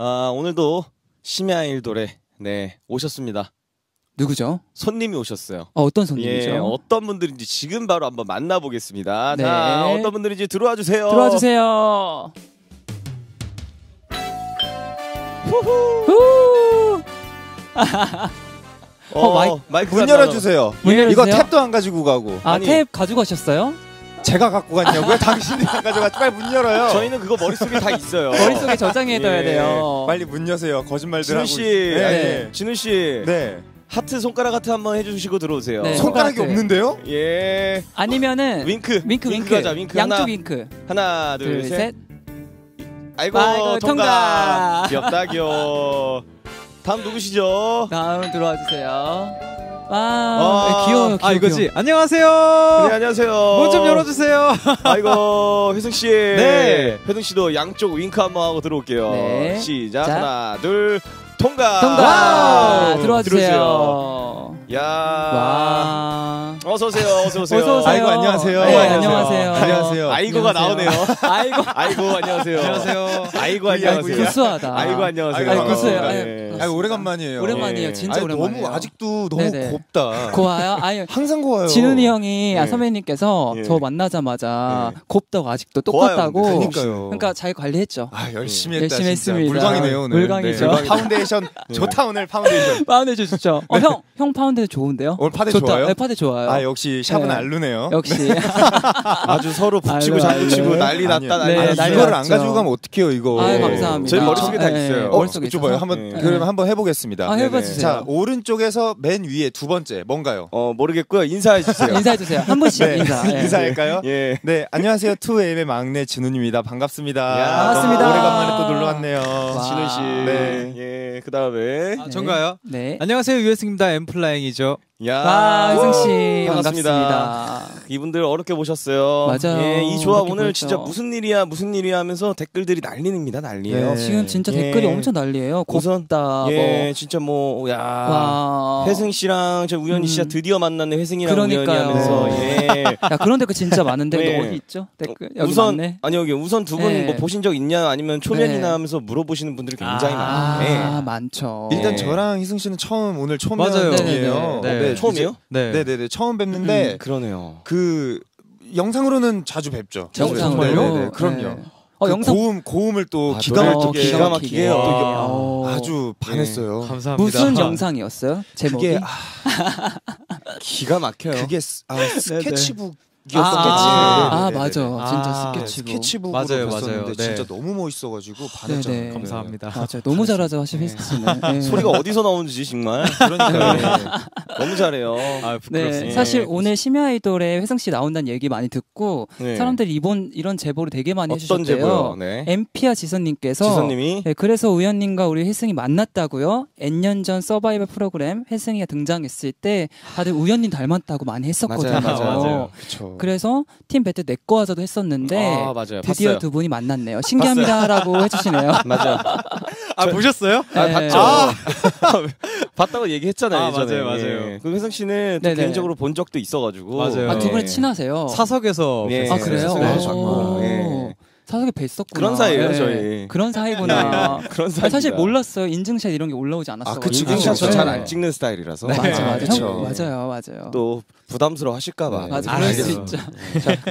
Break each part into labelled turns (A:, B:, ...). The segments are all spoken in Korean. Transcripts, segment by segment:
A: 아, 오늘도 심야 아이돌에 네 오셨습니다.
B: 누구죠?
A: 손님이 오셨어요.
B: 어, 어떤 손님이죠?
A: 예, 어떤 분들인지 지금 바로 한번 만나보겠습니다.
B: 네.
A: 자, 어떤 분들인지 들어와 주세요.
B: 들어와 주세요.
A: 후후.
B: 후!
A: 어,
B: 어, 마이-
A: 마이크
C: 문 열어주세요.
B: 문
C: 이거
B: 열어주세요.
C: 탭도 안 가지고 가고
B: 아,
A: 아니.
B: 탭 가지고 가셨어요?
C: 제가 갖고 갔냐고요? 당신이 안 가져갔지 빨리 문 열어요.
A: 저희는 그거 머릿속에 다 있어요.
B: 머릿속에 저장해둬야
A: 예.
B: 돼요.
C: 빨리 문 여세요. 거짓말들
A: 진운
C: 하고.
A: 씨,
C: 네.
B: 네.
A: 진우 씨,
C: 네.
A: 하트 손가락 하트 한번 해주시고 들어오세요.
B: 네.
C: 손가락이
B: 손가락들.
C: 없는데요?
A: 예,
B: 아니면은
A: 윙크,
B: 윙크 윙크.
A: 하자, 윙크
B: 양쪽
A: 하나,
B: 윙크.
A: 하나, 둘,
B: 둘,
A: 셋.
B: 셋.
A: 아이고,
B: 아이고,
A: 통과.
B: 통과.
A: 귀엽다, 귀여워. 다음 누구시죠?
B: 다음 들어와 주세요. 와,
A: 아,
B: 네, 귀여워요, 귀여워.
D: 아 이거지. 안녕하세요.
A: 네, 안녕하세요.
D: 문 좀 열어주세요.
A: 아이고, 혜승 씨.
D: 네.
A: 혜승 씨도 양쪽 윙크 한번 하고 들어올게요.
B: 네.
A: 시작.
B: 자.
A: 하나, 둘, 통과.
B: 통과. 들어와. 주세요.
A: 야.
B: 와.
A: 어서 오세요. 어서 오세요.
B: 어서 오세요.
C: 아이고, 안녕하세요.
B: 네,
A: 아이고,
B: 안녕하세요.
C: 안녕하세요.
A: 아이고가
B: 안녕하세요.
A: 나오네요.
B: 아이고.
A: 아이고, 안녕하세요.
D: 안녕하세요.
A: 아이고, 안녕하세요.
B: 구수하다.
A: 아이고, 안녕하세요.
C: 아이고,
B: 구수해요.
A: 네.
B: 아이고,
C: 아 오래간만이에요.
B: 오랜만이에요.
A: 예.
B: 진짜 오랜만이에요.
C: 너무 아직도 너무
B: 네네.
C: 곱다.
B: 고와요? 아니,
C: 항상 고와요.
B: 진운이 형이
A: 예.
B: 아, 선배님께서
A: 예.
B: 저 만나자마자
A: 예.
B: 곱다고 아직도 똑같다고.
C: 그러니까요.
B: 그러니까 잘 관리했죠.
C: 아 열심히
A: 예.
C: 했다.
B: 열심히. 했습니다.
C: 물광이네요 오늘.
B: 물광이죠.
C: 네. 파운데이션 좋다 오늘 파운데이션.
B: 파운드 좋죠. 어, 형, 형 파운드 좋은데요?
C: 오늘 파데
B: 좋다.
C: 좋아요?
B: 네, 파데 좋아요.
C: 아 역시 샵은
B: 네.
C: 다르네요.
B: 역시.
A: 아주 서로 붙이고 잡붙이고. 난리 났다. 난리
B: 네,
A: 났다.
B: 난리
C: 이거를
B: 났죠.
C: 안 가지고 가면 어떡해요 이거.
B: 아유, 감사합니다.
A: 저희 머릿속에 다
B: 네,
A: 있어요.
C: 어,
B: 머릿속에
C: 줘봐요.
B: 있어서.
C: 한번
A: 네.
C: 그럼 한번 해보겠습니다.
B: 아. 해봐주세요.
C: 자 오른쪽에서 맨 위에 두 번째 뭔가요?
A: 어 모르겠고요. 인사해 주세요.
B: 인사해 주세요. 한 분씩
C: 네.
B: 인사. 예.
C: 인사할까요?
A: 예.
C: 네 안녕하세요 2AM의 막내 진운입니다. 반갑습니다.
A: 야,
B: 반갑습니다.
C: 오래간만에 또 놀러 왔네요.
B: 와.
A: 진운 씨.
C: 네.
A: 예. 그다음에
D: 아, 전가요?
B: 네.
D: 안녕하세요 유해승입니다. 엠플라잉이죠.
A: 야.
B: 와, 혜승 씨
A: 반갑습니다.
B: 반갑습니다.
A: 이분들 어렵게 모셨어요.
B: 맞아요.
A: 예, 이 조합 오늘
B: 보였죠.
A: 진짜 무슨 일이야 무슨 일이야 하면서 댓글들이 난리입니다 난리예요.
C: 네.
B: 지금 진짜
A: 예.
B: 댓글이 엄청 난리예요.
A: 우선,
B: 곱다.
A: 예, 진짜 뭐, 야.
B: 뭐. 와.
A: 회승 씨랑 저 우연히
B: 음.
A: 씨가 드디어 만났네 회승이랑
B: 그러니까요.
A: 우연히 하면서 예.
B: 야 그런 댓글 진짜 많은데
A: 네.
B: 너 어디 있죠? 댓글 여기
A: 우선
B: 많네.
A: 아니 여기 우선 두분
B: 네.
A: 뭐 보신 적 있냐 아니면 초면이나
B: 네.
A: 하면서 물어보시는 분들이 굉장히
D: 아.
A: 많아요.
B: 아
A: 예.
B: 많죠.
C: 일단
A: 예.
C: 저랑 희승 씨는 처음 오늘
D: 맞아요.
C: 초면이에요.
D: 네네네. 네.
A: 처음이에요?
D: 네.
C: 네 네 네 처음 뵙는데
A: 음, 그러네요.
C: 그 영상으로는 자주 뵙죠.
B: 영상으로요?
C: 네네네, 그럼요.
B: 네.
C: 어그
B: 영상
C: 고음 고음을 또
A: 아,
C: 기가 막히게
A: 기가 막히게.
C: 또
B: 어.
C: 아주 반했어요.
D: 감사합니다.
B: 무슨 영상이었어요? 제목이?
C: 그게 아,
A: 기가 막혀요.
C: 그게 스- 아, 스케치북
B: 아,
C: 거지.
B: 아, 아,
C: 네네네.
B: 맞아. 진짜
D: 아,
B: 스케치북.
C: 스케치북으로
D: 맞아요, 맞아요. 네.
C: 진짜 너무 멋있어가지고 반했잖아요.
B: 네네.
D: 감사합니다.
B: 맞아요. 너무 잘하죠, 하시 혜승씨는. 네.
A: 소리가 어디서 나오는지 정말
C: 그러니까요.
A: 너무 잘해요.
D: 아
B: 네. 사실
A: 예,
B: 오늘 심야 아이돌에 혜승 씨 나온다는 얘기 많이 듣고
A: 네.
B: 사람들이 이번 이런 제보를 되게 많이
A: 어떤
B: 해주셨대요.
A: 제보요? 네.
B: 엠피아 지선님께서
A: 지선님이
B: 네, 그래서 우연님과 우리 혜승이 만났다고요. N년 전 서바이벌 프로그램 혜승이가 등장했을 때 다들 우연님 닮았다고 많이 했었거든요.
A: 맞아요, 맞아요,
D: 맞아요.
B: 그래서 팀 배틀 내꺼 하자도 했었는데
A: 아 맞아요.
B: 드디어
A: 봤어요.
B: 두 분이 만났네요. 신기합니다라고 해주시네요.
A: 맞아요.
D: 아 보셨어요?
A: 아
B: 네.
A: 봤죠.
D: 아.
A: 봤다고 얘기했잖아요.
D: 아,
A: 예전에.
D: 맞아요, 맞아요.
A: 예. 그 회성 씨는
B: 네네.
A: 개인적으로 본 적도 있어가지고.
D: 맞아요.
B: 아, 두 분이
A: 예.
B: 친하세요.
D: 사석에서
A: 예.
D: 뵀어요.
B: 아 그래요?
A: 뵀었고, 예.
B: 사석에 뵀었구나.
A: 그런 사이예요,
B: 네.
A: 저희.
B: 그런 사이구나.
A: 그런
B: 아니, 사실 몰랐어요. 인증샷 이런 게 올라오지 않았어.
C: 아, 그치,
A: 인증샷
C: 그치.
A: 저잘 안 찍는 스타일이라서.
B: 맞아,
D: 네,
B: 맞아.
C: 그쵸.
B: 형, 맞아요, 맞아요.
A: 또 부담스러워 하실까봐.
C: 네.
B: 맞아,
D: 아,
B: 그럴 수. 있죠.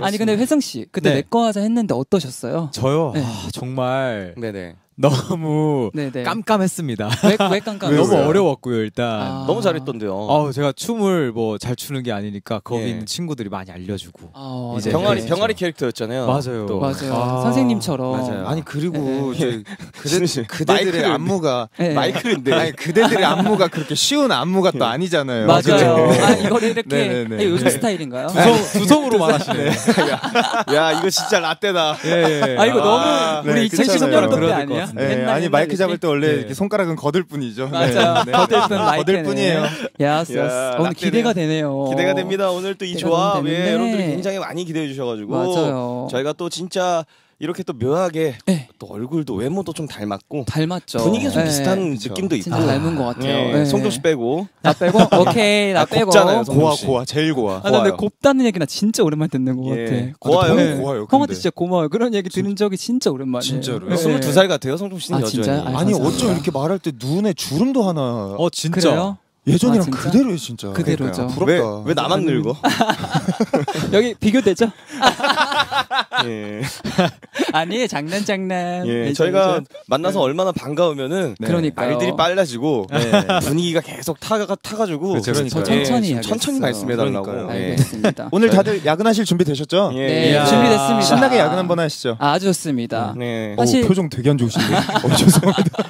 B: 아니 근데 회성 씨 그때
D: 네.
B: 내꺼 하자 했는데 어떠셨어요?
D: 저요.
B: 네.
D: 아, 정말
A: 네네.
D: 너무
B: 네네.
D: 깜깜했습니다.
B: 왜 왜 깜깜?
C: 왜요,
D: 너무? 어려웠고요 일단.
B: 아.
A: 너무 잘했던데요.
D: 어우 제가 춤을 뭐 잘 추는 게 아니니까 거기
A: 예.
D: 있는 친구들이 많이 알려주고.
B: 아,
D: 이제
A: 병아리
D: 네.
A: 병아리 캐릭터였잖아요.
D: 맞아요.
A: 또.
B: 맞아요.
D: 아.
B: 선생님처럼.
A: 맞아요.
C: 아니 그리고
B: 네.
C: 저 그대, 그대들의 안무가
B: 네.
A: 마이크인데.
C: 아니 그대들의 안무가 그렇게 쉬운 안무가 또 아니잖아요.
B: 맞아요. 아 이거를 이렇게
C: 네네네.
B: 이게 요즘 스타일인가요?
D: 두성 두성으로 말하시네.
A: 야 이거 진짜 라떼다.
D: 예, 예.
B: 아 이거
A: 아,
B: 너무 우리
C: 네,
B: 2010년대
C: 그렇잖아요.
B: 또래
D: 그래야 될것
B: 아니야?
C: 네,
B: 옛날,
C: 아니
B: 옛날
C: 마이크. 잡을 때 원래
D: 네.
C: 이렇게 손가락은 거들 뿐이죠.
B: 맞아요.
C: 네.
B: 거들 뿐 마이크.
C: 거들 뿐이에요.
B: 야스. 오늘
A: 락대네요.
B: 기대가 되네요.
A: 기대가 됩니다. 오늘 또 이 조합 예. 여러분들이 굉장히 많이 기대해 주셔가지고
B: 맞아요.
A: 저희가 또 진짜 이렇게 또 묘하게
B: 네.
A: 또 얼굴도 외모도 좀 닮았고
B: 닮았죠.
A: 분위기가 좀
B: 네.
A: 비슷한. 느낌도 있고.
B: 진짜 닮은 것 같아요.
A: 예,
B: 네.
A: 송종 씨 빼고.
B: 나 빼고 오케이 나
A: 아,
B: 빼고.
A: 곱잖아요, 송-
C: 고아
A: 씨.
C: 고아 제일 고아.
B: 아, 나 근데. 곱다는 얘기 나 진짜 오랜만에 듣는 것
A: 예.
B: 같아.
A: 고와요.
C: 너무
B: 네. 형한테
C: 근데.
B: 진짜 고마워요. 그런 얘기 들은 적이 진짜 오랜만이에요.
C: 진짜로요?
B: 네.
A: 22살 같아요, 송종 씨는
B: 아,
A: 여전히.
B: 진짜요? 아니,
C: 아니
B: 감사합니다.
C: 어쩜 이렇게 말할 때 눈에 주름도 하나
D: 어 진짜.
B: 그래요?
C: 예전이랑
B: 아?
C: 그대로예요 진짜.
B: 그대로죠.
C: 그러니까요.
A: 왜,
C: 부럽다.
A: 왜 나만
B: 아니,
A: 늙어?
B: 여기 비교되죠?
A: 예.
B: 아니 장난 장난.
A: 예.
B: 네,
A: 저희가. 만나서 얼마나 반가우면은
C: 네.
B: 그러니까요.
A: 말들이 빨라지고
C: 네.
A: 분위기가 계속 타가 타가지고
D: 그쵸.
B: 저 천천히
A: 예. 천천히 말씀해달라고. 예.
B: 알겠습니다.
C: 오늘 다들 야근하실 준비 되셨죠?
A: 예.
B: 네,
D: 이야.
B: 준비됐습니다.
C: 신나게 야근 한번 하시죠.
B: 아, 아주 좋습니다.
A: 네.
B: 사실-
C: 오, 표정 되게 안 좋으신데. 어, 죄송합니다.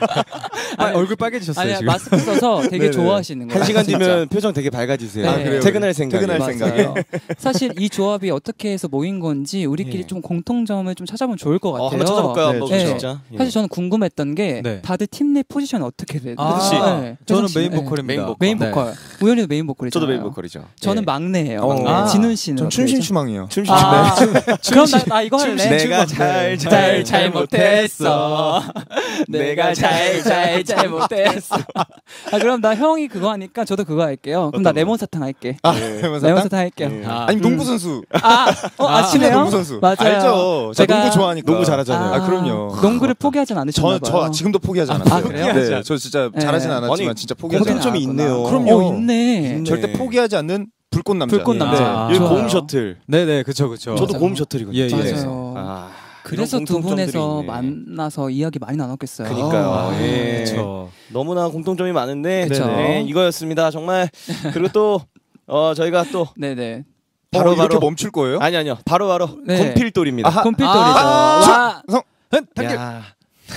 D: 아, 얼굴 빨개지셨어요
B: 아니
D: 지금.
B: 마스크 써서 되게. 좋아하시는 거예요.
A: 한 시간. 뒤면 표정 되게 밝아지세요.
B: 아, 그래요?
A: 퇴근할 생각에.
C: 퇴근할. 생각에.
B: 사실 이 조합이 어떻게 해서 모인 건지 우리끼리
A: 예.
B: 좀 공통점을 좀 찾아보면 좋을 것 같아요.
A: 어, 한번 찾아볼까요?
C: 네,
A: 한번
B: 네.
A: 진짜. 예.
B: 사실 저는 궁금했던 게
D: 네.
B: 다들 팀 내 포지션이 어떻게 돼요?
D: 아.
B: 네.
D: 저는 메인 보컬입니다.
A: 메인 보컬.
B: 메인
D: 네.
B: 보컬. 우연히도 메인 보컬이잖아요.
A: 저도 메인 보컬이죠.
B: 저는
A: 예.
B: 막내예요.
A: 어.
B: 막내.
C: 아,
B: 진훈 씨는
C: 전
B: 되죠?
C: 춤심추망이요.
A: 춤추
B: 아, 그럼 나, 나 이거 할래.
A: 내가 잘,
B: 잘
A: 잘,
B: 잘못했어. 내가 잘 잘 잘못했어. 아 그럼 나 형이 그거 하니까 저도 그거 할게요. 그럼 나? 레몬 사탕 할게.
C: 아,
A: 예.
C: 레몬
B: 레몬
C: 사탕?
B: 사탕 할게요.
A: 예.
D: 아,
C: 아니
B: 음.
C: 농구 선수.
B: 아, 어,
D: 아,
B: 아시네요?
C: 농구 선수.
B: 맞아요.
C: 알죠. 저
B: 제가
C: 농구 좋아하니까.
A: 농구 잘하잖아요.
C: 아, 그럼요.
B: 농구를 포기하진 않으셨나
C: 저. 저 지금도 포기하지
B: 아,
C: 않았어요.
B: 아, 그래요?
C: 네, 저 진짜
B: 네.
C: 잘하진 않았지만
A: 아니,
C: 진짜 포기하지
A: 공통점이
C: 않았어요.
A: 있네요.
C: 그럼요.
B: 어, 있네.
A: 네.
C: 절대 포기하지 않는 불꽃 남자.
B: 불꽃 남자.
D: 아.
A: 여기
B: 좋아요.
A: 고음 셔틀.
D: 네네 그쵸 그쵸.
A: 저도. 고음 셔틀이거든요.
D: 예, 예.
B: 맞아요.
A: 아,
B: 그래서 두 분에서
A: 있네.
B: 만나서 이야기 많이 나눴겠어요.
A: 그니까요.
C: 아,
A: 예.
D: 그쵸.
A: 너무나 공통점이 많은데. 네, 이거였습니다. 정말 그리고 또 어, 저희가 또
B: 네네.
C: 바로
A: 바로
C: 이렇게
A: 바로
C: 멈출 거예요?
A: 아니 아니요 바로 바로
B: 네.
A: 곰필돌입니다.
C: 아하.
B: 콤필돌이죠.
C: 아,
B: 와,
A: 야,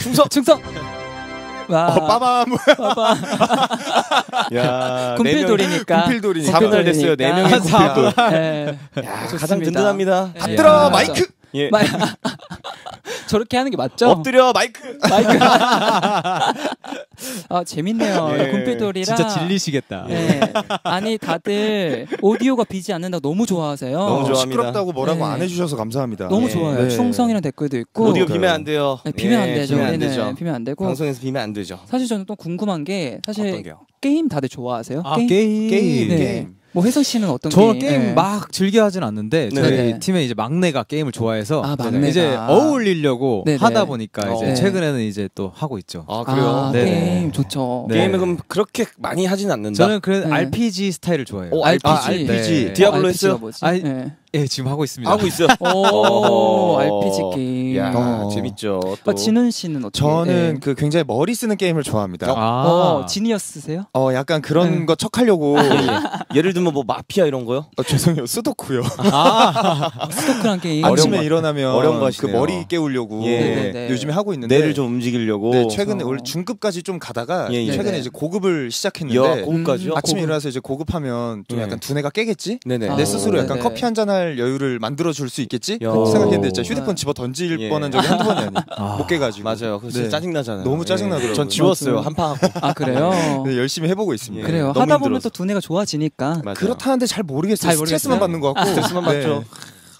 B: 충성, 충성. 와,
C: 어, 빠밤.
B: 빠밤.
A: 야,
B: 곰필돌이니까.
C: 곰필돌이니까.
A: 4분할 됐어요. 네 명의
B: 곰필돌이니까.
A: 곰필돌.
B: 네.
A: 야, 가장. 든든합니다.
B: 예.
C: 들어
B: 야.
C: 마이크.
A: 예.
B: 마- 저렇게 하는 게 맞죠?
A: 엎드려 마이크.
B: 마이크. 아 재밌네요.
A: 예.
B: 곰필돌이랑
D: 진짜 질리시겠다.
B: 네. 아니 다들 오디오가 비지 않는다 고 너무 좋아하세요.
A: 너무 좋아. 좋아합니다.
C: 시끄럽다고 뭐라고
B: 네.
C: 안 해주셔서 감사합니다.
B: 너무
A: 예.
B: 좋아요.
C: 네.
B: 충성이라는 댓글도 있고
A: 오디오. 비면 안 돼요.
B: 네, 비면 안
A: 예,
B: 되죠.
A: 비면 안
B: 우리는
A: 되죠.
B: 비면 안 되고
A: 방송에서 비면 안 되죠.
B: 사실 저는 또 궁금한 게 사실? 게임 다들 좋아하세요?
D: 아 게임.
C: 게임.
B: 네.
C: 게임.
B: 뭐 회승 씨는 어떤
D: 저는
B: 게임?
D: 게임
B: 네.
D: 막 즐겨 하진 않는데
A: 네.
D: 저희
B: 네.
D: 팀에 이제 막내가 게임을 좋아해서
B: 아, 막내가.
D: 이제 어울리려고
B: 네네.
D: 하다 보니까 이제
A: 어.
D: 최근에는 이제 또 하고 있죠.
A: 아 그래요?
B: 아,
D: 네.
B: 게임 좋죠.
D: 네.
A: 게임을 그럼 그렇게 많이 하진 않는다.
D: 저는 그래
B: 네.
D: RPG 스타일을 좋아해요.
A: 오,
B: RPG.
A: 아,
D: RPG.
A: 네. 디아블로 했어요?
B: 네.
D: 예, 지금 하고 있습니다.
A: 하고 있어요.
B: 오,
A: 어.
B: RPG 게임.
A: 야
C: 어.
A: 재밌죠. 또.
B: 아, 진운 씨는 어떻게?
C: 저는
B: 네.
C: 그 굉장히 머리 쓰는 게임을 좋아합니다.
D: 아.
B: 어, 지니어스세요?
C: 어 약간 그런
B: 네.
C: 거 척하려고
A: 예 를 들면 뭐 마피아 이런 거요?
C: 어, 죄송해요 수도쿠요.
B: 스토크란 게임.
A: 어려운
C: 아침에
A: 거-
C: 일어나면
A: 어려운 거
C: 그. 머리 깨우려고
A: 예.
B: 네네네.
C: 요즘에 하고 있는데
A: 뇌를 좀 움직이려고.
C: 네, 최근에 원래 중급까지 좀 가다가
A: 예, 예.
C: 최근에
B: 네네.
C: 이제 고급을
A: 야
C: 시작했는데
A: 고급까지요?
B: 음,
C: 아침에
B: 고급.
C: 일어나서 이제 고급하면 좀
A: 예.
C: 약간 두뇌가 깨겠지?
A: 네네.
B: 아,
C: 내 스스로 약간
B: 네네.
C: 커피 한 잔 할 여유를 만들어 줄 수 있겠지?
A: 야.
C: 생각했는데 진짜
B: 오.
C: 휴대폰 집어 던질
A: 예.
C: 뻔한 적이 한두 번이 아니.
D: 아.
C: 못 깨가지고.
A: 맞아요. 진짜
C: 네.
A: 짜증 나잖아요.
C: 너무 짜증 나더라고요.
A: 전 지웠어요. 한판 하고.
B: 아 그래요?
C: 네, 열심히 해보고 있습니다.
A: 예.
B: 그래요. 하다 보면
A: 힘들어서.
B: 또 두뇌가 좋아지니까.
A: 맞아요.
C: 그렇다는데 잘 모르겠어요.
B: 잘
C: 스트레스만
B: 모르겠어요?
C: 받는 것 같고.
A: 스트레스만
C: 네.
A: 받죠.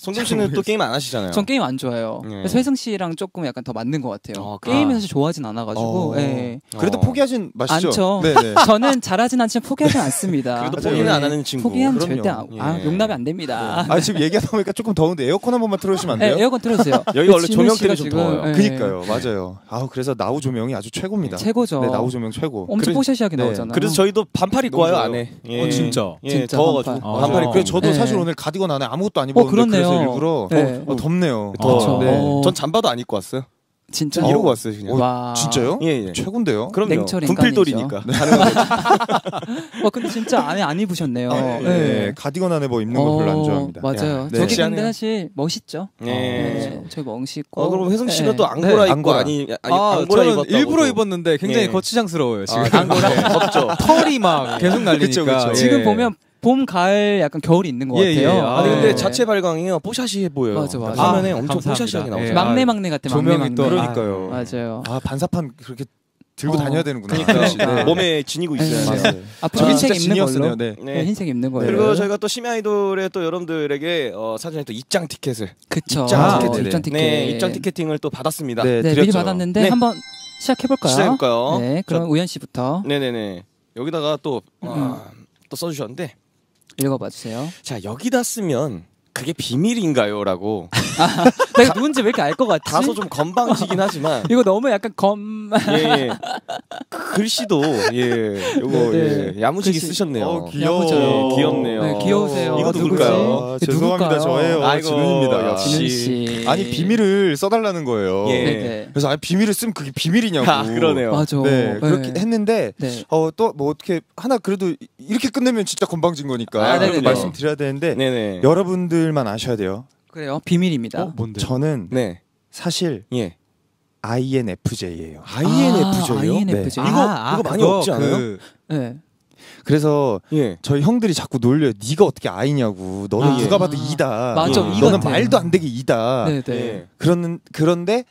A: 성종 씨는 또 게임 안 하시잖아요.
B: 전 게임 안 좋아해요.
A: 예.
B: 그래서 회승 씨랑 조금 약간 더 맞는 것 같아요.
A: 아,
B: 게임이
A: 아.
B: 사실 좋아하진 않아가지고.
C: 어.
B: 예.
C: 그래도
A: 어.
C: 포기하진 마시죠.
B: 않죠.
C: 네네.
B: 저는 잘하진 않지만 포기하진 않습니다.
A: 그래도
C: 맞아요.
A: 포기는
B: 예.
A: 안 하는 친구.
B: 포기하면
C: 그럼요.
B: 절대 안, 아,
A: 예.
B: 용납이 안 됩니다.
C: 아 지금 얘기하다 보니까 조금 더운데 에어컨 한 번만 틀어주시면 안 돼요?
B: 네, 에어컨 틀어주세요.
A: 여기가 원래 조명 때문에 좀
B: 지금,
A: 더워요.
B: 예,
C: 그니까요, 맞아요. 아우 그래서 나우 조명이 아주 최고입니다.
B: 최고죠.
C: 네, 나우 조명 최고.
B: 엄청
A: 그래-
B: 뽀샤시하게
C: 네.
B: 나오잖아요.
A: 그래서 저희도 반팔 입고 와요
C: 좋아요.
A: 안에. 예.
D: 어, 진짜?
A: 예,
B: 진짜
A: 더워가지고
B: 반팔.
D: 아.
A: 반팔 입고.
C: 그래서 저도
B: 네.
C: 사실 오늘 가디건 안에 아무것도 안
B: 어,
C: 입었는데
B: 그렇네요.
C: 그래서 일부러
B: 네.
C: 어, 덥네요.
A: 더워요.
C: 네.
B: 어.
A: 전 잠바도 안 입고 왔어요.
B: 진짜
A: 이러고 왔어요 그냥.
B: 와.
C: 진짜요?
A: 예, 예.
C: 최고인데요.
A: 그럼요.
B: 냉철
A: 분필돌이니까. 거죠.
B: 와 근데 진짜 안에 안 입으셨네요.
C: 아, 네. 네. 가디건 안에 뭐 입는 거 별로 안 좋아합니다.
B: 맞아요.
A: 야,
C: 네.
B: 저기 근데. 사실 멋있죠.
A: 예.
B: 네. 저기 멋있고.
A: 어, 그럼 혜성 씨는
B: 네.
A: 또 앙고라
C: 네,
A: 입고
C: 앙고라.
A: 아니, 아니
D: 아,
A: 앙고라
D: 저는
A: 입었다고.
D: 일부러 입었는데 굉장히
A: 예.
D: 거치장스러워요 지금.
A: 아, 앙고라 덥죠.
D: 털이 막 계속 날리니까.
C: 그쵸, 그쵸.
B: 지금
D: 예.
B: 보면 봄, 가을 약간 겨울이 있는 것
D: 예, 예.
B: 같아요.
D: 아,
A: 아니 근데
B: 네.
A: 자체 발광이요 뽀샤시해 보여요.
B: 맞아, 맞아.
A: 화면에
D: 아,
A: 엄청
D: 감사합니다.
A: 뽀샤시하게
D: 예.
A: 나오죠.
B: 막내
D: 아,
B: 막내 같아. 막내
D: 조명이
B: 막내.
D: 또-
C: 그러니까요.
B: 맞아요.
C: 아 반사판 그렇게 들고
B: 어.
C: 다녀야 되는구나.
A: 그러니까.
C: 네.
A: 몸에 지니고 있어야
B: 네.
A: 돼요.
B: 앞으로
C: 아,
B: 흰색 입는 걸로.
C: 네. 네.
A: 네,
B: 흰색 입는 거예요.
A: 그리고 저희가 또 심야 아이돌의 또 여러분들에게 어, 사전에 또 입장 티켓을
B: 그쵸.
A: 입장
B: 어,
C: 티켓.
B: 입장 티켓.
A: 네 입장 티켓팅을 또 받았습니다.
C: 네,
B: 네. 미리 받았는데
A: 네.
B: 한번 시작해 볼까요?
A: 시작해 볼까요?
B: 네, 그럼 우현 씨부터
A: 네 네 네 여기다가 또 어,
B: 음.
A: 또 써주셨는데
B: 읽어봐 주세요.
A: 자 여기다 쓰면 그게 비밀인가요?라고
B: 내가 누군지 왜 이렇게 알 것 같지?
A: 다소 좀 건방지긴 하지만
B: 이거 너무 약간 검.
A: 예, 예. 그 글씨도 예 요거
B: 네,
A: 예, 야무지게
B: 글씨.
A: 쓰셨네요.
C: 어, 귀여워.
B: 야무져요.
A: 귀엽네요.
B: 네, 귀여우세요.
A: 이거
B: 누구지?
A: 누굴까요?
C: 아,
B: 이게
C: 죄송합니다. 저예요.
A: 아이고,
C: 진우입니다.
A: 역시.
C: 아니 비밀을 써달라는 거예요.
A: 예.
B: 네네.
C: 그래서 아니 비밀을 쓰면 그게 비밀이냐고.
A: 아 그러네요.
B: 맞아.
C: 네, 그렇게
B: 네.
C: 했는데
B: 네.
C: 어또 뭐 어떻게 하나 그래도 이렇게 끝내면 진짜 건방진 거니까
A: 아.
C: 말씀드려야 되는데
A: 네네.
C: 여러분들 만 아셔야 돼요.
B: 그래요. 비밀입니다.
D: 어, 뭔데?
C: 저는
A: 네.
C: 사실
A: 예.
C: INFJ예요.
A: INFJ요?
B: 아, INFJ.
A: 네. 이거- 이거 많이 없지 않아요?
D: 그,
B: 네.
C: 그래서
A: 예.
C: 저희 형들이 자꾸 놀려요. 네가 어떻게 I냐고. 너는
B: 아.
C: 누가 봐도 I다.
B: 맞아.
A: 예.
B: 이
C: 너는. 말도 안 되게 I다.
B: 네, 네.
A: 예.
C: 그런 그런데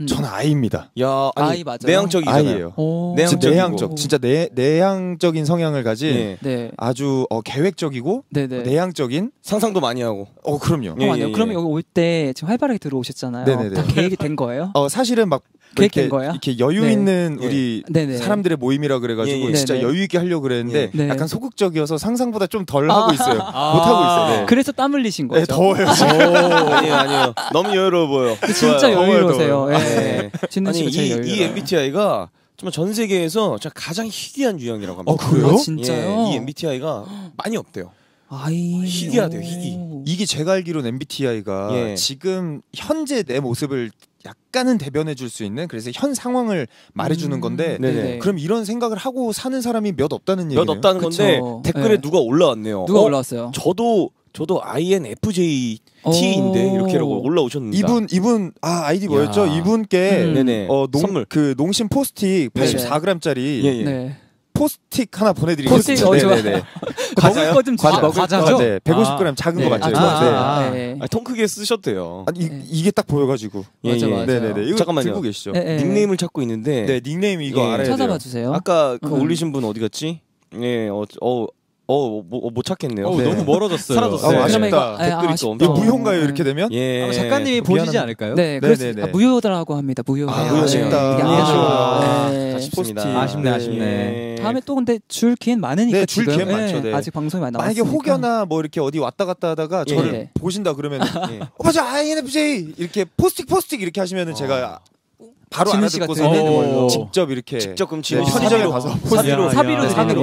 B: 음.
C: 저는 I입니다.
A: 야, 아니,
B: 아이 맞아요?
A: 내향적이잖아요.
C: I예요.
B: 오.
A: 내향-
C: 진짜
A: 내향적이고.
C: 내향적, 진짜 내 내향적인 성향을 가진
A: 예.
B: 네.
C: 아주 어, 계획적이고
B: 네, 네.
C: 내향적인.
A: 상상도 많이 하고.
C: 어 그럼요.
A: 예,
B: 잠깐만요.
A: 예,
B: 그러면
A: 예.
B: 여기 올 때 지금 활발하게 들어오셨잖아요.
C: 네네네.
B: 다 계획이 된 거예요?
C: 어 사실은 막 이렇게,
B: 거야?
C: 이렇게 여유
B: 네.
C: 있는
A: 예.
C: 우리
B: 네네.
C: 사람들의 모임이라 그래가지고
A: 예, 예.
C: 진짜. 여유 있게 하려고 그랬는데
B: 네.
C: 약간 소극적이어서 상상보다 좀덜
B: 아.
C: 하고 있어요. 못 하고 있어요. 네.
B: 그래서 땀 흘리신 거죠?
C: 네, 더워요.
A: 아니에요, 아니에요. 너무 여유로워 보여.
B: 진짜. 여유로우세요. 예.
A: 네. 아니 이, 이. MBTI가 정말 전 세계에서 가장 희귀한 유형이라고 합니다.
C: 어, 그래요?
B: 아, 진짜요?
A: 예, 이 MBTI가 많이 없대요.
B: 아이.
A: 희귀하대요,
B: 오.
A: 희귀.
C: 이게 제가 알기로는 MBTI가
A: 예.
C: 지금 현재 내 모습을 약간은 대변해 줄 수 있는 그래서 현 상황을 말해 주는
B: 음,
C: 건데
A: 네네.
C: 그럼 이런 생각을 하고 사는 사람이 몇 없다는 얘기네요.
A: 몇 없다는
B: 그쵸.
A: 건데 댓글에
B: 네.
A: 누가 올라왔네요.
B: 누가
A: 어,
B: 올라왔어요?
A: 저도 저도 INFJT인데
B: 오.
A: 이렇게라고 올라오셨는데.
C: 이분 이분 아 아이디 뭐였죠?
A: 야.
C: 이분께
B: 음.
C: 어, 농,
A: 선물.
C: 그 농심 포스틱
A: 네네.
C: 84g짜리
A: 예, 예.
B: 네.
C: 포스틱 하나 보내드리겠습니다.
B: 포스틱, 어, 좋아.
C: 네네네.
B: 먹을 거좀
C: 과자,
B: 먹을
D: 과자죠?
B: 거.
C: 네, 150g 작은
A: 네.
C: 거 맞죠?
B: 아,
C: 네.
B: 아, 네.
A: 아, 통 크게 쓰셨대요.
C: 아니 이,
B: 네.
C: 이게 딱 보여가지고.
A: 예,
B: 맞아,
A: 예.
B: 맞아.
C: 네네네. 이거
A: 잠깐만요.
C: 들고 계시죠?
B: 네, 네.
A: 닉네임을 찾고 있는데
C: 네, 닉네임 이거
A: 예.
C: 알아야 돼요.
B: 찾아봐 주세요.
A: 아까 그
B: 음.
A: 올리신 분 어디 갔지? 예, 어, 어, 어, 뭐, 못 찾겠네요.
D: 어,
C: 네.
D: 너무 멀어졌어요.
A: 사라졌어요.
C: 아,
A: 네.
C: 아쉽다.
B: 예,
A: 댓글이 또
B: 아쉽다.
C: 이거
A: 엄청
C: 무효인가요
B: 네.
C: 이렇게 되면?
A: 예.
D: 작가님이. 보시지 않을까요?
B: 네,
C: 네네네.
B: 아, 무효라고 합니다. 무효.
C: 아,
B: 네.
C: 아쉽다.
B: 이게
A: 아.
B: 네.
A: 아쉽습니다.
C: 포스틱.
D: 아쉽네,
C: 네.
D: 아쉽네.
A: 예.
B: 다음에 또 근데 줄 기회는 많으니까
C: 네, 줄. 기회는 많죠, 네.
B: 아직 방송이 많이
C: 만약에
B: 남았으니까.
C: 혹여나 뭐 이렇게 어디 왔다 갔다 하다가
A: 예.
C: 저를
B: 네.
C: 보신다 그러면
A: 예.
C: 어 맞아 INFJ 이렇게 포스틱 포스틱 이렇게 하시면은 제가 바로 알아듣고서
D: 걸로.
C: 직접 이렇게
A: 직접 그럼 씨
C: 편의점에
A: 사비로
C: 가서
A: 사비로
D: 야,
B: 사비로
C: 사비로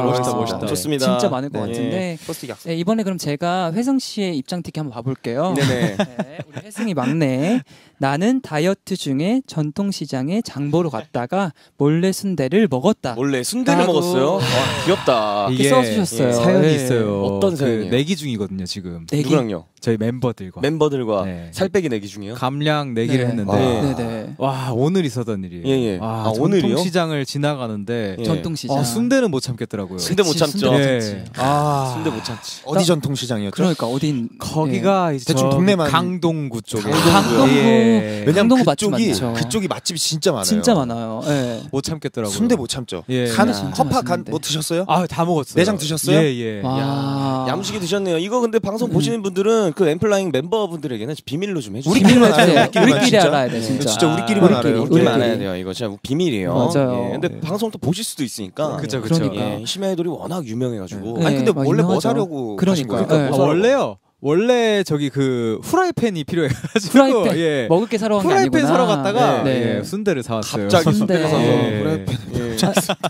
C: 하겠습니다.
D: 멋있다.
C: 네.
A: 좋습니다.
B: 진짜 많을 것
A: 네.
B: 같은데.
C: 약속.
B: 네, 이번에 그럼 제가 회성 씨의 입장 티켓 한번 봐볼게요.
A: 네네.
B: 네, 우리 혜승이 막내. 나는 다이어트 중에 전통시장에 장보러 갔다가 몰래 순대를 먹었다.
A: 원래 순대를
B: 라고.
A: 먹었어요. 와, 귀엽다.
B: 이렇게 써주셨어요.
A: 예,
D: 사연이
B: 네.
D: 있어요.
A: 어떤
D: 그
A: 사연이에요?
D: 내기 중이거든요 지금.
B: 내기.
A: 누구랑요?
D: 저희 멤버들과
A: 멤버들과
D: 네.
A: 살 빼기 내기 중이요?
D: 감량 내기를
B: 네.
D: 했는데
C: 아.
B: 네네.
D: 와 오늘 있었던 일이에요.
A: 예, 예.
D: 와,
A: 아?
D: 전통시장을 지나가는데
A: 예.
B: 전통시장.
D: 아, 순대는 못 참겠더라고요.
A: 순대 못 참죠.
B: 순대 못
D: 예.
B: 참지.
D: 아
A: 순대 못 참지.
C: 어디 전통시장이었죠?
B: 그러니까 어딘
D: 거기가 이제
C: 대충 동네만-
D: 강동구 쪽에
B: 강동구.
D: 예.
C: 왜냐면 그쪽이. 그쪽이 맛집이 진짜 많아요.
B: 진짜 많아요. 예.
D: 못 참겠더라고요.
C: 순대 못 참죠.
D: 예.
C: 간
B: 진짜
C: 허파 간
B: 맛있는데.
C: 뭐 드셨어요?
D: 아 다 먹었어요.
C: 내장 드셨어요?
D: 예 예.
B: 와.
A: 야무지게 드셨네요. 이거 근데 방송
B: 음.
A: 보시는 분들은 그 엠플라잉 멤버분들에게는 비밀로 좀 해주세요.
C: 우리끼리만. 알아요, 우리끼리만
B: 우리끼리. 알아야 돼
C: 네,
B: 진짜.
C: 진짜
D: 아,
C: 우리끼리만
B: 우리끼리,
C: 알아요.
A: 우리만
B: 우리끼리.
A: 알아야 돼요. 이거 진짜 비밀이에요.
B: 맞아요.
A: 예, 근데
C: 네.
A: 방송 또 보실 수도 있으니까.
D: 그쵸 그쵸.
B: 그러니까.
A: 예, 심야 아이돌이 워낙 유명해가지고.
B: 네.
C: 아니 근데
B: 막
C: 원래 뭐. 사려고?
B: 네.
D: 아, 원래요. 원래 저기 그 후라이팬이 필요해가지고
B: 프라이팬
D: 예.
B: 먹을 게 사러 간게
D: 후라이팬
B: 아니구나.
D: 사러 갔다가
B: 네.
D: 예, 순대를 사왔어요.
A: 갑자기
B: 순대.
A: 사서
D: 예.
A: 프라이팬. 예.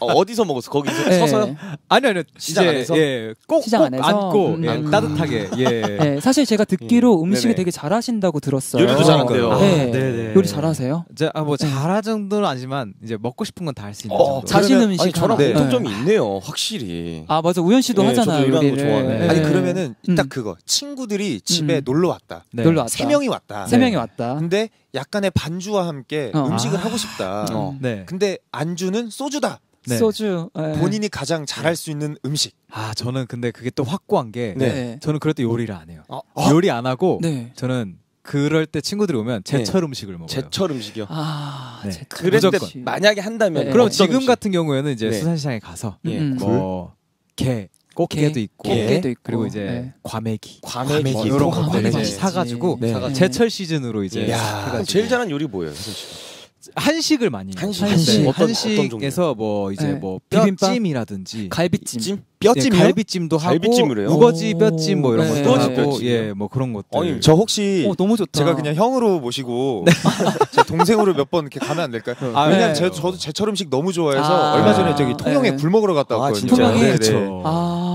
A: 어, 어디서 먹었어? 거기서
B: 네.
A: 서서요?
D: 아니 아니
A: 시장 안에서?
D: 예, 꼭,
B: 시장
D: 꼭
B: 안에서? 음.
D: 예,
B: 음.
D: 따뜻하게 예.
B: 네, 사실 제가 듣기로
A: 음.
B: 음식을
A: 네네.
B: 되게 잘하신다고 들었어요.
A: 요리도 잘한대요.
D: 아,
B: 네.
D: 네네.
B: 요리 잘하세요?
D: 이제 아, 뭐 잘할 정도는 아니지만 이제 먹고 싶은 건 다 할 수 있는
A: 어,
D: 정도.
B: 자신 음식
A: 아니 저랑.
C: 네.
A: 공통점이 있네요. 확실히.
B: 아 맞아 우현 씨도
A: 네,
B: 하잖아요
A: 저도 요리하는 거
B: 요리를. 네.
C: 아니 그러면은
B: 음.
C: 딱 그거 친구 들이 집에
B: 음.
C: 놀러 왔다.
D: 네.
B: 놀러 왔다.
C: 세 명이 왔다.
B: 세 명이 왔다.
C: 근데 약간의 반주와 함께
B: 어.
C: 음식을
D: 아.
C: 하고 싶다.
A: 어.
D: 네.
C: 근데 안주는 소주다.
D: 네.
B: 소주. 네.
C: 본인이 가장 잘할 수 있는 음식.
D: 아 저는 근데 그게 또 확고한 게
A: 네.
B: 네.
D: 저는 그럴 때 요리를 안 해요.
A: 어?
D: 요리 안 하고
B: 네.
D: 저는 그럴 때 친구들이 오면 제철 음식을 먹어요.
A: 제철 음식이요.
B: 아,
D: 네.
B: 제철
A: 그랬을 때
B: 음식.
A: 만약에 한다면
B: 네.
D: 그럼 지금
A: 음식?
D: 같은 경우에는 이제
A: 네.
D: 수산시장에 가서
A: 예.
B: 음.
D: 뭐게 꽃게도 있고
B: 꽃게도 있고
D: 그리고 이제
B: 네.
D: 과메기
A: 과메기
D: 뭐 이런
B: 과메기
D: 이제
B: 맛있지.
D: 사가지고
C: 네.
D: 제철 시즌으로 이제
A: 예.
C: 야.
D: 해가지고
A: 제일 잘하는 요리 뭐예요, 씨?
D: 한식을 많이 해요.
A: 한식.
B: 한식.
D: 네.
A: 어떤- 어떤
D: 한식에서 뭐 이제
B: 네.
D: 뭐? 뼈찜이라든지
B: 갈비찜.
A: 찜?
C: 뼈찜이요?
D: 예, 갈비찜도 하고
A: 갈비찜을 해요?
D: 우거지
B: 오.
D: 뼈찜 뭐 이런
B: 네.
D: 것도
A: 우거지
D: 하고? 예 뭐 그런 것들
A: 아니,
C: 저 혹시
B: 어, 너무 좋다.
C: 제가 그냥 형으로 모시고 제 동생으로 몇 번 이렇게 가면 안 될까요?
D: 아,
C: 왜냐면
B: 네.
C: 제, 저도 제철 음식 너무 좋아해서
B: 아.
C: 얼마 전에 저기 통영에
B: 네.
C: 굴 먹으러 갔다
A: 아,
C: 왔거든요.
A: 진짜요?
B: 통영에?
C: 네, 네.
B: 아,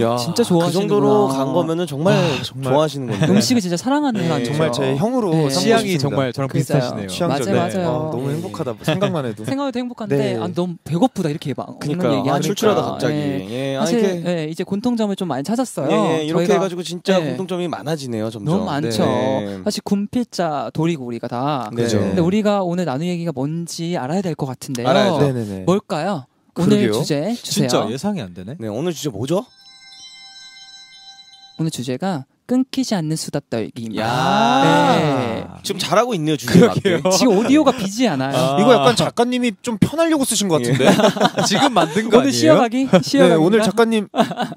A: 야,
B: 진짜
A: 그
B: 좋아하시는구나.
A: 정도로 간 거면은 정말,
C: 아, 정말.
A: 좋아하시는 건데.
B: 음식을 진짜 사랑하는
A: 네.
C: 정말 제 형으로
B: 네.
D: 취향이. 정말 저랑. 비슷하시네요.
C: 취향적.
B: 맞아요,
C: 네.
B: 맞아요.
C: 어, 너무
B: 네.
C: 행복하다. 생각만 해도.
B: 생각해도 행복한데
C: 네.
B: 아, 너무 배고프다 이렇게 막
A: 그러니까
B: 얘기
A: 아. 출출하다 갑자기.
B: 예.
A: 예, 아,
B: 사실
A: 이렇게
B: 예, 이제 공통점을 좀 많이 찾았어요.
A: 예, 예, 이렇게
B: 저희가
A: 해가지고 진짜
B: 네.
A: 공통점이 많아지네요, 점점.
B: 너무 많죠.
A: 네.
B: 사실 군필자 돌이고 우리가 다.
A: 그죠.
B: 근데 우리가 오늘 나눌 얘기가 뭔지 알아야 될 것 같은데요.
A: 알아야죠.
B: 뭘까요? 오늘
C: 그러게요.
B: 주제 주세요.
D: 진짜 예상이 안 되네.
A: 네, 오늘 주제 뭐죠?
B: 오늘 주제가 끊기지 않는 수다 떨기입니다.
A: 야.
B: 네.
A: 지금 잘하고 있네요, 주제가.
B: 지금 오디오가 비지 않아요.
D: 아.
C: 이거 약간 작가님이 좀 편하려고 쓰신 것 같은데.
D: 지금 만든 거
B: 오늘
D: 아니에요?
B: 쉬어가기?
C: 네,
B: 쉬어가기.
C: 오늘 작가님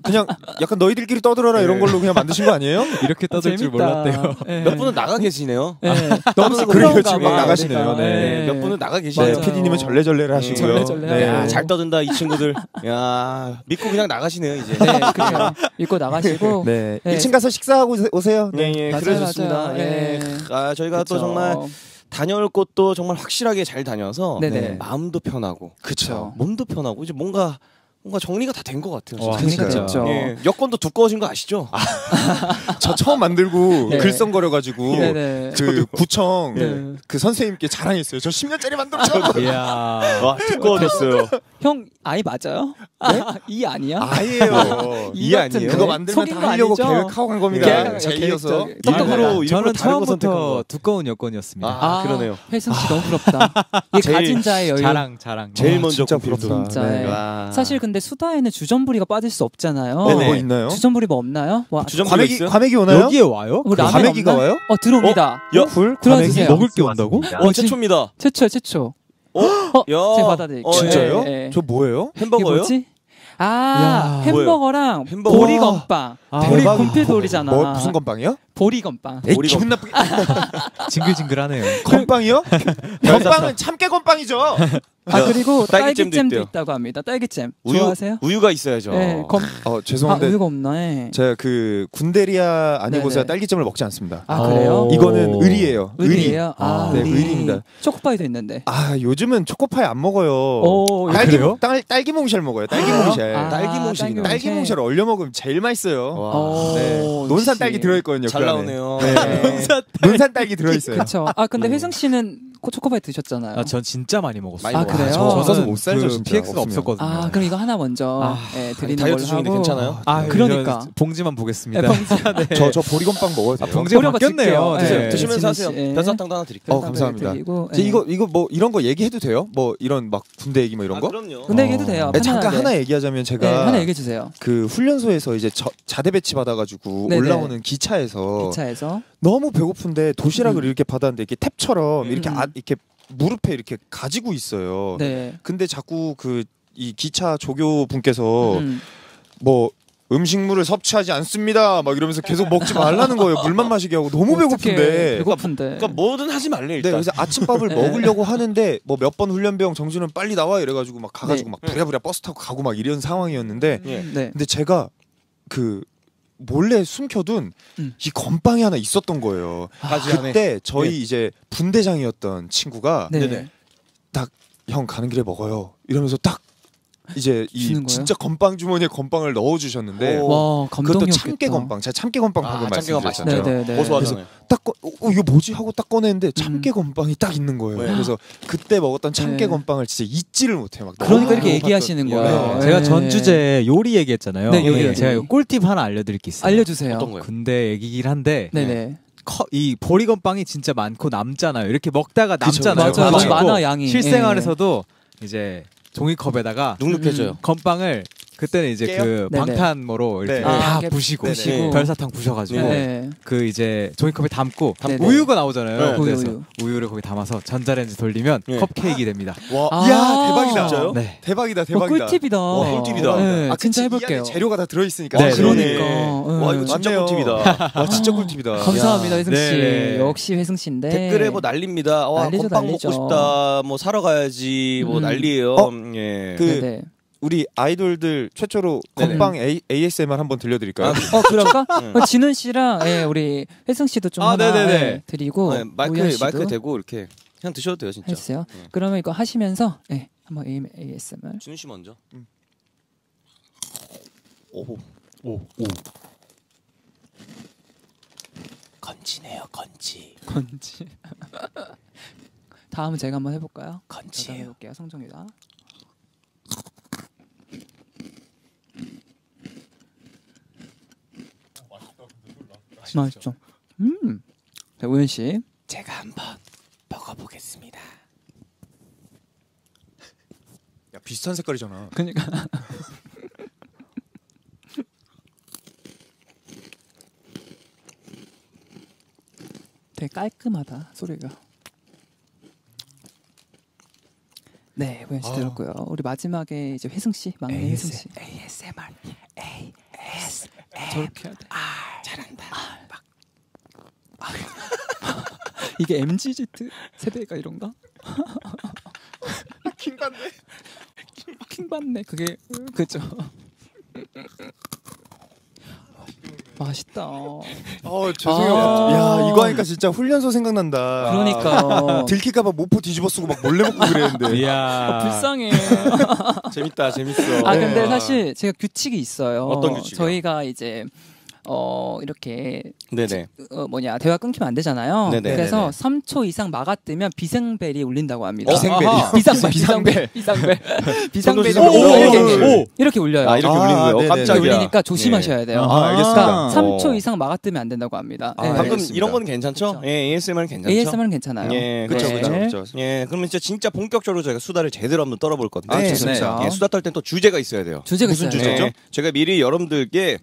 C: 그냥 약간 너희들끼리 떠들어라 이런 걸로 그냥 만드신 거 아니에요?
D: 이렇게 떠들 줄 몰랐대요.
A: 몇 분은 나가 계시네요.
B: 네.
A: 너무
C: 그래요,
A: 시끄러운가
C: 지금
A: 봐.
C: 막 나가시네요.
B: 그러니까.
C: 네.
A: 몇 분은 나가
C: 네,
A: 계시네요.
C: PD님은 절레절레를 하시고요.
B: 절레절레
C: 네.
A: 야, 잘 떠든다 이 친구들. 야, 믿고 그냥 나가시네요, 이제.
B: 네, 그래요. 읽고 나가시고.
C: 네.
B: 네.
C: 1층 가서 식사 하고 오세요.
A: 예, 예,
B: 맞아요,
A: 그래 좋습니다.
B: 맞아요.
A: 예.
B: 예.
A: 아, 저희가 또
B: 그쵸.
A: 정말 다녀올 곳도 정말 확실하게 잘 다녀서
B: 네네.
A: 네, 마음도 편하고
B: 그쵸.
A: 몸도 편하고 이제 뭔가 뭔가 정리가 다 된 것 같아요.
D: 와.
B: 정리가? 됐죠.
A: 예, 여권도 두꺼워진 거 아시죠?
C: 저 처음 만들고
B: 네.
C: 글썽거려 가지고
B: 네네.
C: 그 구청
B: 네.
C: 그 선생님께 자랑했어요. 저 10년짜리 만들었죠.
D: 이야.
A: 와 두꺼워졌어요.
B: 형 아이 맞아요? 이 아니야?
C: 아니에요.
B: 이
C: 이? 아니에요. 그거 만들면
B: 속인 다거
C: 하려고
B: 아니죠?
C: 계획하고 간 겁니다. 제 이어서.
B: 계획적-
A: 일부러
D: 저는 처음부터
A: 거.
D: 두꺼운 여권이었습니다.
A: 아, 그러네요.
B: 혜승 씨 너무 부럽다. 이게
A: 제일
B: 가진 자의 여유.
D: 자랑 자랑.
A: 제일
C: 와,
A: 먼저.
C: 부럽다.
B: 진짜.
C: 네.
A: 와.
B: 사실 근데 수다에는 주전부리가 빠질 수 없잖아요.
C: 어,
A: 네네.
C: 뭐 있나요?
B: 주전부리 뭐 없나요? 와,
A: 주전부리가
C: 과메기
A: 있어요?
C: 과메기 오나요?
D: 여기에 와요?
B: 뭐 라면
C: 과메기가
B: 없나?
C: 와요?
B: 어 들어옵니다.
A: 야,
C: 굴?
B: 들어주세요.
C: 과메기?
D: 먹을 게 온다고?
A: 어 최초입니다.
B: 최초야 최초.
A: 어?
B: 어,
A: 야.
B: 제가 받아드릴게요.
A: 어,
C: 진짜요?
B: 예, 예.
C: 저 뭐예요?
B: 이게
A: 햄버거요?
B: 뭐지? 아
D: 야.
B: 햄버거랑
A: 햄버거.
B: 보리건빵.
D: 아,
B: 우리
C: 대박이다.
B: 군필돌이잖아.
C: 뭐 무슨 건빵이요?
B: 보리 건빵.
C: 에이
A: 우리
C: 기분 나쁘게
D: 징글징글하네요.
C: 건빵이요? 건빵은 참깨 건빵이죠.
B: 아 그리고
A: 딸기잼도
B: 딸기잼도
A: 있대요.
B: 있다고 합니다. 딸기잼
A: 우유
B: 좋아하세요?
A: 우유가 있어야죠.
B: 네, 검...
C: 어
B: 아
C: 죄송한데
B: 우유가 없네.
C: 제가 그 군대리아 아니고서야
B: 네네.
C: 딸기잼을 먹지 않습니다.
B: 아 그래요?
D: 어.
C: 이거는 의리예요. 의리.
B: 의리예요? 아,
C: 네,
B: 의리.
C: 의리입니다.
B: 초코파이도 있는데.
C: 아 요즘은 초코파이 안 먹어요.
B: 오,
C: 딸기
D: 그래요?
C: 딸, 딸기 몽쉘 먹어요. 딸기 몽쉘.
B: 아,
A: 딸기 몽쉘이나.
C: 딸기 몽쉘 얼려 먹으면 제일 맛있어요.
A: 와.
B: 어,
C: 네. 논산. 딸기 들어있거든요.
A: 잘
C: 그 안에.
A: 나오네요.
C: 네.
A: 논산
C: 논산 딸기 들어있어요.
B: 그렇죠. 아 근데
A: 음.
B: 회승 씨는 코- 초코파이 드셨잖아요.
D: 아, 전 진짜 많이 먹었어요.
A: 많이
B: 아,
A: 먹어요.
B: 그래요?
C: 저 없어서
D: 저는
C: 못 살죠,
D: 그
C: 진짜.
D: PX가
C: 없으면.
D: 없었거든요.
B: 아 그럼 이거 하나 먼저
D: 아,
B: 예, 드리는
A: 다이어트
B: 걸로
A: 중인데
B: 하고.
A: 괜찮아요?
D: 아,
B: 그러니까.
D: 저 봉지만 보겠습니다.
B: 네, 봉지.
D: 네.
C: 저, 저 보리건빵 먹어도
D: 아,
C: 돼요?
D: 봉지가
B: 보려고
D: 바뀌었네요. 네.
B: 네.
A: 드시면서 하세요.
B: 씨.
A: 별사탕도 하나 드릴게요.
C: 어, 감사합니다.
B: 드리고,
C: 제
B: 예.
C: 이거 이거 뭐 이런 거 얘기해도 돼요? 뭐 이런 막 군대 얘기 뭐 이런
A: 아,
C: 거?
A: 그럼요.
B: 근데 얘기해도 돼요.
C: 네, 잠깐
B: 편안하게.
C: 하나 얘기하자면
B: 네,
C: 제가
B: 하나 얘기해 주세요.
C: 그 훈련소에서 이제 저, 자대 배치 받아가지고
B: 네네.
C: 올라오는 기차에서
B: 기차에서
C: 너무 배고픈데 도시락을
B: 음.
C: 이렇게 받았는데 이렇게 탭처럼 이렇게
B: 음.
C: 아, 이렇게 무릎에 이렇게 가지고 있어요.
B: 네.
C: 근데 자꾸 그 이 기차 조교 분께서
B: 음.
C: 뭐 음식물을 섭취하지 않습니다. 막 이러면서 계속 먹지 말라는 거예요. 물만 마시게 하고 너무 배고픈데.
B: 배고픈데.
A: 그러니까 뭐든 하지 말래
C: 네,
A: 일단.
C: 그래서 아침밥을
B: 네.
C: 먹으려고 하는데 뭐 몇 번 훈련병 정준은 빨리 나와 이래가지고 막 가가지고
B: 네.
C: 막 부랴부랴 버스 타고 가고 막 이런 상황이었는데
A: 예.
B: 네.
C: 근데 제가 그 몰래 숨겨둔
B: 음.
C: 이 건빵이 하나 있었던 거예요.
A: 안에.
C: 그때 저희 이제 분대장이었던 친구가
B: 네.
A: 네네.
C: 형 가는 길에 먹어요 이러면서 딱 이제 이
B: 거예요?
C: 진짜 건빵 주머니에 건빵을 넣어 주셨는데 그것도. 참깨 건빵 제가 참깨 건빵 방금
A: 아, 참깨가
C: 말씀드렸잖아요.
B: 네, 네, 네.
A: 고소하잖아요.
C: 딱 꺼, 어, 이거 뭐지 하고 딱 꺼냈는데 참깨
B: 음.
C: 건빵이 딱 있는 거예요.
A: 네.
C: 그래서 그때 먹었던 참깨
B: 네.
C: 건빵을 진짜 잊지를 못해 막.
B: 그러니까 이렇게 얘기하시는
C: 네.
B: 거예요.
D: 네. 제가
B: 네.
D: 전 주제 요리 얘기했잖아요.
B: 네, 요리.
D: 제가 꿀팁 하나 알려드릴 게 있어요.
B: 알려주세요.
A: 어떤 거요?
D: 군대 얘기긴 한데
B: 네네.
D: 커, 이 보리건빵이 진짜 많고 남잖아요. 이렇게 먹다가 남잖아요.
C: 그쵸.
B: 맞아요. 너무 많아 양이.
D: 실생활에서도 이제 종이컵에다가
A: 눅눅해져요.
B: 음.
D: 건빵을 그때는 이제
C: 깨요?
D: 그
B: 네네.
D: 방탄모로 이렇게
C: 네.
D: 다
B: 아, 깨-
D: 부시고
B: 부시고.
D: 별사탕 부셔가지고
B: 네.
D: 그 이제 종이컵에 담고
B: 네네.
D: 우유가 나오잖아요.
A: 네.
D: 그래서
B: 우유,
D: 우유. 를 거기 담아서 전자레인지 돌리면
A: 네.
D: 컵케이크 됩니다.
C: 와,
B: 아.
C: 이야 대박이다.
A: 진짜요?
D: 네.
C: 대박이다
B: 어,
C: 대박이다.
B: 꿀팁이다.
A: 와, 꿀팁이다.
B: 네,
C: 아,
B: 진짜
C: 그치, 이
B: 해볼게요.
C: 안에 재료가 다 들어있으니까.
D: 네,
A: 아,
D: 네.
B: 그러니까.
A: 와
B: 네.
A: 이거 진짜
C: 맞네요.
A: 꿀팁이다.
C: 와 진짜 꿀팁이다.
B: 감사합니다, 혜승 씨.
D: 네.
B: 역시 혜승 씨인데.
A: 댓글에 뭐 난립니다. 와,
B: 난리죠,
A: 건빵
B: 난리죠.
A: 먹고 싶다. 뭐 사러 가야지. 뭐
B: 음.
A: 난리예요.
C: 어?
A: 예.
C: 그-
B: 네 네.
C: 우리 아이돌들 최초로. 건빵 A, ASMR 한번 들려드릴까요?
A: 아,
B: 어 그럴까?
A: 응.
B: 어, 진은 씨랑 예, 우리 혜승 씨도 좀
D: 아,
B: 하나
D: 네네네.
B: 예, 드리고
A: 네, 마이크 마이크 대고 이렇게 그냥 드셔도 돼요, 진짜.
B: 해주세요.
A: 네.
B: 그러면 이거 하시면서 예, 한번 ASMR.
A: 준우 씨 먼저.
C: 음.
A: 오. 오. 오. 건지네요, 건지.
B: 건지. 다음은 제가 한번 해볼까요? 저도
A: 건지예요.
B: 해볼게요. 성종이다. 맛있죠. 음. 자, 우현 씨.
A: 제가 한번 먹어 보겠습니다.
C: 야 비슷한 색깔이잖아.
B: 그러니까. 되게 깔끔하다 소리가. 네, 우현 씨
C: 아.
B: 들었고요. 우리 마지막에 이제 회승 씨, 막내 회승 씨.
A: ASMR. ASMR.
B: 저렇게 해야 돼.
A: 아, 잘한다.
B: 이게 MZ 세대가 이런가?
C: 킹받네.
B: 킹받네. 그게 그죠. 맛있다.
C: 어 죄송해요.
B: 아.
C: 야 이거 하니까 진짜 훈련소 생각난다.
B: 그러니까
C: 들킬까봐 모포 뒤집어 쓰고 막 몰래 먹고 그랬는데.
D: 이야.
B: 불쌍해.
A: 재밌다, 재밌어.
B: 아 근데
C: 네.
B: 사실 제가 규칙이 있어요.
A: 어떤 규칙이요?
B: 저희가 이제 어 이렇게
A: 네네.
B: 어, 뭐냐 대화 끊기면 안 되잖아요.
A: 네네.
B: 그래서
C: 네네.
B: 3초 이상 막아뜨면 비생벨이 울린다고 합니다.
C: 비생벨이요?
D: 아하.
B: 비상벨,
C: 비상벨.
B: 비상벨, 비상벨이
A: 오,
B: 이렇게. 이렇게 울려요.
A: 아, 이렇게
C: 아,
A: 울리는 거예요? 깜짝이야.
B: 울리니까 조심하셔야 돼요.
C: 아, 알겠습니다.
A: 어.
B: 3초 이상 막아뜨면 안 된다고 합니다.
C: 아,
B: 네.
A: 방금
C: 알겠습니다.
A: 이런 건 괜찮죠?
B: 그쵸.
A: 예, ASMR은 괜찮죠?
B: ASMR은 괜찮아요.
A: 예,
C: 그쵸
A: 네.
C: 그쵸 그쵸.
A: 예, 그러면 진짜 진짜 본격적으로 저희가 수다를 제대로 한번 떨어볼 건데.
C: 아,
B: 좋습니다.
A: 예, 수다 떨 땐 또 주제가 있어야 돼요.
B: 주제가
C: 무슨
B: 있어요.
C: 주제죠?
A: 예, 제가 미리 여러분들께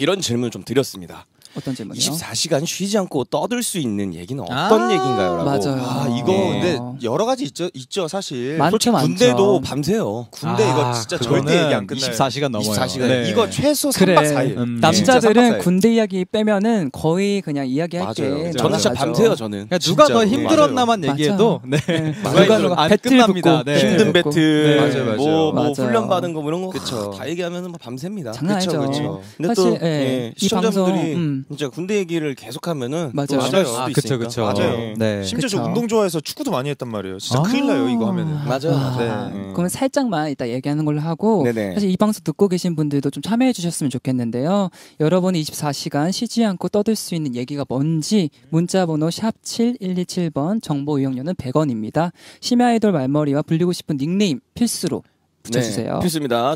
A: 이런 질문을 좀 드렸습니다.
B: 어떤 질문이요?
A: 24시간 쉬지 않고 떠들 수 있는 얘기는 어떤
D: 아,
A: 얘기인가요?라고.
B: 맞아요.
C: 아 이거
A: 예.
C: 근데 여러 가지 있죠 있죠 사실.
B: 많죠,
A: 솔직히
B: 많죠.
A: 군대도 밤새요.
C: 군대 이거 진짜 절대 얘기 안 끝나요.
D: 24시간 넘어요.
A: 24시간.
D: 네.
C: 이거 최소
B: 그래.
C: 3박 4일.
D: 음.
B: 남자들은
C: 진짜 3박 4일.
B: 군대 이야기 빼면은 거의 그냥 이야기할
C: 맞아요.
B: 게
C: 저는
A: 저는 진짜. 밤새요, 저는.
D: 그러니까 누가 더
C: 진짜로.
D: 힘들었나만
B: 맞아요.
D: 얘기해도 네.
B: 네.
A: 누가
B: 누가? 누가
D: 안 끝납니다. 네.
A: 힘든. 배틀,
C: 맞아요, 맞아요.
A: 뭐, 뭐
B: 맞아요.
A: 훈련 받은 거뭐 이런 거
C: 그쵸.
A: 다 얘기하면 뭐 밤새입니다.
B: 장난 아니죠.
C: 그쵸.
A: 근데 또
B: 예,
A: 예, 시청자분들이
B: 음.
A: 진짜 군대 얘기를 계속하면은
B: 맞아요.
C: 맞아요.
A: 수도
D: 아. 그쵸, 그쵸.
C: 맞아요.
A: 예.
D: 네.
C: 심지어 저
B: 그쵸.
C: 운동 좋아해서 축구도 많이 했단 말이에요. 진짜
D: 아.
C: 큰일 나요 이거 하면은.
A: 맞아요,
B: 아.
C: 네.
A: 예.
B: 그러면 살짝만 이따 얘기하는 걸로 하고
A: 네네.
B: 사실 이 방송 듣고 계신 분들도 좀 참여해 주셨으면 좋겠는데요. 여러분이 24시간 쉬지 않고 떠들 수 있는 얘기가 뭔지 문자 번호 샵 7127번 정보 이용료는 100원입니다. 심야 아이돌 말머리와 불리고 싶은 닉네임 필수로 붙여주세요.
A: 네.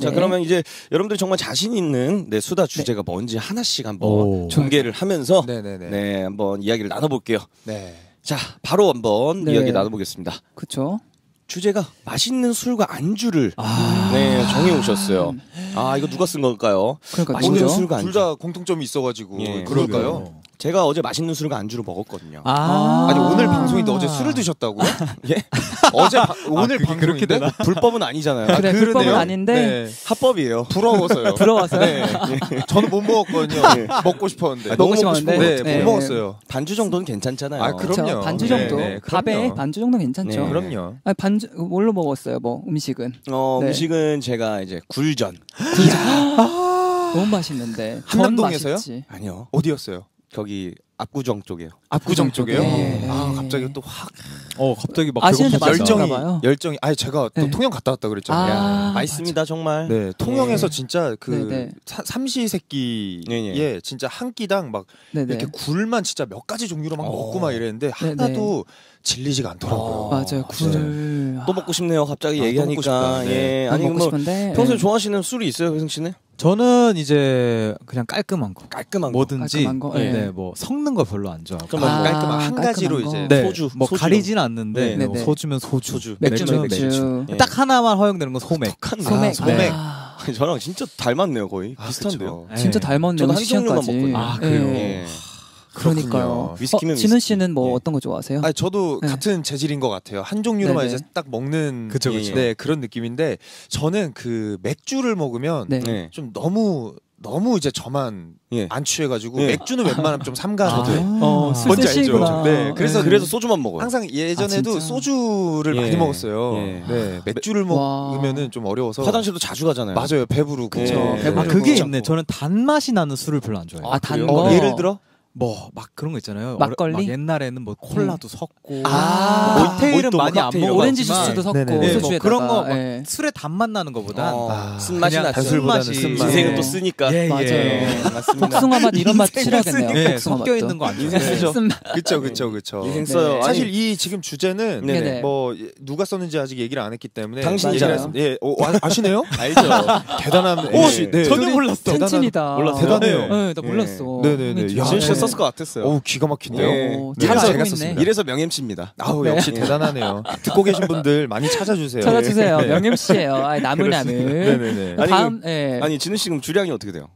A: 자,
B: 네.
A: 그러면 이제 여러분들이 정말 자신 있는 네, 수다 주제가 뭔지 하나씩 한번
D: 오.
A: 공개를 하면서
C: 네네네.
A: 네, 한번 이야기를 나눠볼게요.
C: 네.
A: 자, 바로 한번
B: 네.
A: 이야기 나눠보겠습니다.
B: 그렇죠.
A: 주제가 맛있는 술과 안주를
D: 아.
A: 네, 정해 오셨어요. 아, 이거 누가 쓴 걸까요?
B: 그러니까
A: 맛있는
B: 뭐죠?
A: 술과 안주.
C: 둘 다 공통점이 있어가지고
A: 예,
C: 그럴까요?
A: 제가 어제 맛있는 술과 안주를 먹었거든요.
D: 아.
C: 아니 오늘 방송인데 어제 술을 드셨다고요?
A: 예?
C: 어제 바- 오늘
D: 그게
C: 방송인데
D: 그렇게 되나?
A: 불법은 아니잖아요.
B: 그래
C: 그러네요.
B: 불법은 아닌데
C: 네.
A: 합법이에요.
C: 부러워서요.
B: 부러워서요?
C: 네. 저는 못 먹었거든요. 먹고 싶었는데.
A: 아, 너무 먹고
B: 싶었는데
C: 네, 못 먹었어요.
A: 반주 정도는 괜찮잖아요.
C: 아,
B: 그렇죠.
C: 그럼요.
B: 반주
C: 네,
B: 정도
C: 네,
B: 밥에
C: 그럼요.
B: 반주 정도 괜찮죠.
A: 네.
C: 그럼요.
B: 아, 반주 뭘로 먹었어요? 뭐 음식은
A: 어,
B: 네.
A: 음식은 제가 이제 굴전.
B: 너무 맛있는데
C: 한남동에서요?
B: 맛있지.
A: 아니요.
C: 어디였어요?
A: 거기 압구정 쪽이에요.
C: 압구정 쪽에요?
B: 네.
C: 아 갑자기 또 확
D: 어 갑자기 막
B: 아시는데
D: 배고프다.
C: 열정이
B: 봐요.
C: 열정이. 아니 제가 또
B: 네.
C: 통영 갔다 왔다 그랬잖아요.
B: 아,
A: 맛있습니다, 정말.
C: 네, 통영에서 진짜 그
B: 네, 네.
C: 사- 삼시세끼에
A: 예,
C: 진짜 한 끼당 막
B: 네네.
C: 이렇게 굴만 진짜 몇 가지 종류로 막
A: 어.
C: 먹고 막 이랬는데
B: 네,
C: 하나도 질리지가 않더라고요.
A: 어.
B: 맞아요. 굴.
A: 또 먹고 싶네요. 갑자기
C: 아, 또
A: 얘기하니까.
C: 먹고 싶다. 네.
A: 예.
B: 아니
A: 뭐
B: 싶은데
A: 평소에
B: 예.
A: 좋아하시는 술이 있어요, 회승 씨는?
D: 저는 이제 그냥 깔끔한 거.
A: 깔끔한 거.
D: 뭐든지
B: 깔끔한 거,
D: 네.
B: 예.
D: 뭐 섞는 거 별로 안 좋아하고.
A: 그러면
B: 아,
C: 깔끔한 한 가지로
B: 깔끔한
C: 이제
B: 거.
D: 네,
A: 소주,
D: 뭐
A: 소주.
D: 가리진 않는데
A: 네.
D: 뭐. 소주면 소주,
A: 소주.
B: 맥주
D: 맥주는
B: 맥주.
A: 예.
D: 딱 하나만 허용되는 건 소맥.
B: 소맥.
C: 아, 소맥.
B: 아,
A: 저랑 진짜 닮았네요 거의
C: 아,
A: 비슷한데요.
C: 그쵸.
B: 진짜
D: 네.
B: 닮았네요.
A: 저도 한 종류만. 먹거든요.
D: 아, 그래요?
A: 예.
B: 그러니까요.
C: 그렇군요.
A: 위스키면
B: 어, 진우. 씨는 뭐
A: 예.
B: 어떤 거 좋아하세요?
C: 아니 저도
B: 네.
C: 같은 재질인 것 같아요. 한 종류로만
B: 네네.
C: 이제 딱 먹는
D: 그쵸,
A: 그쵸.
C: 네 그런 느낌인데 저는 그 맥주를 먹으면
B: 네.
A: 네.
C: 좀 너무 너무 이제 저만
A: 예.
C: 안 취해가지고
A: 예.
C: 맥주는 웬만하면 좀 삼가는
A: 저도요.
B: 어,
C: 뭔지 알죠?
B: 드시구나.
C: 네, 그래서-
A: 그래서 소주만 먹어요.
C: 항상 예전에도
B: 아?
C: 소주를
A: 예.
C: 많이 먹었어요.
A: 예.
C: 네 맥주를
B: 와.
C: 먹으면은 좀 어려워서
A: 화장실도 자주 가잖아요.
C: 맞아요 배부르고
B: 그쵸.
A: 예.
B: 배부르고.
D: 아 그게 있네. 저는 단맛이 나는 술을 별로 안 좋아해요.
B: 아, 단
A: 그래요?
B: 거.
C: 어, 예를 들어
D: 뭐 막 그런 거 있잖아요.
B: 막걸리?
D: 어려- 막 옛날에는 뭐 콜라도 섞고
B: 아.
D: 뭐 칵테일은
A: 모히또,
D: 많이 안. 먹어.
B: 오렌지 주스도 섞고.
C: 네,
D: 뭐. 그런 거막
B: 예.
D: 술에 단맛 나는 거보단
A: 어,
C: 아,
A: 쓴맛이 나죠.
C: 단술보다는
D: 쓴맛이
C: 쓴맛.
A: 인생은
B: 예.
A: 또 쓰니까.
D: 예,
B: 맞아요.
D: 예.
A: 맞습니다.
B: 복숭아 맛 이런 맛 싫어하겠네요.
D: 예,
B: 복숭아
D: 섞여. 있는 거
A: 인생.
B: 쓴맛.
C: 그쵸 그쵸 그쵸.
A: 인생
B: 네.
A: 써요.
C: 사실 이 지금 주제는
A: 네네.
B: 네네.
C: 뭐 누가 썼는지 아직 얘기를 안 했기 때문에
A: 당신이잖아요.
C: 얘기를 했- 예, 어, 아, 아시네요?
A: 알죠.
C: 대단한
A: 오,
C: MC. 네.
D: 전혀 몰랐어.
C: 대단한-.
A: 몰랐어요?
C: 대단해요.
B: 네, 나
A: 예.
B: 몰랐어.
C: 네 네네. 야,
A: 지 썼을 것 같았어요.
C: 어우 기가 막힌데요.
A: 예.
B: 오,
C: 네,
B: 잘
C: 제가
B: 알고 있네.
C: 썼습니다.
A: 이래서 명MC입니다.
C: 아우
B: 네.
C: 역시 대단하네요. 듣고 계신 분들 많이 찾아주세요.
B: 찾아주세요.
C: 네.
B: 명 MC예요. 아, 나물 나물.
C: 네네네.
A: 아니,
B: 다음, 예.
A: 아니 진우 씨 그럼 주량이 어떻게 돼요?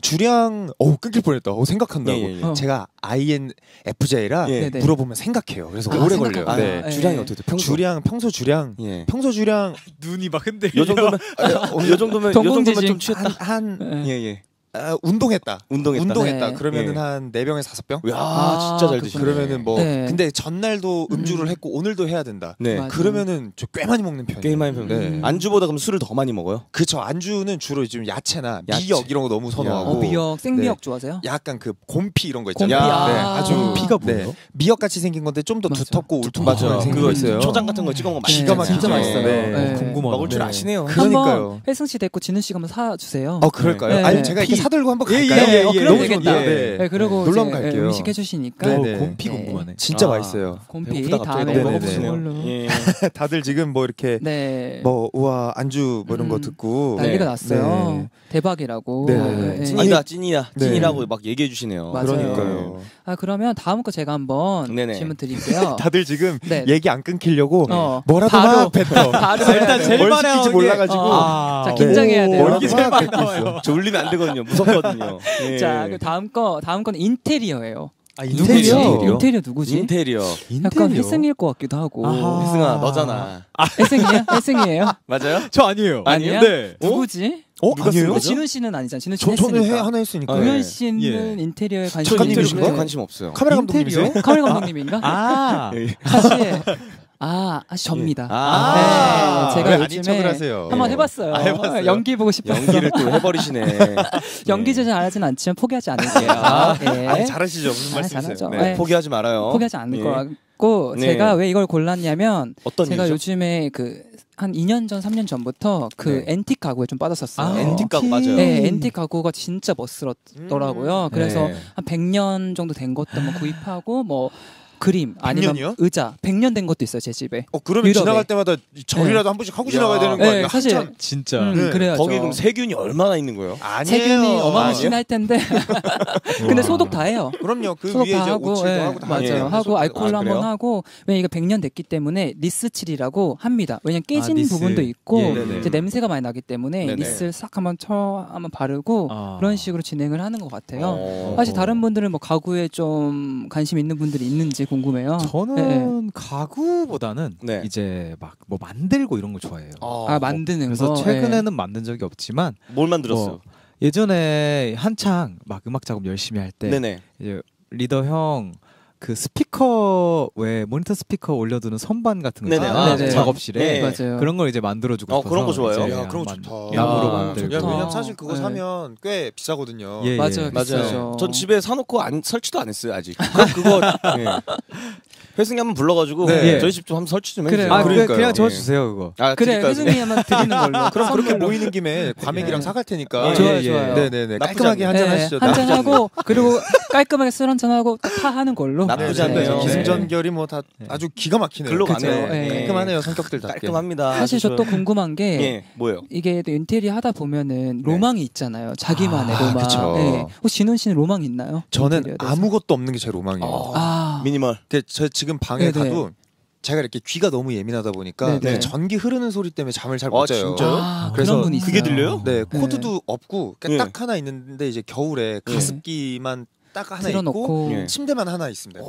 C: 주량 어우 끊길 뻔했다. 어 생각한다고.
A: 예, 예, 예.
B: 어.
C: 제가 INFJ라
A: 예.
C: 물어보면 생각해요. 그래서
B: 아,
C: 오래. 걸려요. 네.
B: 아, 예.
A: 주량이 어떻게 돼요? 평소.
C: 주량 평소 주량
A: 예.
C: 평소 주량
D: 눈이 막 흔들려.
A: 요 정도면 아, 어, 요 정도면 요 정도면. 좀 취했다.
C: 한, 한
B: 예.
A: 예 예.
C: 아, 운동했다.
A: 운동했다.
C: 운동했다.
B: 네.
C: 그러면은
A: 예.
C: 한네 병에 다섯 병.
A: 야
B: 아,
A: 진짜 잘. 드시네.
C: 그러면은 뭐
B: 네.
C: 근데 전날도 음주를
B: 음.
C: 했고 오늘도 해야 된다.
A: 네.
B: 맞아.
C: 그러면은 저 꽤 많이 먹는 편이에요.
A: 게임 많이 배우네.
C: 네.
A: 안주보다 그럼 술을 더 많이 먹어요?
C: 그쵸 안주는 주로 지금 야채나
A: 야채.
C: 미역 이런 거 너무 선호하고
B: 어, 미역, 생미역
C: 네.
B: 좋아하세요?
C: 약간 그 곰피 이런 거 있잖아요.
A: 야,
C: 네,
B: 아.
C: 아주
D: 곰피가
C: 네.
D: 뭐예요?
C: 미역 같이 생긴 건데 좀 더. 두텁고
A: 맞아요.
C: 생긴
A: 그거
C: 거 있어요.
A: 초장 같은 거 찍어 먹으면
B: 네,
C: 기가
A: 맛있죠.
B: 진짜. 맛있어요.
C: 네.
B: 네.
D: 궁금하다.
A: 먹을 줄
C: 네.
A: 아시네요.
C: 그러니까요.
B: 회승 씨 데리고 진우 씨가 한번 사 주세요.
C: 어 그럴까요?
B: 네.
C: 아니 제가 이렇게
D: 피.
C: 사들고 한번
D: 예,
C: 갈까요?
D: 예, 예,
B: 어,
D: 예.
B: 그럼
C: 너무
B: 되겠다.
C: 좋은데.
B: 네.
C: 네.
B: 그리고
C: 놀러 한번 갈게요.
B: 예, 음식 해 주시니까
C: 네,
D: 어,
C: 네.
D: 곰피
B: 네.
D: 궁금하네.
C: 진짜
A: 아.
C: 맛있어요.
B: 곰피 다음에. 먹어보는 걸로.
A: 예.
C: 다들 지금 뭐 이렇게
B: 네.
C: 뭐 우와 안주 뭐 이런 거
B: 음.
C: 듣고
B: 난리가
A: 네.
B: 났어요.
C: 네.
B: 대박이라고.
A: 찐이다 찐이야
C: 네.
A: 찐이라고 막 얘기해 주시네요.
B: 맞아요.
C: 그러니까요.
B: 아 그러면 다음 거 제가 한번
A: 네네.
B: 질문 드릴게요.
C: 다들 지금
B: 네.
C: 얘기 안 끊기려고
B: 어,
C: 뭐라도
B: 바로.
C: 막 뱉어.
B: 바로
D: 아, 일단 제일 나오는 게-
C: 몰라가지고
B: 어. 자, 긴장해야 돼요.
C: 뭐라도
D: 제일. 나와요.
A: 저 울리면 안 되거든요. 무섭거든요. 예.
B: 자, 그 다음 거 다음 건 인테리어예요.
D: 아,
B: 누구지?
C: 인테리어?
B: 인테리어 누구지?
A: 인테리어.
B: 약간 혜승일 것 같기도 하고.
D: 아하.
A: 혜승아 너잖아.
B: 혜승이야? 혜승이에요?
A: 맞아요?
D: 저 아니에요.
B: 아니야?
D: 네.
B: 누구지?
C: 어
A: 누가
C: 아니에요?
B: 어, 진훈 씨는 아니잖아. 진훈
C: 저,
B: 씨는
C: 저는 해. 하나 했으니까.
A: 아,
B: 동현
A: 네.
B: 씨는
D: 예.
B: 인테리어에 관심
A: 저? 인테리어에 관심 없어요.
C: 카메라 감독님이세요?
B: 인테리어? 카메라 감독님인가?
D: 아.
A: 예.
B: 사실 아, 아 접니다.
A: 아.
B: 네, 제가
C: 왜
B: 요즘에? 한번
A: 예.
B: 해봤어요.
C: 아, 해봤어요?
B: 연기 보고 싶어서.
A: 연기를 또 해버리시네.
B: 연기 안 하진 않지만 포기하지 않을게요.
A: 아,
B: 예.
C: 아니 잘하시죠 무슨
B: 아,
C: 말씀이세요?
B: 잘하죠.
A: 네,
B: 네.
A: 포기하지 말아요.
B: 포기하지 않을
A: 예.
B: 것 같고
A: 네.
B: 제가 왜 이걸 골랐냐면 제가
A: 일이죠?
B: 요즘에 그한 2년 전, 3년 전부터 그
A: 네.
B: 앤틱 가구에 좀 빠졌었어요.
A: 아, 앤틱 가구 맞아요.
B: 네, 앤틱 가구가 진짜 멋스럽더라고요.
C: 음.
B: 그래서
A: 네.
B: 한 100년 정도 된 것도 뭐 구입하고 뭐 그림 아니면
C: 100년이요?
B: 의자 100년 된 것도 있어요 제 집에.
C: 어 그러면
B: 유럽에.
C: 지나갈 때마다 절이라도 한 번씩 하고
A: 야.
C: 지나가야 되는 거
B: 네,
C: 아니야?
B: 사실
C: 한참-
D: 진짜.
B: 음,
C: 네.
B: 그래야죠.
A: 거기 그럼 세균이 얼마나 있는 거예요?
C: 아니에요.
B: 세균이
C: 아,
B: 어마무시할 텐데 근데
D: 와.
B: 소독 다 해요.
C: 그럼요. 그
B: 소독
C: 위에
B: 다 하고
C: 오칠도
B: 예,
C: 하고 다
B: 맞아요.
C: 하죠.
B: 하고 알코올로
A: 아,
B: 한번? 하고 왜냐 이거 100년 됐기 때문에 니스칠이라고 합니다. 왜냐면 깨진
D: 아.
B: 부분도 있고
D: 예.
B: 이제 냄새가 많이 나기 때문에
A: 네네.
B: 니스를 싹 한번 쳐 한번 바르고
D: 아.
B: 그런 식으로 진행을 하는 것 같아요.
A: 어.
B: 사실 다른 분들은 뭐 가구에 좀 관심 있는 분들이 있는지 궁금해요.
D: 저는
B: 네.
D: 가구보다는
A: 네.
D: 이제 막 뭐 만들고 이런 걸 좋아해요.
A: 어,
B: 아 만드는
D: 그래서
B: 거.
D: 최근에는 만든 적이 없지만
A: 뭘 만들었어요?
D: 뭐 예전에 한창 막 음악 작업 열심히 할 때 리더 형 그 스피커 왜 모니터 스피커 올려두는 선반 같은 거
A: 네네.
D: 있잖아요
B: 아, 네네.
D: 작업실에
A: 네.
B: 맞아요.
D: 그런 걸 이제 만들어 주고
A: 어,
D: 싶어서
A: 그런 거 좋아요.
C: 야, 그런 거
D: 만-
C: 좋다.
D: 나무로
B: 야,
D: 만들고
C: 야. 왜냐면 사실 그거
B: 네.
C: 사면 꽤 비싸거든요.
D: 예,
B: 맞아요,
D: 예.
B: 비싸죠.
A: 맞아요. 전 집에 사놓고 안 설치도 안 했어요 아직. 그럼 그거 예. 회승이 한번 불러가지고
C: 네.
A: 저희 집 좀 한번 설치 좀. 해주세요.
D: 아,
C: 그러니까요.
D: 그냥, 그냥
A: 예.
D: 적어주세요 그거.
A: 아,
B: 그래
A: 드릴까요?
B: 회승이 한번 드리는 걸로.
C: 그럼 그렇게. 모이는 김에 과메기랑
B: 네.
C: 사갈 테니까.
A: 예,
B: 좋아요,
D: 예, 예.
B: 좋아요.
C: 네네네.
A: 나쁘지
C: 깔끔하게 한잔
B: 네,
C: 하시죠.
B: 한잔 하고 그리고 깔끔하게 술 한잔 하고 파 하는 걸로.
A: 나쁘지. 않네요.
C: 기승전결이 뭐다
D: 네.
C: 아주 기가 막히네요.
A: 글로. 가네요.
B: 예.
C: 깔끔하네요 성격들 다.
A: 깔끔합니다.
B: 사실 저 또 궁금한 게.
A: 예, 뭐요?
B: 이게 또 인테리어 하다 보면은 로망이 있잖아요. 자기만의
C: 아,
B: 로망.
C: 그쵸.
B: 네. 혹시 진훈 씨는 로망 있나요?
C: 저는? 아무것도 없는 게 제 로망이에요.
A: 어.
B: 아
A: 미니멀.
C: 그, 저 지금 방에
B: 네네.
C: 가도 제가 이렇게 귀가 너무 예민하다 보니까
B: 네네.
C: 그 전기 흐르는 소리 때문에 잠을 잘
A: 아,
C: 못 자요.
A: 진짜요?
B: 아,
C: 그래서
B: 있어요.
A: 그게 들려요?
C: 네,
B: 네.
C: 코드도 없고
A: 네.
C: 딱 하나 있는데 이제 겨울에
A: 네.
C: 가습기만 딱 하나 있고
B: 틀어놓고
A: 예.
C: 침대만 하나 있습니다.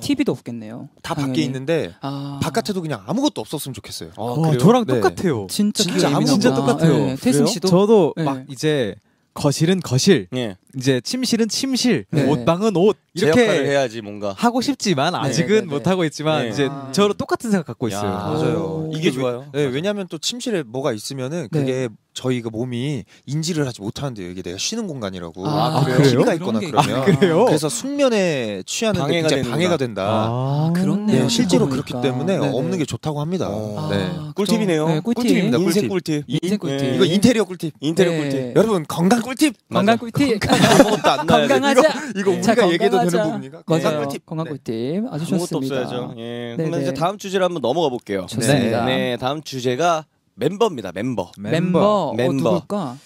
B: TV도 없겠네요.
C: 다
B: 당연히.
C: 밖에 있는데
B: 아,
C: 바깥에도 그냥 아무것도 없었으면 좋겠어요.
A: 아,
D: 어,
A: 그래요?
D: 저랑
C: 네.
D: 똑같아요.
B: 진짜
C: 진짜 아무-
B: 예민하구나.
D: 진짜 똑같아요.
B: 네, 태승? 씨도
D: 저도
B: 네.
D: 막 이제 거실은 거실,
A: 예.
D: 이제 침실은 침실,
B: 네.
D: 옷방은
A: 옷제 역할을
D: 이렇게
A: 해야지 뭔가.
D: 하고 싶지만
B: 네,
D: 아직은
B: 네, 네.
D: 못 하고 있지만
A: 네.
D: 이제
B: 아.
D: 저로 똑같은 생각 갖고
A: 야,
D: 있어요.
C: 맞아요.
B: 오.
A: 이게 좋아요.
C: 네, 왜냐하면 또 침실에 뭐가 있으면은
B: 네.
C: 그게 저희가 몸이 인지를 하지 못하는데요. 이게 내가 쉬는 공간이라고.
B: 아,
D: 그래요?
C: TV가 있거나
B: 게
C: 그러면.
D: 아, 그래요?
C: 그래서 숙면에 취하는데
A: 방해가
C: 굉장히. 방해가 된다.
D: 아,
B: 그렇네요.
C: 네, 실제로 그렇기. 때문에
B: 네네.
C: 없는 게 좋다고 합니다.
A: 어.
C: 네.
B: 아,
A: 꿀팁이네요.
B: 네, 꿀팁.
C: 꿀팁입니다.
A: 인생
C: 꿀팁.
A: 꿀팁.
B: 인생 꿀팁.
A: 예.
C: 이거 인테리어 꿀팁.
A: 인테리어
B: 네.
A: 꿀팁.
C: 여러분 건강 꿀팁.
B: 건강. 꿀팁.
A: 아무것도 안 나야 돼.
B: 건강하자.
C: 이거
B: 자,
C: 우리가 얘기해도 되는. 부분인가? 건강
B: 맞아요.
C: 꿀팁.
B: 건강
C: 네.
B: 꿀팁. 아주
A: 아무것도
B: 좋습니다.
A: 없어야죠. 예.
B: 네네.
A: 그러면 이제 다음 주제로 한번 넘어가 볼게요.
B: 좋습니다.
A: 네, 다음 주제가 멤버입니다. 멤버.
B: 멤버,
A: 멤버.
B: 어, 누굴까?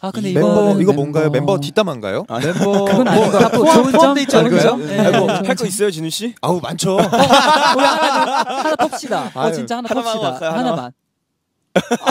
B: 아 근데
C: 이
B: 이거
C: 멤버 이거 뭔가요? 멤버 뒷담화인가요?
A: 아,
D: 멤버
B: 그건 아닌가?
D: 뭐,
B: 좋은
D: 포함,
B: 점,
D: 포함돼 있지
B: 좋은
D: 않을까요?
B: 점. 네,
A: 아이고,
B: 좋은
A: 할거
B: 점.
A: 있어요, 진우 씨?
C: 아우 많죠.
B: 우리 하나 하나 텁시다. 어
C: 아유,
B: 진짜 하나 텁시다.
A: 할까요?
B: 하나만.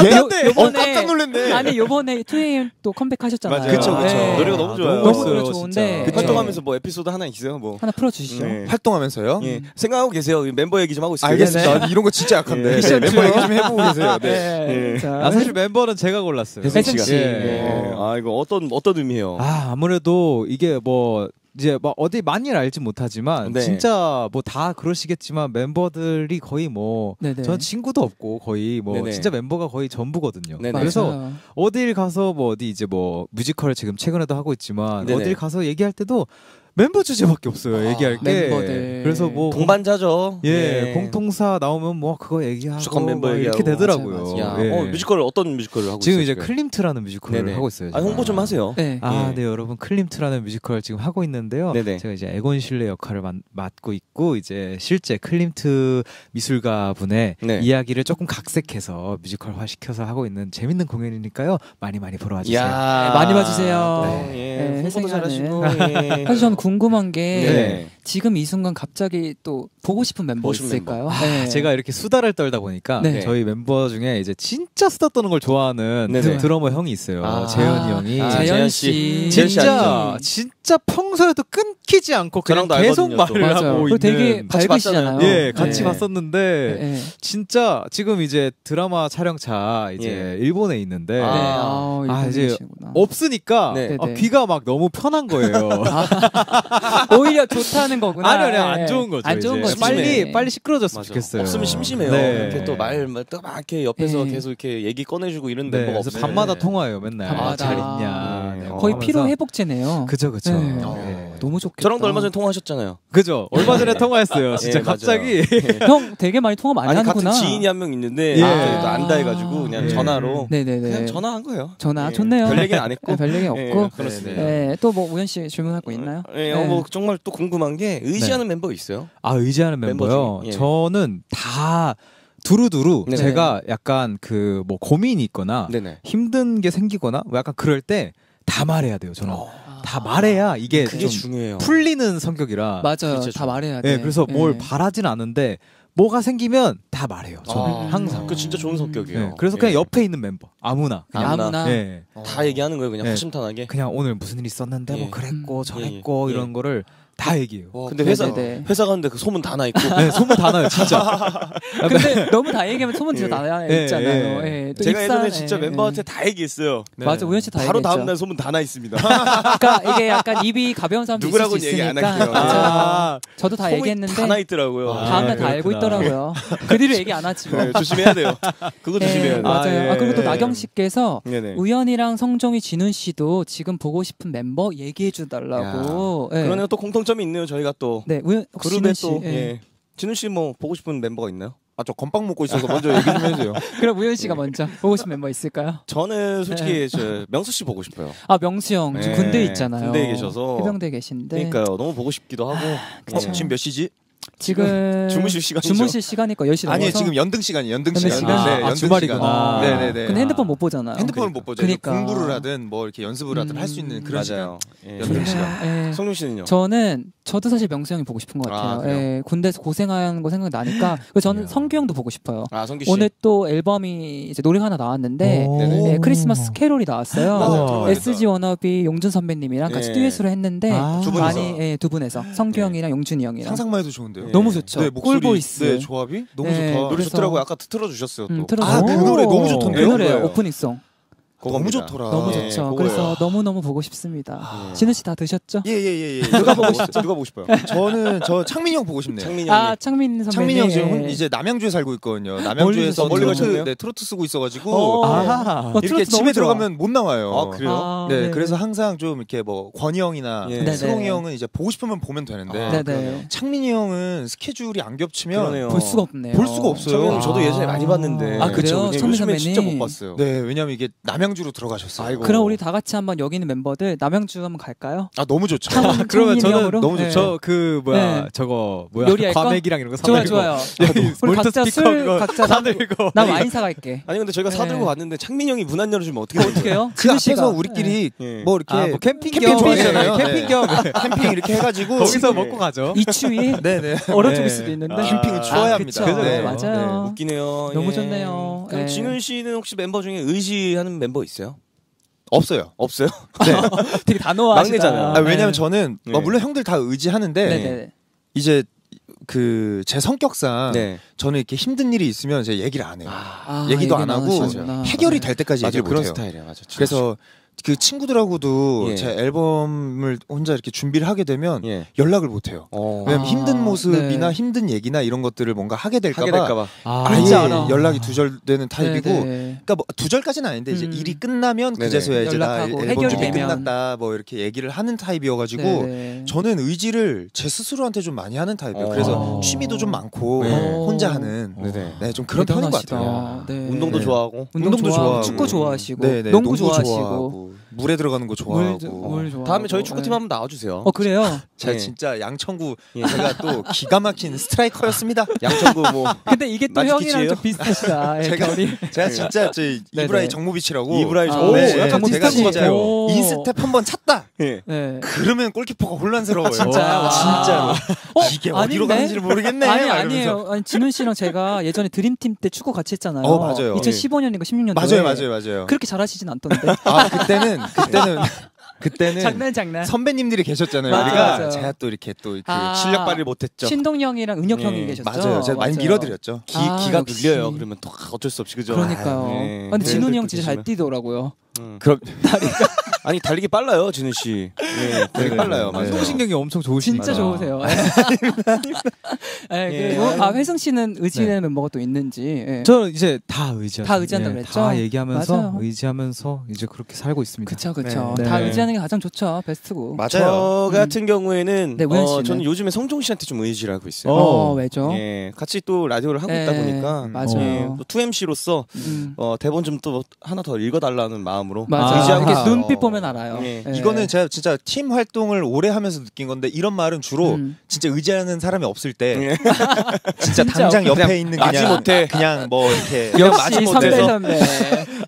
C: 예?
B: 요-
C: 어, 깜짝 놀랐네.
B: 아니 요번에 2AM 또 컴백하셨잖아요.
A: 맞아요.
C: 그쵸, 그쵸.
A: 노래가 너무 좋아요.
B: 너무 노래 좋은데. 네.
A: 활동하면서 뭐 에피소드 하나 있어요? 뭐.
B: 하나 풀어주시죠.
A: 네.
C: 활동하면서요?
A: 예. 생각하고 계세요. 멤버 얘기 좀 하고 있어요.
C: 알겠습니다. 이런 거 진짜 약한데.
A: 예.
C: 네, 멤버 얘기 좀 해보고 계세요. 네.
B: 네.
A: 예.
B: 자,
D: 아 사실 멤버는 제가 골랐어요.
A: 회승
B: 씨.
A: 예.
B: 예.
A: 아, 이거 어떤 어떤 의미예요?
D: 아 아무래도 이게 뭐 이제 뭐 어디 많이 알지 못하지만
A: 네.
D: 진짜 뭐 다 그러시겠지만 멤버들이 거의 뭐
B: 네네.
D: 전 친구도 없고 거의 뭐
A: 네네.
D: 진짜 멤버가 거의 전부거든요.
A: 네네.
D: 그래서
B: 맞아요.
D: 어딜 가서 뭐 어디 이제 뭐 뮤지컬 지금 최근에도 하고 있지만
A: 네네.
D: 어딜 가서 얘기할 때도 멤버 주제밖에 없어요.
A: 아,
D: 얘기할 게.
B: 멤버들.
D: 그래서 뭐
A: 동반자죠.
D: 예,
A: 예.
D: 공통사 나오면 뭐 그거 얘기하고
A: 무조건 멤버
D: 뭐 이렇게
A: 얘기하고.
D: 되더라고요.
B: 맞아요,
A: 야,
D: 예.
A: 어, 뮤지컬 어떤 뮤지컬을 하고
D: 지금
A: 있어요?
D: 이제 클림트라는 뮤지컬을
A: 네네.
D: 하고 있어요.
A: 아, 홍보 좀 하세요.
B: 네.
D: 아,
A: 예.
D: 네 여러분 클림트라는 뮤지컬 지금 하고 있는데요.
A: 네네.
D: 제가 이제 에곤 실레 역할을 맡, 맡고 있고 이제 실제 클림트 미술가 분의
A: 네.
D: 이야기를 조금 각색해서 뮤지컬화 시켜서 하고 있는 재밌는 공연이니까요. 많이 많이 보러 와주세요.
A: 야,
B: 네, 많이 봐주세요.
A: 또,
B: 네.
A: 예.
B: 네,
A: 홍보도
B: 회생하는.
A: 잘하시고. 예.
B: 사실 저는 궁금한 게
A: 네.
B: 지금 이 순간 갑자기 또 보고 싶은 멤버
A: 보고 싶은
B: 있을까요?
D: 아,
B: 네.
D: 제가 이렇게 수다를 떨다 보니까
B: 네.
D: 저희 멤버 중에 이제 진짜 수다 떠는 걸 좋아하는
A: 네네.
D: 드러머 형이 있어요.
A: 아.
D: 재현이 형이.
A: 아,
B: 재현 씨.
D: 진짜? 진짜 평소에도 끊기지 않고 그냥 계속. 말을
B: 맞아요.
D: 하고 있는
B: 되게 밝으시잖아요.
D: 예, 같이
B: 네.
D: 봤었는데
B: 네. 네.
D: 진짜 지금 이제 드라마 촬영차 이제 일본에 있는데
A: 아.
B: 아,
D: 아,
B: 이제
D: 없으니까
A: 네.
D: 아. 귀가 막 너무 편한 거예요.
B: 오히려 좋다는 거구나.
D: 아니 아니 안
B: 네.
D: 좋은 거죠.
B: 안 좋은
D: 이제.
B: 거지.
D: 빨리
B: 네.
D: 빨리 시끄러졌으면
A: 맞아.
D: 좋겠어요.
A: 없으면 심심해요.
D: 네.
A: 이렇게 또말또막 이렇게 옆에서
B: 네.
A: 계속 이렇게 얘기 꺼내주고 이런
D: 네,
A: 멤버가 없어요.
D: 밤마다 통화해요 맨날.
B: 밤마다.
D: 아, 잘 있냐.
A: 네.
D: 뭐
B: 거의
D: 하면서.
B: 피로 회복제네요.
D: 그죠 그죠.
B: 네.
D: 네.
B: 너무 좋겠다.
A: 저랑도 얼마 전에 통화하셨잖아요.
D: 그죠. 얼마 전에 통화했어요. 진짜
A: 예.
D: 갑자기.
A: 예.
B: 형 되게 많이 통화 많이
A: 아니
B: 하는구나.
A: 같은 지인이 한 명 있는데
D: 예.
A: 아, 또 안다 해가지고 그냥
D: 예.
A: 전화로
B: 네네네.
A: 그냥 전화한 거예요.
B: 전화
A: 예.
B: 좋네요.
A: 별 얘기는 안 했고.
B: 네, 별 얘기
A: 예,
B: 없고.
A: 그렇습니다.
B: 네, 또뭐 우현 씨 질문할 거 있나요?
A: 예, 어, 뭐 정말 또 궁금한 게 의지하는 멤버 있어요?
D: 아 의지하는
A: 멤버
D: 멤버요.
A: 예.
D: 저는 다 두루두루
A: 네네.
D: 제가 약간 그 뭐 고민이 있거나
A: 네네.
D: 힘든 게 생기거나 뭐 약간 그럴 때 다 말해야 돼요. 저는
A: 어,
D: 다 말해야 이게
A: 그게
D: 좀
A: 중요해요.
D: 풀리는 성격이라.
B: 맞아요.
A: 진짜
B: 다
A: 좋아.
B: 말해야 돼.
D: 예, 그래서 뭘
B: 예.
D: 바라진 않은데 뭐가 생기면 다 말해요. 저는
A: 아,
D: 항상.
A: 그 진짜 좋은 성격이에요.
D: 예, 그래서 그냥
A: 예.
D: 옆에 있는 멤버 아무나 그냥
A: 아무나.
B: 아무나.
D: 예.
A: 다 얘기하는 거예요. 그냥
D: 예.
A: 허심탄하게.
D: 그냥 오늘 무슨 일 있었는데
A: 예.
D: 뭐 그랬고
B: 음.
D: 저랬고
A: 예, 예.
D: 이런 거를 다 얘기해요.
A: 와, 근데 회사
B: 네네네.
A: 회사 가는데 그 소문 다 나 있고.
D: 네, 소문 다 나요, 진짜.
B: 근데 너무 다 얘기하면 소문 진짜
A: 예.
B: 나야
D: 예,
B: 있잖아요.
D: 예.
B: 예. 또
A: 제가
B: 입사-
A: 예전에 진짜
B: 예,
A: 멤버한테
B: 예.
A: 다 얘기했어요.
B: 맞아 우현 씨다
A: 바로
B: 얘기했죠.
A: 다음 날 소문 다 나 있습니다.
B: 그러니까 이게 약간 입이 가벼운 사람도 있을 수
A: 얘기 안
B: 있으니까.
A: 할게요.
B: 맞아요.
D: 아,
B: 저도 다
A: 소문이
B: 얘기했는데
A: 다 나 있더라고요.
D: 아,
B: 다음 날 다
D: 그렇구나.
B: 알고 있더라고요. 그 뒤로 얘기 안 하지 뭐.
A: 네, 조심해야 돼요. 그거
B: 예,
A: 조심해야 돼요.
B: 맞아요. 아,
D: 아,
B: 그리고 또
D: 예.
B: 나경 씨께서
A: 네네.
B: 우연이랑 성종이 진훈 씨도 지금 보고 싶은 멤버 얘기해 주 달라고. 예.
A: 그러네요. 또 공통 점이 있네요. 저희가 또
B: 네, 우연
A: 그룹에. 또
B: 예.
A: 예. 진우 씨 뭐 보고 싶은 멤버가 있나요?
C: 아, 저 건빵 먹고 있어서 먼저 얘기 좀 해주세요.
B: 그럼 우현 씨가 먼저 보고 싶은 멤버 있을까요?
A: 저는 솔직히 저 명수 씨 보고 싶어요.
B: 아 명수 형 지금
A: 네,
B: 군대 있잖아요.
A: 군대에 계셔서.
B: 해병대 계신데.
A: 그러니까요. 너무 보고 싶기도 하고.
B: 그쵸.
C: 어, 지금 몇 시지?
B: 지금
A: 주무실 시간이죠.
B: 주무실 시간이니까 10시
C: 아니
B: 넘어서
C: 지금 연등 시간이 연등
B: 연등
C: 시간.
B: 시간?
C: 네,
D: 아,
C: 연등
D: 주말이구나.
C: 시간.
D: 아.
C: 네네 네.
B: 근데 핸드폰 못 보잖아요.
C: 핸드폰을 못 보죠.
B: 그러니까.
C: 공부를 하든 뭐 이렇게 연습을 하든 할수 있는 그런 시간.
A: 맞아요. 예.
C: 연등 시간.
B: 예.
A: 성룡 씨는요?
B: 저는 저도 사실 명수 형이 보고 싶은 것
A: 아,
B: 같아요.
A: 그래요?
B: 예, 군대에서 고생하는 거 생각 나니까 그래서 저는 성규 형도 보고 싶어요.
A: 아 성규 씨.
B: 오늘 또 앨범이 이제 노래가 하나 나왔는데
D: 오.
A: 네네.
B: 예, 크리스마스 캐롤이 나왔어요.
C: 맞아요.
B: SG 워너비 용준 선배님이랑 같이
A: 예.
B: 듀엣으로 했는데
D: 아.
B: 많이 예, 두 분에서 성규
A: 예.
B: 형이랑 용준이 형이랑
C: 상상만 해도 좋은데요.
A: 예.
B: 너무 좋죠.
C: 네, 목소리,
B: 꿀보이스.
C: 네, 조합이 너무
B: 네,
C: 좋다.
A: 노래
B: 그래서-
A: 좋더라고요. 아까 틀어주셨어요. 또.
B: 음.
C: 아, 그 노래 너무 좋던데요?
B: 그 노래
A: 그거예요.
B: 오프닝송
C: 너무
A: 그겁니다.
C: 좋더라.
B: 너무
A: 예,
B: 좋죠.
A: 그거예요.
B: 그래서 너무 너무 보고 싶습니다.
A: 아.
B: 진우 씨 다 드셨죠?
C: 예예예 예.
A: 누가 보고 싶죠? 누가 보고 싶어요?
C: 저는 저 창민이 형 보고 싶네요.
A: 창민이
B: 아
A: 형님.
B: 창민 선배님.
C: 창민이 형 지금
B: 예.
C: 이제 남양주에 살고 있거든요. 남양주에서
B: 멀리
A: 가셨네요?
C: 네, 트로트 쓰고 있어가지고
B: 어.
D: 아.
B: 어,
C: 이렇게
B: 트로트
C: 집에. 들어가면 못 나와요.
A: 아, 그래요?
B: 아,
C: 네, 그래서 항상 좀 이렇게 뭐 권희 형이나
A: 예.
B: 네네.
C: 스롱이 형은 이제 보고 싶으면 보면 되는데
A: 아.
C: 창민이 형은 스케줄이 안 겹치면
A: 그러네요.
B: 볼 수가 없네요.
C: 볼 수가 없어요.
A: 창민 형 저도
C: 아.
A: 예전에 많이 봤는데.
B: 아, 그래요? 창민
A: 요즘엔 진짜? 못 봤어요.
C: 네, 왜냐면 이게 남양 주로 들어가셨어요.
A: 아이고.
B: 그럼 우리 다 같이 한번 여기 있는 멤버들 남양주 한번 갈까요?
C: 아 너무 좋죠.
B: 창민,
D: 그러면 저는
B: 형으로?
C: 너무
B: 네.
D: 저그 뭐야
B: 네.
D: 저거 뭐야
B: 요리할 거?
D: 과메기랑 이런 거
B: 좋아요,
D: 사들고
B: 좋아요.
D: 여기
B: 우리 각자 술 각자 나,
D: 사들고
B: 나 와인 사갈게.
A: 아니 근데 저희가
B: 네.
A: 사들고 왔는데 창민 형이 문 안 열어주면 어떻게 되는
B: 어떻게
A: 거예요?
B: 해요?
C: 그 앞에서 우리끼리
A: 예.
C: 뭐 이렇게
D: 아, 뭐 캠핑
C: 캠핑
D: 겸
C: 좋아하잖아요.
D: 네, 캠핑 겸
C: 캠핑 이렇게 해가지고
D: 거기서 먹고 가죠.
B: 이 추위
C: 네네
B: 얼어 죽을
D: 네.
B: 수도 있는데.
A: 아,
C: 캠핑을 추워야 합니다. 네.
B: 맞아요.
A: 네, 웃기네요.
B: 너무
A: 예.
B: 좋네요.
A: 진훈 씨는 혹시 멤버 중에 의지하는 멤버 있어요?
C: 없어요.
A: 없어요?
B: 되게 단호하시다.
A: 막내잖아요.
C: 아, 왜냐면
B: 네.
C: 저는
A: 네.
C: 뭐 물론 형들 다 의지하는데
B: 네네.
C: 이제 그 제 성격상
A: 네.
C: 저는 이렇게 힘든 일이 있으면 제가 얘기를 안 해요.
B: 아,
C: 얘기도
B: 얘기
C: 안 하고. 해결이 될 때까지
A: 맞아요.
C: 얘기를 못
A: 그런
C: 해요.
A: 스타일이에요. 맞아.
C: 그래서 그 친구들하고도
A: 예.
C: 제 앨범을 혼자 이렇게 준비를 하게 되면
A: 예.
C: 연락을 못 해요.
A: 어.
C: 왜냐면
B: 아,
C: 힘든 모습이나
B: 네.
C: 힘든 얘기나 이런 것들을 뭔가 하게 될까봐
A: 될까봐.
C: 아예
B: 진짜 알아.
C: 연락이 두절되는 타입이고
B: 네네.
C: 그러니까 뭐 두절까지는 아닌데 이제
B: 음.
C: 일이 끝나면
A: 네네.
C: 그제서야 이제 나 앨범
B: 해결이
C: 준비
B: 되면.
C: 끝났다 뭐 이렇게 얘기를 하는 타입이어가지고
B: 네네.
C: 저는 의지를 제 스스로한테 좀 많이 하는 타입이에요.
A: 어.
C: 그래서 취미도 좀 많고
A: 네.
C: 혼자 하는
A: 네네.
C: 네, 좀 그런 편인 것. 같아요.
B: 네.
A: 운동도
C: 네.
A: 좋아하고.
B: 운동
C: 운동 도
B: 좋아하고. 축구 좋아하시고
C: 네, 네,
B: 농구
C: 농구
B: 좋아하시고
C: 좋아하고, 물에 들어가는 거 좋아하고
B: 물, 물 좋아하고
A: 다음에 저희 축구팀
B: 네.
A: 한번 나와주세요.
B: 어 그래요?
C: 제가
A: 예.
C: 진짜 양천구
A: 예.
C: 제가 또 기가 막힌 스트라이커였습니다.
A: 양천구 뭐
B: 근데 이게 또? 형이랑 좀 비슷하시다. 예,
C: 제가-. 제가 진짜 저
B: 네네.
C: 이브라이 정모비치라고
A: 이브라이
B: 아,
A: 정모.
C: 네,
A: 오, 약간
C: 네, 제가 진짜. 인스텝 한번 찼다.
A: 예.
B: 네.
C: 그러면 골키퍼가 혼란스러워요.
B: 진짜요? 와.
C: 진짜로.
B: 어,
C: 이게
B: 아닌데?
C: 어디로 가는지를 모르겠네.
B: 아니
C: 막
B: 아니에요. 아니 진훈 씨랑 제가 예전에 드림팀 때 축구 같이 했잖아요.
C: 어, 맞아요.
B: 2015년인가 16년
C: 맞아요, 맞아요, 맞아요.
B: 그렇게 잘하시진 않던데.
C: 아 그때는 그때는 그때는
B: 장난 장난.
C: 선배님들이 계셨잖아요.
B: 맞아,
C: 우리가
B: 맞아.
C: 제가 또 이렇게 또
B: 아.
A: 실력 발휘 못했죠.
B: 신동 형이랑 은혁
A: 예,
B: 형이 계셨죠.
C: 맞아요. 제가 많이
B: 맞아요.
C: 밀어드렸죠.
A: 기,
B: 아,
A: 기가
B: 역시.
A: 눌려요. 그러면 또 어쩔 수 없이 그죠.
B: 그러니까요.
A: 아, 네.
B: 아, 근데
A: 네,
B: 진훈이
A: 네,
B: 형 진짜 잘. 뛰더라고요.
A: 음.
C: 그럼
A: 아니 달리기 빨라요, 진우 씨. 예, 되게
C: 네,
A: 빨라요.
C: 네,
A: 맞아요.
C: 네.
D: 운동신경이 엄청 좋으시니까.
B: 진짜. 좋으세요. 예,
A: 예.
B: 그리고 아 회승 씨는 의지되는 멤버가 또 있는지. 예.
D: 저는 이제 다 의지하죠.
B: 다 의지한다고 그랬죠?
D: 다 얘기하면서
B: 맞아요.
D: 의지하면서 이제 그렇게 살고 있습니다.
B: 그쵸 그쵸.
D: 네.
B: 다
D: 네.
B: 의지하는 게 가장 좋죠. 베스트고.
C: 맞아요.
A: 저 같은 경우에는
B: 네, 우현
A: 어,
B: 씨는?
A: 저는 요즘에 성종 씨한테 좀 의지를 하고 있어요.
B: 어,
D: 어.
B: 왜죠?
A: 예, 같이 또 라디오를 하고 있다
B: 예,
A: 보니까
B: 맞아요.
A: 예, 또 2MC로서
B: 음.
A: 어, 대본 좀 또 하나 더 읽어달라는 마음으로
B: 맞아.
D: 의지하고
B: 이렇게
C: 있어요.
B: 눈빛 보면 알아요.
A: 예.
B: 예.
C: 이거는 제가 진짜 팀 활동을 오래 하면서 느낀 건데 이런 말은 주로
B: 음.
C: 진짜 의지하는 사람이 없을 때
A: 예.
C: 진짜 당장 옆에
A: 그냥
C: 있는 그냥
A: 못해.
C: 그냥 뭐 이렇게
B: 역시
A: 마지
B: 선배
A: 못해서.
B: 선배.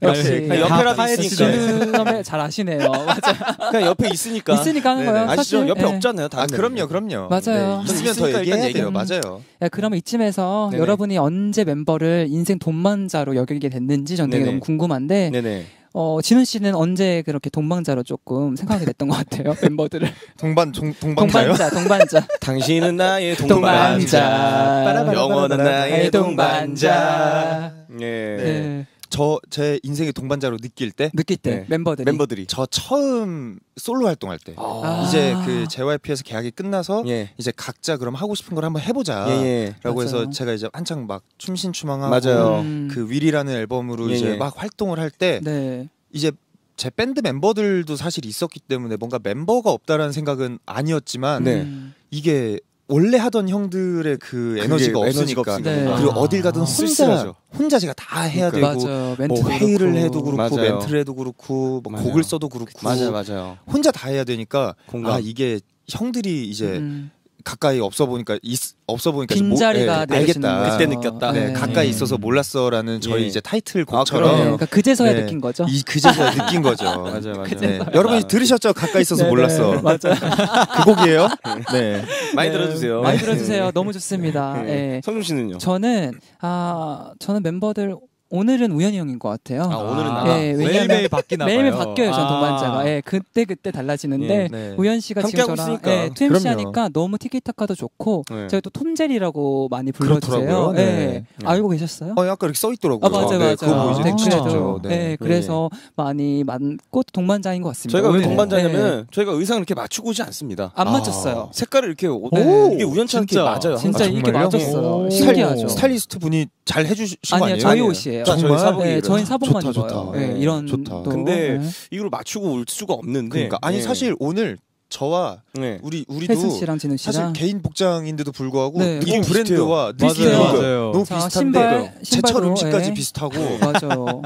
B: 역시
A: 그냥 옆에라도 있으니까.
B: 선배 잘 아시네요. 맞아.
A: 그냥 옆에 있으니까.
B: 있으니까 하는
C: 네네.
B: 거예요.
A: 아시죠?
B: 사실.
A: 옆에
B: 예.
A: 없잖아요.
C: 아
A: 다른
C: 그럼요. 그럼요
B: 맞아요.
C: 네. 있으면 더 얘기해야 돼요 맞아요
B: 야, 그러면 이쯤에서
A: 네네.
B: 여러분이 언제 멤버를 인생 동반자로 여기게 됐는지 전 되게
A: 네네.
B: 너무 궁금한데
A: 네네.
B: 어, 진훈 씨는 언제 그렇게 동방자로 조금 생각하게 됐던 것 같아요. 멤버들을.
C: 동반 동, 동반자요?
B: 동반자, 동반자.
A: 당신은 나의
B: 동반자.
A: 동반자. 영원한 나의 동반자. 예.
B: 네.
C: 저 제 인생의 동반자로 느낄 때저
B: 느낄 때
A: 네.
B: 멤버들이.
A: 멤버들이.
C: 처음 솔로 활동할 때
B: 아.
C: 이제 그 JYP에서 계약이 끝나서
A: 예.
C: 이제 각자 그럼 하고 싶은 걸 한번 해보자
A: 예, 예.
C: 라고 해서. 제가 이제 한창 막 춤신추망하고
A: 맞아요.
B: 음.
C: 그 윌이라는 앨범으로
A: 예,
C: 이제
A: 예.
C: 막 활동을 할때
B: 네.
C: 이제 제 밴드 멤버들도 사실 있었기 때문에 뭔가 멤버가 없다라는 생각은 아니었지만
A: 네.
B: 음.
C: 이게 원래 하던 형들의 그 에너지가 없으니까
A: 없으니까.
B: 네.
C: 그리고 어딜 가든 혼자
A: 쓸쓸하죠.
C: 혼자 제가 다 해야
A: 그러니까.
C: 되고
B: 맞아요.
C: 뭐 회의를
B: 그렇고.
C: 해도 그렇고
A: 맞아요.
C: 멘트를 해도 그렇고 뭐
A: 맞아요.
C: 곡을 써도 그렇고
A: 맞아요, 맞아요.
C: 혼자 다 해야 되니까
A: 공감.
C: 아 이게 형들이 이제
B: 음.
C: 가까이 없어 보니까 있, 없어 보니까
B: 빈자리가
C: 뭐, 예, 알겠다.
B: 거죠.
A: 그때 느꼈다.
C: 네,
B: 네.
C: 가까이
A: 음.
C: 있어서 몰랐어라는 저희
A: 예.
C: 이제
A: 아,
B: 네,
C: 타이틀곡처럼
B: 그러니까 그제서야
C: 네.
B: 느낀 거죠.
C: 이 그제서 느낀 거죠.
A: 맞아요, 맞아요.
C: 네. 여러분이 들으셨죠? 가까이 있어서
B: 네네,
C: 몰랐어.
B: 맞아요.
C: 그 곡이에요? 네.
A: 많이
B: 네,
A: 들어주세요.
B: 많이 들어주세요. 너무 좋습니다.
A: 네.
B: 예.
A: 성준 씨는요?
B: 저는 아 저는 멤버들 오늘은 우연히 형인 것 같아요.
A: 아, 오늘은
D: 아,
A: 나.
B: 예, 왜냐면
D: 매일매일 바뀌나
B: 매일매일
D: 봐요.
B: 바뀌어요. 전
D: 아.
B: 동반자가. 예, 그때 그때 달라지는데
A: 예,
C: 네.
B: 우연 씨가 지금
A: 함께하고
B: 저랑
A: 있으니까.
B: 예, 투엠씨
C: 그럼요.
B: 하니까 너무 티키타카도 좋고
A: 네.
B: 제가 또 톰젤이라고 많이 불러주세요.
C: 그렇더라고요.
B: 예.
C: 네.
B: 알고 계셨어요?
C: 어, 약간 이렇게 써 있더라고요.
B: 아 맞아요,
C: 네,
B: 맞아요.
C: 그거 보이지?
D: 아,
C: 추천죠.
B: 네.
C: 네.
B: 그래서 많이 맞고 동반자인 것 같습니다.
A: 저희가 왜
B: 오늘.
A: 동반자냐면
B: 네.
A: 저희가 의상을 이렇게 맞추고 오지 않습니다.
B: 안
C: 아.
B: 맞췄어요.
A: 색깔을 이렇게 오,
B: 오,
A: 이게 우연치 않게
D: 진짜.
A: 맞아요.
B: 진짜
C: 아,
B: 이게
C: 정말요?
B: 맞았어요.
D: 오.
B: 신기하죠.
C: 스타일리스트 분이 잘 해주신 거
B: 아니요,
C: 아니에요?
B: 저희
A: 아니에요.
B: 옷이에요.
A: 자, 저희
C: 정말?
A: 사복이
B: 네, 저희 사복만
C: 좋다,
B: 입어요.
C: 좋다.
B: 네,
C: 네,
B: 이런
C: 좋다.
B: 또,
A: 근데
B: 네.
A: 이걸 맞추고 올 수가 없는데.
C: 그러니까 아니
A: 예.
C: 사실 오늘 저와
A: 네.
C: 우리 우리도
B: 혜승 씨랑 진우
C: 사실
B: 씨랑
C: 개인 복장인데도 불구하고
B: 네.
C: 느낌
A: 너무
C: 브랜드와 느낌이
D: 맞아요.
C: 너무
B: 자,
C: 비슷한데
B: 신발
C: 제철 음식까지
B: 예.
C: 비슷하고
B: 맞아요.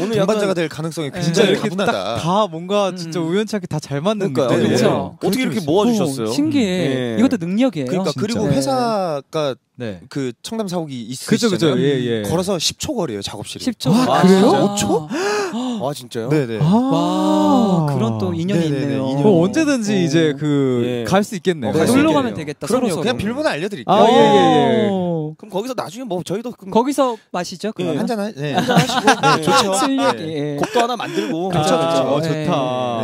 A: 오늘
C: 동반자가
A: 약간
C: 될 가능성이
B: 네.
C: 굉장히.
D: 딱다 뭔가 진짜
B: 음.
D: 우연치 않게 다 잘 맞는.
C: 네.
B: 그렇죠.
A: 어떻게 이렇게 모아주셨어요?
B: 오, 신기해.
A: 네.
B: 이것도 능력이에요.
C: 그러니까
D: 진짜.
C: 그리고
B: 네.
C: 회사가
D: 네.
C: 그 청담 사옥이
D: 그죠,
C: 있으시잖아요.
D: 그죠. 예, 예.
C: 걸어서 10초 거리예요 작업실이.
B: 10초.
A: 아, 그래요?
B: 초?
A: 아 진짜요?
C: 네네.
B: 와, 그런 또 인연이
C: 네네네,
B: 있네요.
C: 인연이.
D: 뭐 언제든지
B: 오.
D: 이제 그
A: 예.
D: 갈수 있겠네요.
A: 어,
B: 네, 놀러. 가면 되겠다.
C: 그럼요.
B: 서로
C: 그냥. 비밀번호 알려드릴게요.
D: 아, 예, 예, 예.
B: 오.
A: 그럼 거기서 나중에 뭐 저희도 그럼
B: 거기서 마시죠.
A: 예.
C: 한잔 하. 네.
A: 하시고 네, 좋죠.
C: 네.
B: 예.
A: 곡도 하나 만들고
B: 그렇죠,
D: 아,
B: 그렇죠.
D: 어,
B: 예.
D: 좋다.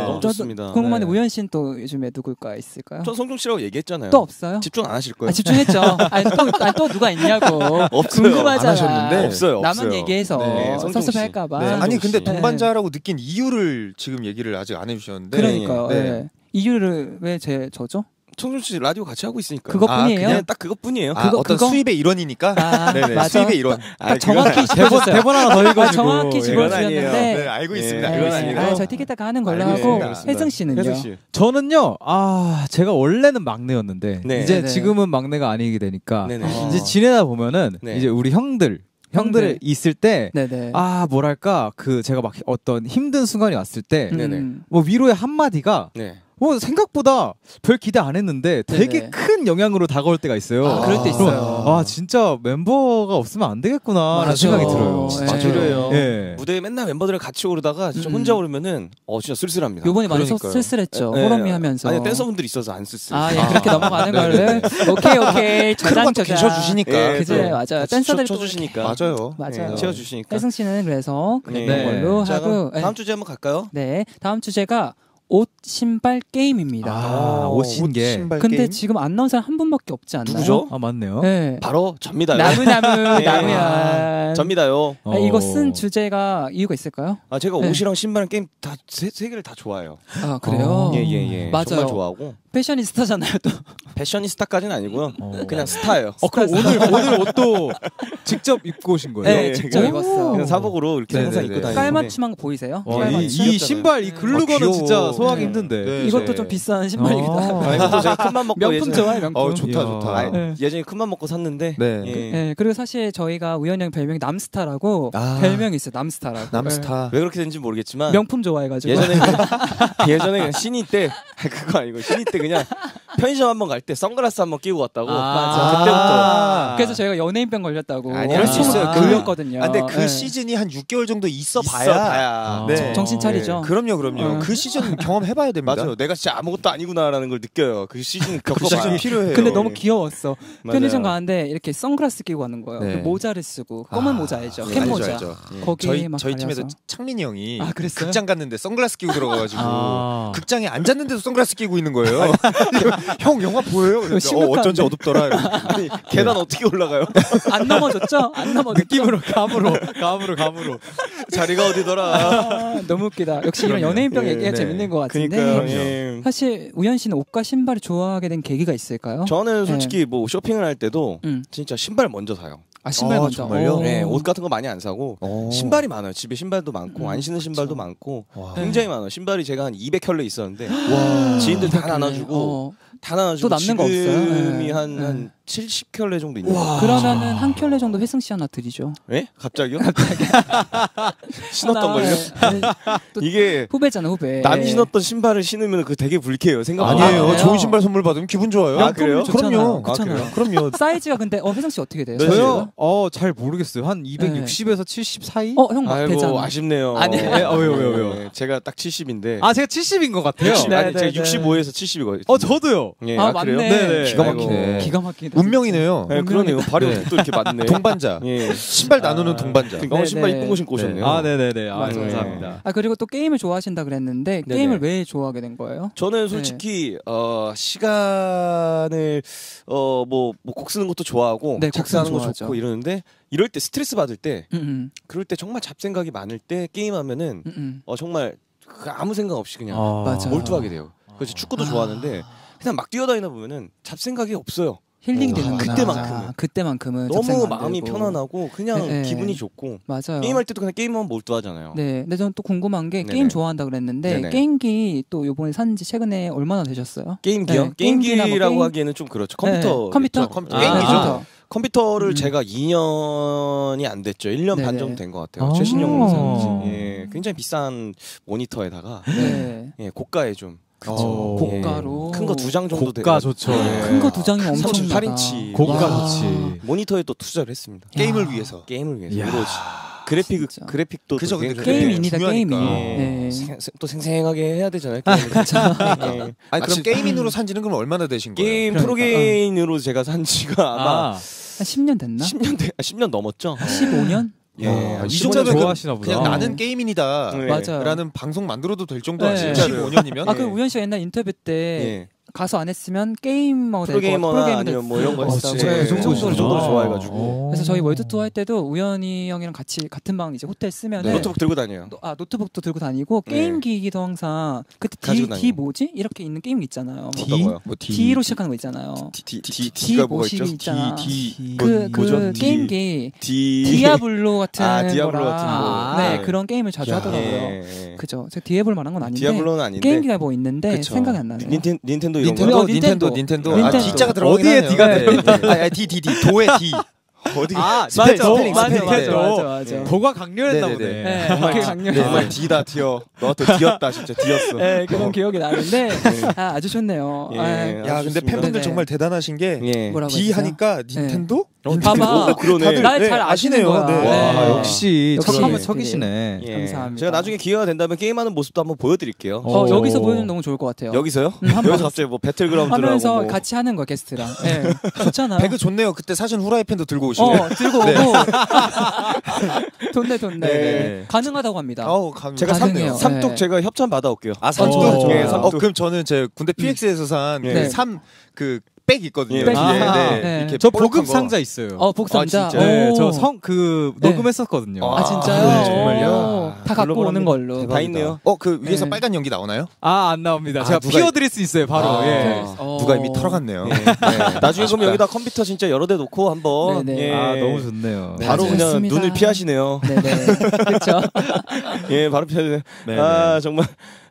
A: 너무
B: 저도
A: 좋습니다.
B: 궁금한데
D: 네.
B: 우현 씨는 또 요즘에 누굴까 있을까요?
A: 전 성종 씨라고 얘기했잖아요.
B: 또 없어요?
A: 집중 안 하실 거예요?
B: 아, 집중했죠. 아니, 또, 아니, 또 누가 있냐고.
A: 없어요.
B: 궁금하잖아.
C: 안 하셨는데.
A: 없어요.
B: 나만
A: 없어요.
B: 얘기해서
C: 네,
A: 성종 씨.
B: 섭섭할까봐.
A: 네,
C: 아니 근데
A: 씨.
C: 동반자라고 느낀 이유를 지금 얘기를 아직 안 해주셨는데.
B: 그러니까요.
C: 네.
B: 예. 이유를 왜 제 저죠?
A: 성종 씨 라디오 같이 하고 있으니까.
B: 그것뿐이에요?
A: 그냥 딱 그것뿐이에요.
C: 아,
B: 그거-
C: 어떤
B: 그거?
C: 수입의 일원이니까.
B: 아,
C: 네네.
B: 맞아.
C: 수입의 일원.
B: 딱 정확히
D: 대본. 대본 하나 더
B: 아,
D: 읽어주고.
B: 정확히
D: 예.
B: 짚어주셨는데.
C: 네, 알고
A: 예,
C: 있습니다.
A: 그건
C: 알고
A: 아니고.
C: 있습니다.
B: 아, 저 티켓타카 하는 걸로
C: 알겠습니다.
B: 하고. 혜승 씨는요?
A: 혜승 씨.
D: 저는요, 아, 제가 원래는 막내였는데,
A: 네.
D: 이제
B: 네네.
D: 지금은 막내가 아니게 되니까,
A: 네네.
B: 어.
D: 이제 지내다 보면은,
A: 네.
D: 이제 우리 형들, 형들이
B: 형들.
D: 있을 때,
B: 네네.
D: 아, 뭐랄까, 그, 제가 막 어떤 힘든 순간이 왔을 때,
B: 음.
A: 네네.
D: 뭐 위로의 한마디가,
A: 네.
D: 뭐 생각보다 별 기대 안 했는데 되게
B: 네네.
D: 큰 영향으로 다가올 때가 있어요.
B: 아, 그럴 때
D: 그럼,
B: 있어요.
D: 아, 진짜 멤버가 없으면 안 되겠구나라는. 생각이 들어요.
B: 예.
A: 맞아요.
D: 예.
A: 무대에 맨날 멤버들이랑 같이 오르다가 진짜
B: 음.
A: 혼자 오르면은 어 진짜 쓸쓸합니다.
B: 요번에 많이
C: 그러니까요.
B: 쓸쓸했죠.
A: 예,
B: 호러미
A: 예.
B: 하면서.
A: 아니 댄서분들이 있어서 안 쓸쓸.
B: 아, 예,
C: 아.
B: 그렇게 넘어가는
C: 네,
B: 거를. 오케이, 오케이. 저장, 저장.
C: 계셔주시니까.
A: 예,
B: 그죠,
A: 또
B: 맞아요.
A: 쳐-
B: 또
A: 쳐주시니까.
C: 맞아요.
B: 맞아요.
A: 예, 채워주시니까.
B: 혜승 씨는 그래서
A: 네.
B: 걸로
A: 자,
B: 하고.
A: 그럼
B: 예.
A: 다음 주제 한번 갈까요?
B: 네. 다음 주제가 옷, 신발, 게임입니다.
D: 아,
C: 오,
D: 옷 신게.
C: 신발
B: 근데
C: 게임?
B: 지금 안 나온 사람 한 분밖에 없지 않나요?
A: 누구죠?
D: 아, 맞네요.
B: 네.
A: 바로 접니다요.
B: 나무나무,
A: 예.
B: 나무야.
A: 접니다요.
B: 아, 이거
D: 어.
B: 쓴 주제가 이유가 있을까요?
A: 아 제가
B: 네.
A: 옷이랑 신발이랑 게임 다세 개를 다 좋아해요.
B: 아, 그래요?
D: 어.
A: 예예 예.
B: 맞아요.
A: 정말 좋아하고
B: 패셔니스타잖아요, 또.
A: 패셔니스타까지는 아니고요.
D: 어.
A: 그냥 스타예요.
D: 어, 그럼 오늘 오늘 옷도 직접 입고 오신 거예요?
B: 네,
A: 예,
B: 직접
A: 그냥-
B: 입었어.
A: 그냥 사복으로 이렇게
C: 네네네.
A: 항상 입고 다니는데.
B: 깔맞춤한 거 보이세요?
D: 와, 이,
B: 깔맞춤.
D: 이
A: 귀엽잖아요.
D: 신발 이
C: 아,
D: 글루건은
C: 귀여워.
D: 진짜 소화하기
B: 네.
D: 힘든데.
C: 네.
B: 이것도
C: 네.
B: 좀 비싼 신발이기도
D: 아.
B: 하고.
A: 제가 큰맘 먹고
B: 명품
A: 예전에,
B: 좋아요, 명품.
C: 어 좋다. 좋다.
B: 네.
A: 예전에 큰맘 먹고 샀는데
C: 네.
A: 예.
B: 네, 그리고 사실 저희가 우연히 형 별명이 남스타라고
C: 아.
B: 별명이 있어요. 남스타라고.
C: 남스타.
A: 왜 그렇게 된지 모르겠지만
B: 네. 명품 좋아해 가지고.
A: 예전에 그- 예전에 그냥 신이 때 그거 아니고 신이 때 그냥 편의점 한번 갈 때 선글라스 한번 끼고 갔다고
B: 맞아.
A: 그때부터
B: 그래서 저희가 연예인병 걸렸다고.
C: 아니,
A: 그럴 수 있어요. 그-
B: 걸렸거든요.
C: 아, 근데 그
B: 네.
C: 시즌이 한 6개월 정도 있어
A: 있어
C: 봐야.
D: 아.
C: 네.
B: 정신 차리죠.
C: 그럼요, 그럼요.
B: 어.
C: 그 시즌 경험해 봐야 됩니다.
A: 맞아요. 내가 진짜 아무것도 아니구나라는 걸 느껴요. 그 시즌
C: 그
A: 겪어봐야.
C: 시즌 필요해요.
B: 근데 너무 귀여웠어.
A: 맞아요.
B: 편의점 가는데 이렇게 선글라스 끼고 가는 거예요.
C: 네.
B: 그 모자를 쓰고 검은
C: 아,
B: 모자 알죠?
C: 네,
B: 캡
C: 알죠,
B: 모자.
C: 알죠.
B: 거기에
C: 저희
B: 막
C: 저희 팀에도
B: 달려서.
C: 창민이 형이
B: 아?
C: 극장 갔는데 선글라스 끼고 들어가가지고
D: 아.
C: 극장에 앉았는데도 선글라스 끼고 있는 거예요. 형 영화 보여요? 어? 어쩐지 어둡더라.
A: 아니, 계단 어떻게 올라가요?
B: 안 넘어졌죠? 안 넘어졌죠?
D: 느낌으로 감으로 감으로 감으로.
A: 자리가 어디더라?
B: 아, 너무 웃기다. 역시 이런
C: 그럼요.
B: 연예인병
A: 예,
B: 얘기가
C: 네.
B: 재밌는 것 같은데.
A: 그러니까요. 예.
B: 사실 우현 씨는 옷과 신발을 좋아하게 된 계기가 있을까요?
A: 저는 솔직히 뭐 쇼핑을 할 때도
B: 음.
A: 진짜 신발 먼저 사요.
B: 아 신발
C: 어,
B: 먼저.
C: 정말요?
B: 오.
A: 네, 옷 같은 거 많이 안 사고
C: 어.
A: 신발이 많아요. 집에 신발도 많고
B: 음,
A: 안 신는 신발도
B: 그쵸.
A: 많고
C: 와.
A: 굉장히 많아요. 신발이 제가 한 200켤레 있었는데
C: 와.
A: 지인들 다. 나눠주고
B: 어.
A: 다 나눠주고
B: 또 남는 거 없어요?
A: 지금이
B: 네.
A: 한,
B: 네.
A: 한 70켤레 정도 있는 것 같아요.
B: 그러면은 한 켤레 정도 회승 씨 하나 드리죠.
A: 예? 갑자기요? 신었던 걸요?
B: 아니, 또
A: 이게
B: 후배잖아 후배.
A: 남이 신었던 신발을 신으면 그거 되게 불쾌해요. 생각
C: 아니에요.
B: 그래요?
C: 좋은 신발 선물 받으면 기분 좋아요.
A: 아, 그래요?
C: 그럼요.
B: 그렇잖아요.
A: 아,
C: 그럼요.
B: 사이즈가 근데 어 회승 씨 어떻게 돼요?
A: 네,
D: 저요? 어, 잘 모르겠어요. 한 260에서 70 사이?
B: 어형
A: 아이고
B: 되잖아.
A: 아쉽네요.
D: 아니에요. 네, 어, 왜요, 왜요, 왜요?
A: 네, 제가 딱 70인데.
D: 아, 제가 70인 것 같아요.
A: 60,
B: 네,
A: 아니
B: 네,
A: 제가
B: 네.
A: 65에서 70이거든요.
D: 어, 저도요.
A: 예,
B: 아,
A: 아?
B: 맞네.
C: 기가. 막히네.
B: 기가 막히네.
C: 운명이네요.
A: 네, 그러네요. 발이 어떻게 또 이렇게 맞네.
C: 동반자.
A: 예.
C: 신발 나누는 동반자.
A: 그러니까 오늘 신발
B: 네,
A: 이쁜 거 신고 오셨네요.
D: 아, 네네네. 아,
B: 맞아요.
D: 감사합니다.
B: 아 그리고 또 게임을 좋아하신다 그랬는데
A: 네네.
B: 게임을 왜 좋아하게 된 거예요?
A: 저는 솔직히 어 시간을 어 뭐 뭐곡 쓰는 것도 좋아하고
B: 네, 곡
A: 작사하는
B: 쓰는 거거
A: 좋고. 이러는데 이럴 때 스트레스 받을 때
B: 음, 음,
A: 그럴 때 정말 잡생각이 많을 때 게임하면은
B: 음, 음.
A: 어 정말 그 아무 생각 없이 그냥
D: 아.
A: 몰두하게 돼요. 그래서 축구도
B: 아.
A: 좋아하는데 그냥 막 뛰어다니다 보면은 잡생각이 없어요.
B: 힐링
A: 어,
B: 되는구나.
A: 그때만큼은.
B: 그때만큼은
A: 너무 마음이. 편안하고 그냥
B: 네, 네.
A: 기분이 좋고
B: 맞아요.
A: 게임할 때도 그냥 게임만 몰두하잖아요.
B: 네, 근데 저는 또 궁금한 게
A: 네네.
B: 게임 좋아한다 그랬는데
A: 네네.
B: 게임기 또 요번에 산지 최근에 얼마나 되셨어요?
A: 게임기요?
B: 네, 뭐
A: 게임기라고
B: 게임-
A: 하기에는 좀 그렇죠. 컴퓨터
B: 네, 컴퓨터
C: 컴퓨터.
D: 아.
C: 게임기죠.
B: 컴퓨터.
A: 컴퓨터를
B: 음.
A: 제가 2년이 안 됐죠. 1년 반
B: 네네.
A: 정도 된 것 같아요.
D: 아.
A: 최신형 산지. 예, 굉장히 비싼 모니터에다가
B: 네.
A: 예, 고가에 좀
D: 어.
B: 고가로.
A: 큰 거 두 장 정도
D: 고가 좋죠.
B: 큰 거 두 장이면 엄청
A: 38인치
D: 고가
B: 와.
D: 좋지.
A: 모니터에 또 투자를 했습니다.
C: 게임을 위해서.
A: 게임을 위해서
D: 이야.
A: 오로지 그래픽
B: 진짜.
A: 그래픽도
C: 그죠,
A: 또
C: 그죠.
B: 게임입니다, 게임이.
C: 중요하니까.
B: 네.
A: 생- 또 생생하게 해야 되잖아요. 게임을. 예.
C: 아니 그럼 게임인으로 산지는 그럼 얼마나 되신 거예요?
A: 게임
B: 그러니까.
A: 프로게임으로 제가 산 지가 아마
D: 아,
B: 한 10년 됐나?
A: 10년 돼, 아, 10년 넘었죠.
B: 15년?
A: 예.
C: 아,
A: 아,
C: 이
A: 15년
C: 정도면 그-
D: 좋아하시나 보다.
C: 그냥
B: 어.
C: 나는 게임인이다.
A: 네.
B: 맞아요.
C: 라는 방송 만들어도 될 정도 아니에요?
B: 네.
C: 15년이면?
B: 아, 그 우현 씨가 옛날 인터뷰 때
A: 예.
B: 가수 안 했으면 게이머
A: 프로게이머나
B: 프로게이머
A: 아니면 뭐 이런 거.
B: 거.
C: 진짜 그
B: 네,
C: 정도로
B: 그
A: 정도로 좋아해가지고.
D: 어.
B: 그래서 저희 월드 투어 할 때도 우현이 형이랑 같이 같은 방 이제 호텔 쓰면은
A: 네. 노트북 들고 다녀요.
B: 노- 아 노트북도 들고 다니고
A: 네.
B: 게임기기도 항상 그때 D, D. 뭐지 이렇게 있는 게임기 있잖아요.
D: D?
A: 어떤 거요?
C: 뭐 D.
B: D로 시작하는 거 있잖아요.
A: D D D
B: D
A: D가 뭐가 있죠?
B: 있잖아.
A: D D
B: 그,
A: 뭐,
B: 그?
A: D
B: 게임기
A: D
B: 디아블로 같은
A: 아, 디아블로 같은
D: 거.
B: 네
A: 네.
B: 그런 게임을 자주
C: 야.
B: 하더라고요.
A: 예.
B: 그죠? 제가 디아블로 말한 건 아닌데
A: 디아블로는 아닌데
B: 게임기가 뭐 있는데
A: 그쵸.
B: 생각이 안 나네요.
A: 닌텐 닌텐도
C: 닌텐도,
A: 거
B: 어,
C: 닌텐도,
B: 닌텐도.
C: 닌텐도. 아,
B: 닌텐도.
C: D자가 들어가긴
D: 어디에. D가
C: 네.
A: 들어가요?
C: 아, 아, D, D, D. 도에 D.
A: 어디
D: 아,
C: 스펠,
D: 맞아.
C: 스펠링,
B: 맞아,
C: 스펠링.
B: 맞아,
C: 네.
B: 맞아, 맞아.
A: 네.
D: 도가 강렬했나. 보네.
B: 네, 정말 강렬.
A: 정말 D다 D여 너한테 D였다 진짜 D였어.
B: 네, 그런 기억이 나는데
A: 네.
B: 아, 아주 좋네요.
A: 예.
B: 아,
C: 야, 근데
A: 좋습니다.
C: 팬분들
B: 네네.
C: 정말 대단하신 게
A: 예.
C: D? 하니까 닌텐도?
B: 어, 봐봐.
A: 오, 그러네.
C: 다들
B: 날
C: 네,
B: 잘
C: 아시네요.
B: 거야.
C: 네.
A: 와,
B: 네.
D: 역시. 척하면 척이시네.
A: 예.
B: 감사합니다.
A: 제가 나중에 기회가 된다면 게임하는 모습도 한번 보여드릴게요.
B: 어,
D: 어.
B: 여기서 보여주면 너무 좋을 것 같아요.
A: 여기서요?
B: 음,
A: 여기서 갑자기 뭐 배틀그라운드라고
B: 하면서
A: 뭐.
B: 같이 하는 거야 게스트랑. 네, 좋잖아요.
C: 배그 좋네요. 그때 사신 후라이팬도 들고 오시네.
B: 어 들고 오고 좋네 좋네
C: 네.
B: 가능하다고 합니다.
C: 감...
A: 제가
B: 가능해요.
A: 삼, 삼뚝
B: 네.
A: 제가 협찬 받아올게요.
C: 아,
B: 삼뚝.
C: 삼뚝.
A: 예,
C: 어,
A: 삼뚝.
C: 그럼 저는 제 군대 PX에서 산
A: 네.
C: 그삼그 백 있거든요.
A: 예,
C: 뒤에.
B: 아,
C: 네.
B: 네.
C: 이렇게
D: 저 보급
C: 거.
D: 상자 있어요.
B: 어 복상자.
C: 아, 진짜요?
D: 네,
B: 오.
D: 저성그
B: 네.
D: 녹음했었거든요.
B: 아 진짜요?
C: 아,
B: 오,
C: 정말요?
B: 다 갖고 오는. 걸로.
A: 대박이다. 다 있네요.
C: 어, 그 위에서
B: 네.
C: 빨간 연기 나오나요?
D: 아, 안 나옵니다.
C: 아,
D: 제가
C: 누가
D: 피워 드릴 수 있어요, 바로.
C: 아,
D: 예.
B: 어.
C: 누가 이미 털어갔네요.
A: 네. 나중에 그럼 여기다 컴퓨터 진짜 여러 대 놓고 한번
B: 네네.
A: 예.
D: 아, 너무 좋네요.
B: 네,
A: 바로 그냥
B: 좋습니다.
A: 눈을 피하시네요.
B: 네 네. 그렇죠.
A: 예, 바로 피하시네.
C: 네,
A: 아 정말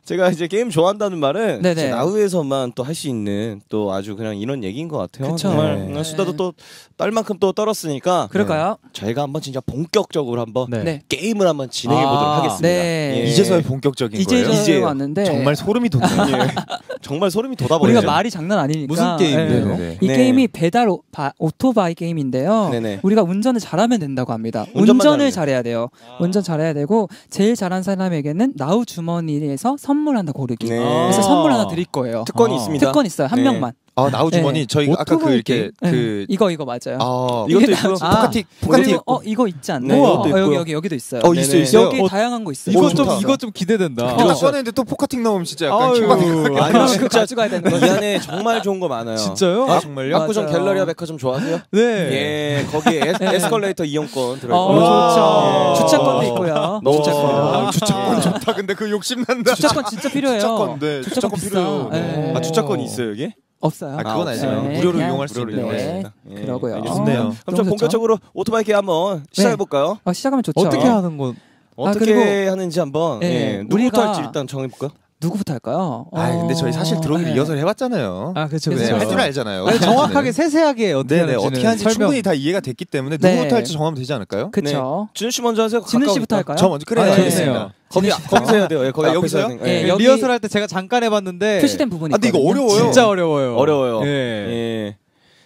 A: 제가 이제 게임 좋아한다는 말은 나우에서만 또 할 수 있는 또 아주 그냥 이런 얘기인 것 같아요.
B: 그쵸.
A: 정말
C: 네.
A: 수다도 또 딸만큼 또 떨었으니까
B: 그럴까요?
A: 저희가 한번 진짜 본격적으로 한번
D: 네.
B: 네.
A: 게임을 한번 진행해 보도록
D: 아,
A: 하겠습니다.
B: 네.
A: 예.
C: 이제서야 본격적인
B: 이제
C: 거예요.
A: 이제요.
B: 저 왔는데
C: 정말 소름이 돋네요.
A: 예. 정말 소름이 돋아버리죠.
B: 우리가 말이 장난 아니니까
D: 무슨 게임이에요?
C: 네네네.
B: 이
A: 네.
B: 게임이 배달 오, 바, 오토바이 게임인데요.
A: 네네.
B: 우리가 운전을 잘하면 된다고 합니다.
A: 운전만
B: 운전을 잘해야 돼요. 운전 잘해야 되고 제일 잘한 사람에게는 나우 주머니에서 선물 하나 고르기.
A: 네.
B: 그래서 선물 하나 드릴 거예요.
A: 특권이
D: 아.
A: 있습니다.
B: 특권 있어요. 한
A: 네.
B: 명만.
C: 아, 나우 주머니
B: 네.
C: 저희 아까 그 이렇게?
B: 네.
C: 그
B: 이거 이거 맞아요.
C: 아,
A: 이것도.
B: 아,
C: 포카틱 포카틱
B: 그리고 어 이거 있지 않나요?
A: 네,
B: 어,
A: 있고요.
B: 여기 여기 여기도 있어요.
C: 어, 있어요,
A: 네네.
C: 있어요.
B: 여기
C: 어,
B: 다양한 거 있어요.
D: 이거
C: 어,
D: 좀. 이거 좀 기대된다.
C: 이거
B: 어.
C: 꺼냈는데 또 포카틱 나오면 진짜 약간 막히게
A: 아니 진짜
B: 가져가야 되는
A: 이
B: 거죠.
A: 안에 정말 좋은 거 많아요.
D: 진짜요?
C: 아, 정말요?
A: 압구정. 갤러리아 백화점 좋아하세요?
D: 네.
A: 예, 거기에 에스,
B: 네.
A: 에스컬레이터 이용권 들어 있고.
B: 어,
D: 와.
B: 좋죠. 주차권도 있고요.
A: 너무
B: 주차권.
C: 아, 주차권 좋다. 근데 그 욕심 난다.
B: 주차권 진짜 필요해요.
C: 주차권, 네.
B: 주차권
C: 주차권. 필요해요.
B: 네.
A: 아 주차권이 있어요 여기?
B: 없어요.
C: 아, 그건
A: 아,
C: 아니지만
B: 네.
C: 무료로
B: 그냥
C: 이용할 수
A: 무료로
C: 있는
B: 네.
C: 거.
A: 이용할 수 있다. 예,
B: 그러고요.
A: 알겠습니다.
C: 좋네요.
A: 그럼 좀
B: 좋죠?
A: 본격적으로 오토바이 게 한번 시작해 볼까요?
B: 어, 시작하면 좋죠.
D: 어떻게 하는 건
A: 어떻게
B: 그리고-
A: 하는지 한번
B: 네,
A: 예, 누구부터
B: 우리가-
A: 할지 일단 정해 볼까 요?
B: 누구부터 할까요?
C: 아 근데 저희 사실 들어오기
B: 네.
C: 리허설 해봤잖아요.
D: 아 그렇죠
C: 네,
B: 그렇죠.
C: 할줄 알잖아요.
D: 아니, 정확하게 세세하게 어떻게
C: 네네
D: 하는지는
C: 어떻게 하는지
D: 설명.
C: 충분히 다 이해가 됐기 때문에
B: 네.
C: 누구부터 할지 정하면 되지 않을까요?
B: 그쵸.
A: 준우 씨 먼저 하세요.
B: 진우 씨부터. 할까요?
C: 저 먼저 그래요.
D: 아, 네.
C: 알겠습니다.
A: 거기. 거기서 해야 돼요. 예, 거기
C: 아, 여기서요?
B: 예,
A: 예.
B: 여기-
D: 리허설 할 때 제가 잠깐 해봤는데
B: 표시된 부분이
C: 아, 근데 이거. 어려워요.
D: 진짜 어려워요.
A: 어려워요.
D: 예.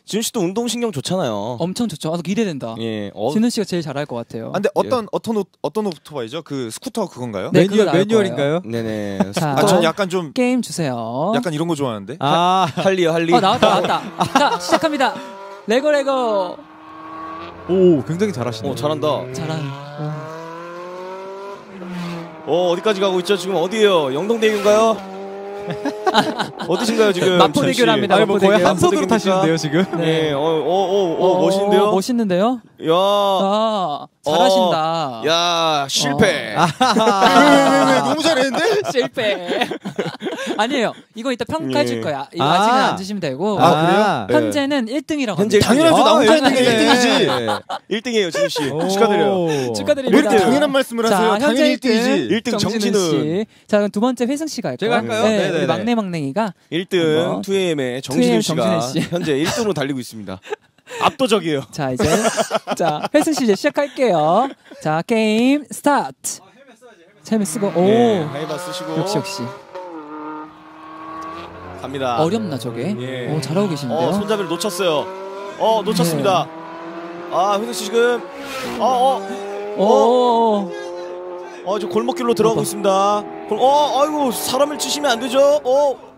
A: 예. 진우 씨도 운동 신경 좋잖아요.
B: 엄청 좋죠. 아, 기대된다.
A: 예. 어,
B: 진우 씨가 제일 잘할 것 같아요.
C: 아, 근데 어떤 어떤 오, 어떤 오토바이죠? 그 스쿠터 그건가요?
B: 네,
D: 매뉴얼 매뉴얼인가요?
A: 네네.
B: 자,
C: 아, 전 약간 좀
B: 게임 주세요.
C: 약간 이런 거 좋아하는데.
D: 아
A: 할리요 할리.
B: 어 나왔다 나왔다. 자 시작합니다. 레고 레고.
D: 오 굉장히 잘하시네요.
A: 어 잘한다.
B: 잘한.
A: 어 어디까지 가고 있죠? 지금 어디예요? 영동대교인가요? 어디신가요 지금?
B: 합니다.
D: 아니 뭐 거의
B: 마포대교.
D: 한 손으로
A: 마포대교입니까?
D: 타시는데요 지금.
A: 예. 어어 어 멋있는데요?
B: 어, 멋있는데요?
A: 야.
B: 아 잘하신다.
A: 야 실패.
B: 어.
C: 왜왜 왜 너무 잘했는데?
B: 실패. 아니에요. 이거 이따 평가해 줄
A: 예.
B: 거야. 이거
D: 아.
B: 아직은 안 주시면 되고.
C: 아, 그래요?
B: 현재는 1등이라고
A: 현재
C: 당연하죠.
A: 아,
C: 나 혼자 있는 게
A: 일등이네.
C: 1등이지.
A: 1등이에요 진우 씨.
D: 오.
A: 축하드려요.
C: 왜
B: 축하드립니다.
C: 이렇게 당연한 말씀을 하세요?
B: 자,
C: 당연히
B: 현재
C: 1등이지.
A: 1등
B: 정진우. 씨. 자, 그럼 두 번째 회승 씨가 할까요?
D: 제가 할까요?
B: 네. 우리 막내 막내이가
A: 1등
B: 한번.
A: 2AM의 정진우
B: 2AM
A: 씨가
B: 씨.
A: 현재 1등으로 달리고 있습니다. 압도적이에요.
B: 자, 이제 자, 회승 씨 이제 시작할게요. 자, 게임 스타트. 헬멧 쓰고 오.
A: 예, 하이바 쓰시고
B: 역시 역시.
A: 갑니다.
B: 어렵나 저게?
A: 예.
B: 오, 잘하고 계신데요.
A: 어, 손잡이를 놓쳤어요. 어, 놓쳤습니다. 아, 효승 씨 지금 어, 어,
B: 오, 오, 오.
A: 어, 저 골목길로 들어가고
B: 어머.
A: 있습니다. 골- 어, 아이고, 사람을 치시면 안 되죠? 어.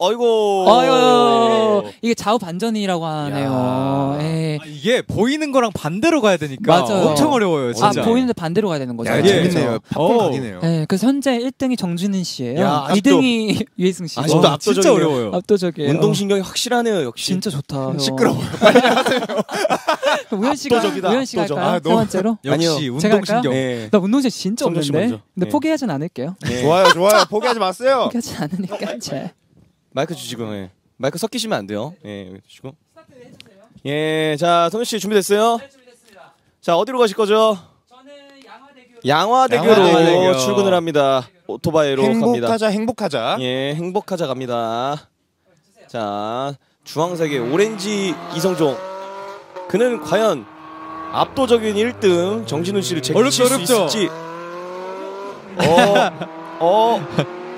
A: 아이고.
B: 아유, 이게 좌우 반전이라고 하네요. 예.
D: 아, 이게 보이는 거랑 반대로 가야 되니까
B: 맞아요.
D: 엄청 어려워요
B: 아,
D: 진짜.
B: 보이는데 반대로 가야 되는 거죠.
C: 야,
D: 예.
C: 재밌네요. 팝콘
D: 어.
C: 네,
B: 그래서 현재 1등이 정준은 씨예요.
A: 야, 아직도-
B: 2등이 유혜승 씨.
A: 아직도
D: 와, 진짜. 어려워요.
B: 압도적이에요.
A: 운동신경이 확실하네요, 역시.
B: 진짜 좋다.
C: 시끄러워요.
B: 우현 씨가
A: 압도적이다,
B: 우현 씨가. 할까요?
C: 아,
B: 세
C: 너무-
B: 번째로?
D: 역시
A: 아니요.
B: 제가
D: 운동신경.
A: 네.
B: 나 운동신 진짜 없는데. 근데
A: 네.
B: 포기하진 않을게요.
A: 네.
C: 좋아요, 좋아요. 포기하지 마세요.
B: 포기하진 않으니까 제.
A: 마이크 주시고, 예. 마이크 섞이시면 안 돼요. 예, 여기 주시고. 예, 자, 선우 씨 준비됐어요? 자, 어디로 가실 거죠?
B: 저는 양화대교.
A: 양화대교로
C: 양화대교.
A: 출근을 합니다. 오토바이로 갑니다.
C: 행복하자, 행복하자.
A: 예, 행복하자 갑니다. 자, 주황색의 오렌지 이성종. 그는 과연 압도적인 1등 정진우 씨를 제끼칠
D: 어렵죠,
A: 수
D: 어렵죠?
A: 있을지. 어, 어, 어,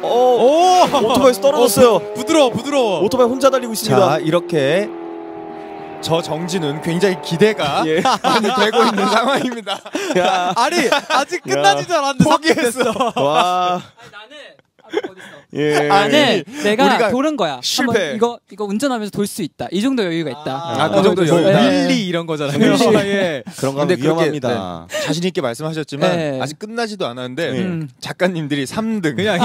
D: 오
A: 오토바이에서 떨어졌어요.
D: 부드러워 부드러워.
A: 오토바이 혼자 달리고 있습니다.
C: 자, 이렇게 저 정진은 굉장히 기대가
A: 예.
C: 많이 되고 있는 상황입니다.
A: 야,
D: 아니 아직 끝나지도 않았는데
C: 포기했어.
A: 와,
B: 나는 어디 있어?
A: 예.
B: 나는 내가
C: 우리가
B: 도른 거야.
A: 실패.
B: 이거 이거 운전하면서 돌 수 있다. 이 정도 여유가 있다.
C: 아, 그 정도
B: 뭐,
C: 여유다.
B: 예.
D: 밀리 이런 거잖아요. 예.
A: 그런 거
C: 근데
A: 하면
C: 그렇게,
A: 위험합니다.
C: 자신 있게 말씀하셨지만
B: 네.
C: 아직 끝나지도 않았는데
A: 네.
B: 음.
C: 작가님들이 3등
D: 그냥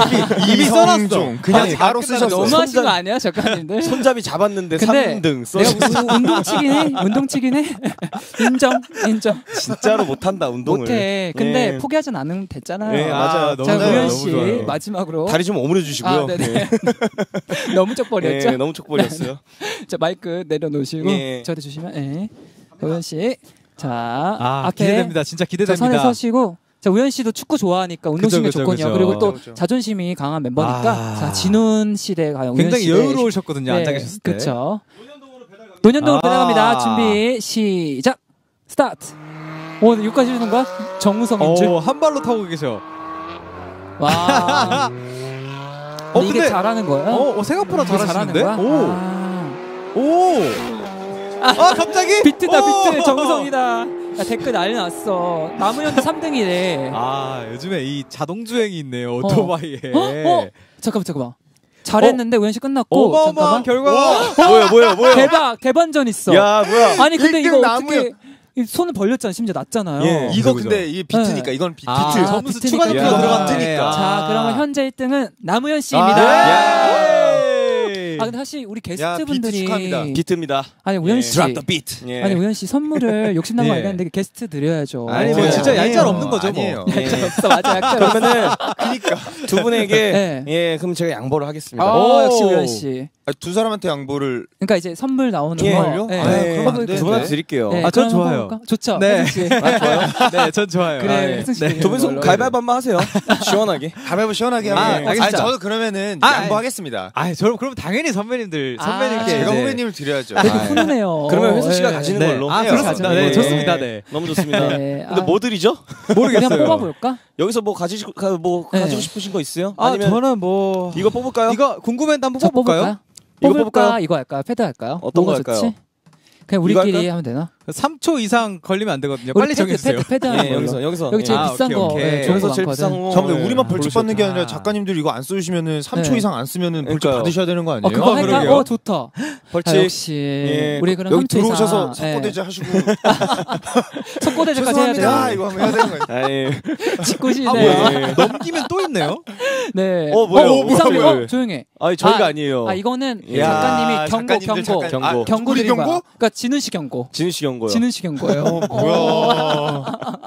D: 이미 이미 써놨어.
C: 그냥
A: 아니,
C: 바로
D: 끝나고
C: 쓰셨어요.
B: 너무
A: 손잡이-
B: 하신 거 아니야, 작가님들?
A: 손잡이 잡았는데
B: 근데
A: 3등 써.
B: 내가 우- 운동치긴 해. 운동치긴 해. 인정, 인정.
A: 진짜로 못한다 운동을.
B: 못해. 근데
A: 예.
B: 포기하지 않으면 됐잖아요.
A: 예, 맞아요.
D: 너무
B: 자, 우현 씨. 마지막으로.
A: 다리 좀 오므려 주시고요.
B: 아, 네네. 너무 쪽벌이었죠?
A: 예, 너무 촉벌이었어요.
B: 자, 마이크 내려놓으시고
A: 예.
B: 저한테 주시면 예. 우현 씨. 자,
D: 아
B: 앞에
D: 기대됩니다. 진짜
B: 자, 선에
D: 기대됩니다.
B: 서시고 자, 우현 씨도 축구 좋아하니까 운동신경 좋거든요. 그리고 또
C: 그죠.
B: 자존심이 강한 멤버니까
D: 아.
B: 자, 진훈 씨대 과연 우현
D: 굉장히 여유로우셨거든요. 앉아 계셨을 때.
B: 그렇죠. 노년동으로
D: 아.
B: 배달 갑니다. 준비 시작. 스타트. 오, 여기까지 해주는 거야? 정우성인 줄.
D: 어, 한 발로 타고 계셔.
B: 와.
D: 어,
B: 근데 이게 잘하는 거야?
D: 어, 어, 생각보다 잘하시는데?
B: 거야?
D: 오.
B: 아.
D: 오. 아, 갑자기?
B: 비트다
D: 오!
B: 비트 정우성이다. 야, 댓글 난리 났어. 남우현도 3등이래.
D: 아, 요즘에 이 자동 주행이 있네요. 오토바이에.
B: 어? 어? 잠깐만 잠깐만. 잘했는데 우현 씨 끝났고.
D: 어마어마한 결과가
A: 뭐야 뭐야 뭐야.
B: 대박 대반전 있어.
A: 야 뭐야.
B: 아니 근데
C: 1등
B: 이거
C: 남우현.
B: 어떻게 이 손을 벌렸잖아. 심지어 났잖아요.
A: 예.
C: 이거
D: 그죠,
C: 근데 이게 비트니까
B: 네.
C: 이건 비,
D: 아,
C: 비트.
D: 점수
B: 비트니까
D: 추가 점수가
A: 이거
D: 들어갔네.
C: 비트니까.
B: 자 그러면 현재 1등은 남우현
C: 아,
B: 씨입니다.
D: 예.
B: 아 근데 사실 우리
C: 야, 비트
B: 게스트분들이
C: 축하합니다.
A: 비트입니다.
B: 아니 우현
A: 예.
B: 씨
A: Drop the beat. 예.
B: 아니 우현 씨 선물을 욕심난 거
D: 예.
B: 알겠는데 게스트 드려야죠.
D: 아니, 뭐
A: 어,
D: 진짜. 얄짤 없는 거죠, 뭐.
C: 아니에요.
A: 예.
B: 얄짤 없어 맞아 얄짤 없어.
A: 그러면은
C: 그러니까
A: 두 분에게
B: 네.
A: 예 그럼 제가 양보를 하겠습니다.
B: 어
D: 오.
B: 역시 우현 씨.
C: 아, 두 사람한테 양보를
B: 그러니까 이제 선물 나오는
A: 예.
B: 거.
C: 정말요?
B: 예.
C: 아,
A: 네,
C: 그러면 안 되는데.
A: 두 분한테 드릴게요.
B: 네,
D: 아, 전
B: 그럼
D: 좋아요.
B: 좋죠.
D: 네.
A: 아, 좋아요?
D: 네, 전 좋아요.
B: 그래,
D: 아,
B: 씨.
D: 네.
A: 두 분서 가위바위보 한번 하세요. 시원하게.
C: 가위바위보 시원하게
A: 네.
C: 하면
D: 아, 알겠습니다.
C: 저도 그러면은
D: 아,
C: 양보하겠습니다.
D: 아, 저 그럼 당연히 선배님들
B: 아,
D: 선배님께
C: 제가 후배님을 드려야죠.
B: 되게
A: 아,
B: 훈훈해요.
A: 그러면 혜승 씨가
B: 예.
A: 가지는
D: 네.
A: 걸로.
D: 아. 그렇습니다. 네,
B: 네.
D: 좋습니다. 네.
A: 너무 좋습니다.
B: 네.
A: 근데
B: 아,
A: 뭐 드리죠?
D: 모르겠어요.
B: 그냥 뽑아 볼까?
A: 여기서 뭐 가지고 가, 뭐
B: 네.
A: 가지고 싶으신 거 있어요?
D: 아,
A: 아니면
D: 저는 뭐
A: 이거 뽑을까요?
D: 이거 궁금했는데 한번
B: 저
D: 뽑을까요?
B: 뽑을까요?
A: 이거
B: 뽑을까? 이거 할까요? 패드 할까요?
A: 어떤 거 할까요?
B: 좋지? 그냥 우리끼리? 하면 되나?
D: 3초 이상 걸리면 안 되거든요. 빨리 정해주세요.
B: 패드, 패드 하는
A: 예. 여기서 여기서
B: 여기 제일
D: 아,
B: 비싼
D: 오케이,
B: 거.
D: 오케이.
B: 예, 좋은 거
A: 여기서 제일. 비싼 거.
C: 잠깐만
A: 네.
C: 우리만 벌칙 받는 게 아니라
D: 아.
C: 작가님들 이거 안 써주시면은 3초
B: 네.
C: 이상 안 쓰면은 벌칙
A: 그러니까요.
C: 받으셔야 되는 거 아니에요?
B: 어 그거
D: 아,
B: 할까?
D: 그러게요.
B: 어 좋다.
A: 벌칙
B: 아, 역시
A: 예,
B: 우리 그럼
C: 여기
B: 3초 이상
C: 들어오셔서
B: 예.
C: 석고대제 하시고
B: 석고대제까지 해야
C: 죄송합니다
B: 돼요.
C: 이거 하면 해야 되는 거예요.
A: 아예
B: 짓궂이네.
D: 아, 뭐야? 넘기면 또 있네요?
B: 네.
A: 어, 뭐예요?
B: 어.
A: 뭐예요?
B: 어, 조용해.
A: 아니 저희가
B: 아,
A: 아, 니에요
B: 아 이거는
A: 야,
B: 작가님이 경고 경고
C: 잠깐-
A: 경고.
C: 아,
B: 경고. 그러니까 진우 씨 경고.
A: 진우 씨 경고 요.
B: 진우 씨 경고예요.
C: 어, 뭐야.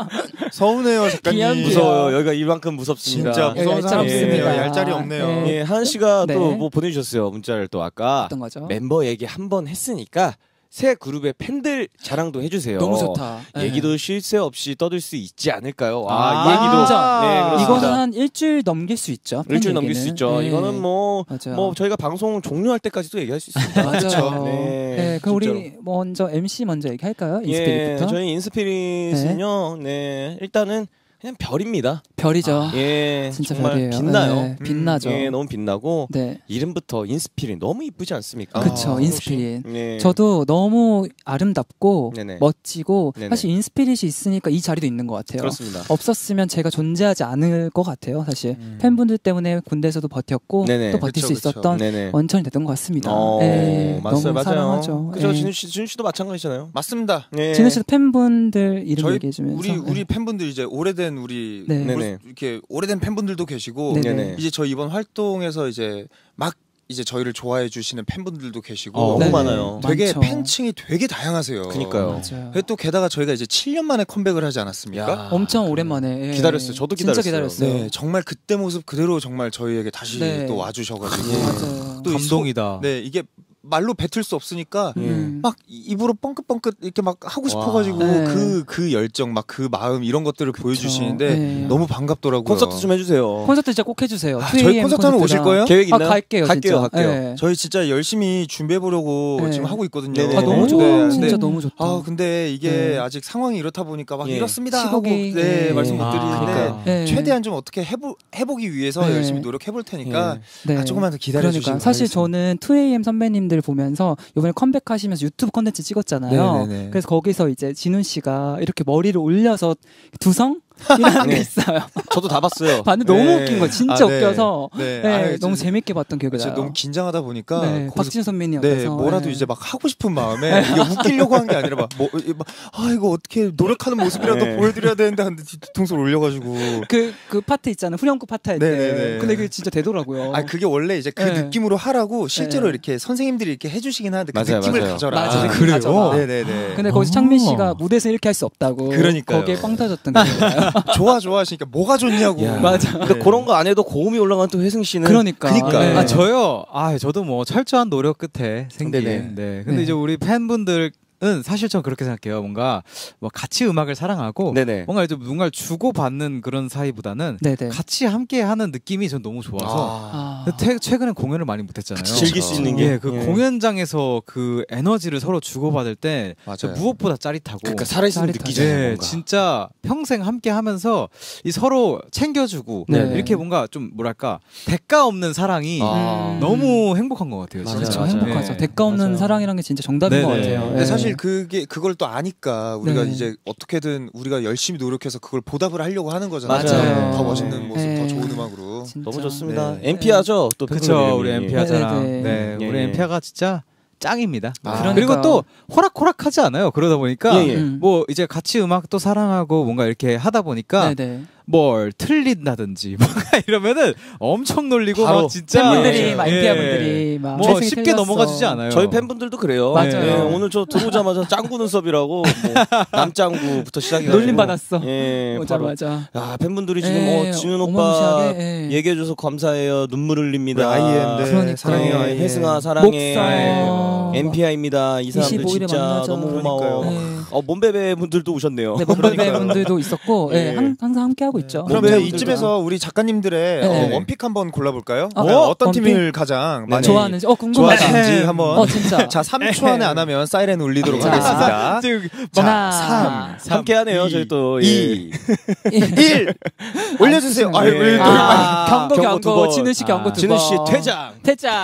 C: 서운해요 작가님.
B: 귀한
A: 무서워요. 여기가 이만큼 무섭습니다.
C: 진짜 무서운 사람이에요.
B: 없습니다.
C: 얄짤이 없네요.
B: 네.
A: 예, 하은 씨가
B: 네.
A: 또뭐 보내주셨어요. 문자를 또 아까
B: 어떤 거죠?
A: 멤버 얘기 한 번 했으니까 새 그룹의 팬들 자랑도 해주세요.
B: 너무 좋다. 네.
A: 얘기도 쉴새 없이 떠들 수 있지 않을까요? 아,
D: 아,
A: 이 얘기도
B: 진짜.
A: 네.
B: 이거는 한 일주일 넘길 수 있죠. 팬
A: 일주일 넘길. 수 있죠.
B: 네.
A: 이거는 뭐,
B: 맞아요.
A: 뭐 저희가 방송 종료할 때까지도 얘기할 수 있습니다.
B: 맞아요. 네.
A: 네,
B: 그럼
A: 진짜로.
B: 우리 먼저 MC 먼저 얘기할까요?
A: 예,
B: 인스피릿부터.
A: 저희 인스피릿은요, 네. 일단은 그냥 별입니다.
B: 별이죠.
A: 예,
B: 진짜
A: 정말
B: 별이에요.
A: 빛나요.
B: 네, 빛나죠.
A: 예, 너무 빛나고
B: 네.
A: 이름부터 인스피릿 너무 이쁘지 않습니까?
B: 그쵸,
C: 아,
B: 인스피릿.
A: 네.
B: 저도 너무 아름답고
A: 네네.
B: 멋지고
A: 네네.
B: 사실 인스피릿이 있으니까 이 자리도 있는 것 같아요.
A: 그렇습니다.
B: 없었으면 제가 존재하지 않을 것 같아요. 사실
C: 음.
B: 팬분들 때문에 군대에서도 버텼고
A: 네네.
B: 또 버틸
C: 그쵸,
B: 수
C: 그쵸.
B: 있었던
A: 네네.
B: 원천이 됐던 것 같습니다.
A: 어,
B: 네,
A: 맞아요,
B: 너무
A: 맞아요.
B: 사랑하죠.
A: 그죠,
B: 네.
A: 진우 씨, 진우 씨도 마찬가지잖아요.
C: 맞습니다.
A: 네.
B: 진우 씨도 팬분들 이름 얘기해주면서
C: 우리
B: 네.
C: 우리 팬분들 이제 오래된 우리
B: 네.
C: 올-
A: 네네.
C: 이렇게 오래된 팬분들도 계시고
B: 네네.
C: 이제 저희 이번 활동에서 이제 막 이제 저희를 좋아해 주시는 팬분들도 계시고
A: 어, 너무. 많아요.
C: 되게
B: 많죠.
C: 팬층이 되게 다양하세요.
A: 그니까요.
C: 또 게다가 저희가 이제 7년 만에 컴백을 하지 않았습니까?
A: 야.
B: 엄청 오랜만에 예.
A: 기다렸어요. 저도
B: 진짜
A: 기다렸어요.
B: 기다렸어요.
C: 네, 정말 그때 모습 그대로 정말 저희에게 다시
B: 네.
C: 또 와주셔가지고
A: 예.
B: 맞아요.
C: 또이
D: 감동이다.
C: 네, 이게 말로 뱉을 수 없으니까
B: 음.
C: 막 입으로 뻥긋뻥긋 이렇게 막 하고 싶어가지고
B: 네.
C: 그그 열정 막 그 마음 이런 것들을 보여주시는데
B: 네.
C: 너무 반갑더라고요.
A: 콘서트 좀 해주세요.
B: 콘서트 진짜 꼭 해주세요.
C: 아,
B: 2AM
C: 저희 콘서트 하면 오실. 거예요?
A: 계획
B: 아
A: 있나요?
B: 갈게요.
A: 갈게요,
B: 진짜.
A: 갈게요.
B: 네.
C: 저희 진짜 열심히 준비해 보려고
B: 네.
C: 지금 하고 있거든요.
A: 네네.
B: 아 너무
A: 네.
B: 좋아.
C: 네,
B: 진짜
C: 근데
B: 너무 좋다.
C: 아 근데 이게
B: 네.
C: 아직 상황이 이렇다 보니까 막
A: 예.
C: 이렇습니다
B: 시국이,
C: 하고 네,
B: 예.
C: 말씀 못
D: 아,
C: 드리는데
A: 그러니까요.
B: 네.
C: 최대한 좀 어떻게 해보, 해보기 위해서
B: 네.
C: 열심히 노력해 볼 테니까
B: 네.
C: 아, 조금만 더 기다려 주시면
B: 그러니까 사실 저는 2AM 선배님들 보면서 이번에 컴백하시면서 유튜브 컨텐츠 찍었잖아요.
C: 네네네.
B: 그래서 거기서 이제 진훈 씨가 이렇게 머리를 올려서 두성 이라는 게
A: 네.
B: 있어요.
A: 저도 다 봤어요.
B: 봤는데 너무
A: 네.
B: 웃긴 거 진짜
C: 아, 네.
B: 웃겨서
C: 네,
B: 네,
C: 아유,
B: 너무
C: 저-
B: 재밌게 봤던 기억이 나요.
C: 너무 긴장하다 보니까
B: 네,
C: 거기서
B: 박진 선배님
C: 네, 뭐라도
B: 네.
C: 이제 막 하고 싶은 마음에 이게 웃기려고 한 게 아니라 막, 뭐, 이- 막, 아, 이거 어떻게 노력하는 모습이라도
A: 네.
C: 보여드려야 되는데 하는데 뒤통수를 올려가지고.
B: 그, 그 파트 있잖아요. 후렴구 파트 할 때. 근데 그게 진짜 되더라고요.
C: 아, 그게 원래 이제 그
B: 네.
C: 느낌으로 하라고 실제로
B: 네.
C: 이렇게 선생님들이 이렇게 해주시긴 하는데 그
A: 맞아요,
C: 느낌을
A: 맞아요.
C: 가져라.
B: 맞아,
D: 아, 그래요?
B: 가져라.
C: 네네네.
B: 근데 거기서
D: 어.
B: 창민 씨가 무대에서 이렇게 할 수 없다고.
C: 그러니까요.
B: 거기에 빵 터졌던 나요.
C: 좋아, 좋아 하시니까 뭐가 좋냐고.
A: 야.
B: 맞아.
A: 근데
C: 네.
A: 그런 거 안 해도 고음이 올라간 또 혜승 씨는
B: 그러니까.
C: 그러니까.
B: 네.
D: 아 저요. 아 저도 뭐 철저한 노력 끝에 생긴.
A: 네네.
D: 네. 근데
B: 네.
D: 이제 우리 팬분들 은 사실 전 그렇게 생각해요. 뭔가 뭐 같이 음악을 사랑하고
A: 네네.
D: 뭔가 좀 뭔가를 주고 받는 그런 사이보다는
B: 네네.
D: 같이 함께 하는 느낌이 전 너무 좋아서.
B: 아.
D: 퇴- 최근에 공연을 많이 못했잖아요.
A: 즐길 수 있는 게
D: 예, 그
A: 예.
D: 공연장에서 그 에너지를 서로 주고받을 때
C: 맞아요.
D: 무엇보다 짜릿하고
A: 그러니까. 느끼잖아요.
D: 네,
A: 뭔가.
D: 진짜 평생 함께 하면서 이 서로 챙겨주고
B: 네.
D: 이렇게 뭔가 좀 뭐랄까 대가 없는 사랑이
A: 아.
B: 음.
D: 너무 행복한 것 같아요.
A: 맞아요,
D: 진짜.
B: 그렇죠.
A: 맞아요.
B: 행복하죠.
D: 네.
B: 대가 없는. 사랑이란 게 진짜 정답인
D: 네네.
B: 것 같아요.
C: 근데
B: 네.
C: 사실 그게 그걸 또 아니까 우리가
B: 네.
C: 이제 어떻게든 우리가 열심히 노력해서 그걸 보답을 하려고 하는 거잖아요.
A: 맞아요.
C: 더 멋있는 모습,
B: 네.
C: 더 좋은 음악으로.
B: 진짜.
A: 너무 좋습니다.
C: 네.
A: 엠피아죠. 또. 팬분
D: 우리. 엠피아자랑
B: 네,
D: 네,
A: 네.
D: 우리. 엠피아가 진짜 짱입니다.
C: 아.
D: 그리고 또 호락호락하지 않아요. 그러다 보니까
A: 예, 예.
B: 음.
D: 뭐 이제 같이 음악도 사랑하고 뭔가 이렇게 하다 보니까
B: 네네.
D: 뭘 틀린다든지 뭔가 이러면은 엄청 놀리고
A: 바로
D: 막 진짜
B: 팬분들이
A: 예.
B: 막
D: 예.
B: MPR 분들이 막
D: 뭐 쉽게
B: 틀렸어.
D: 넘어가지지 않아요.
A: 저희 팬분들도 그래요.
B: 맞아요.
A: 예, 오늘 저 들어오자마자 짱구 눈썹이라고 뭐 남짱구부터 시작해가지고
B: 놀림 받았어.
A: 예,
B: 맞아
A: 바로.
B: 맞아.
A: 아 팬분들이 지금
B: 예,
A: 어, 지훈 오빠
B: 어마무시하게, 예.
A: 얘기해줘서 감사해요. 눈물 흘립니다.
C: 아이엠 네,
B: 그러니까.
C: 사랑해요
A: 예. 혜승아 사랑해.
B: 목사.
A: MPI입니다. 이 사람들
B: 25일에
A: 진짜
B: 만나자.
A: 너무 고마워.
C: 그러니까요.
B: 네.
A: 어 몸베베 분들도 오셨네요.
B: 네, 몸베베 분들도 있었고, 예,
A: 예.
B: 항, 항상 함께 하고 있죠.
C: 그럼
A: 네, 네,
C: 이쯤에서 우리 작가님들의
B: 네.
C: 어, 원픽 한번 골라볼까요?
B: 어,
C: 어, 어떤
B: 원픽?
C: 팀을 가장 많이
B: 좋아하는지, 어 궁금하다.
C: 좋아하시는지 한번
B: 어 진짜.
C: 자 3초 안에 안 하면 사이렌 울리도록
B: 자.
C: 하겠습니다.
D: 지금
C: 자,
B: 하나,
A: 함께하네요. 저희 또 예.
C: 2 1 올려주세요. 아유
A: 예.
B: 아, 경고
A: 경고 두
B: 경고
A: 번.
B: 진우 씨 경고
D: 아,
B: 두
A: 진우
B: 번.
A: 씨 퇴장.
B: 퇴장.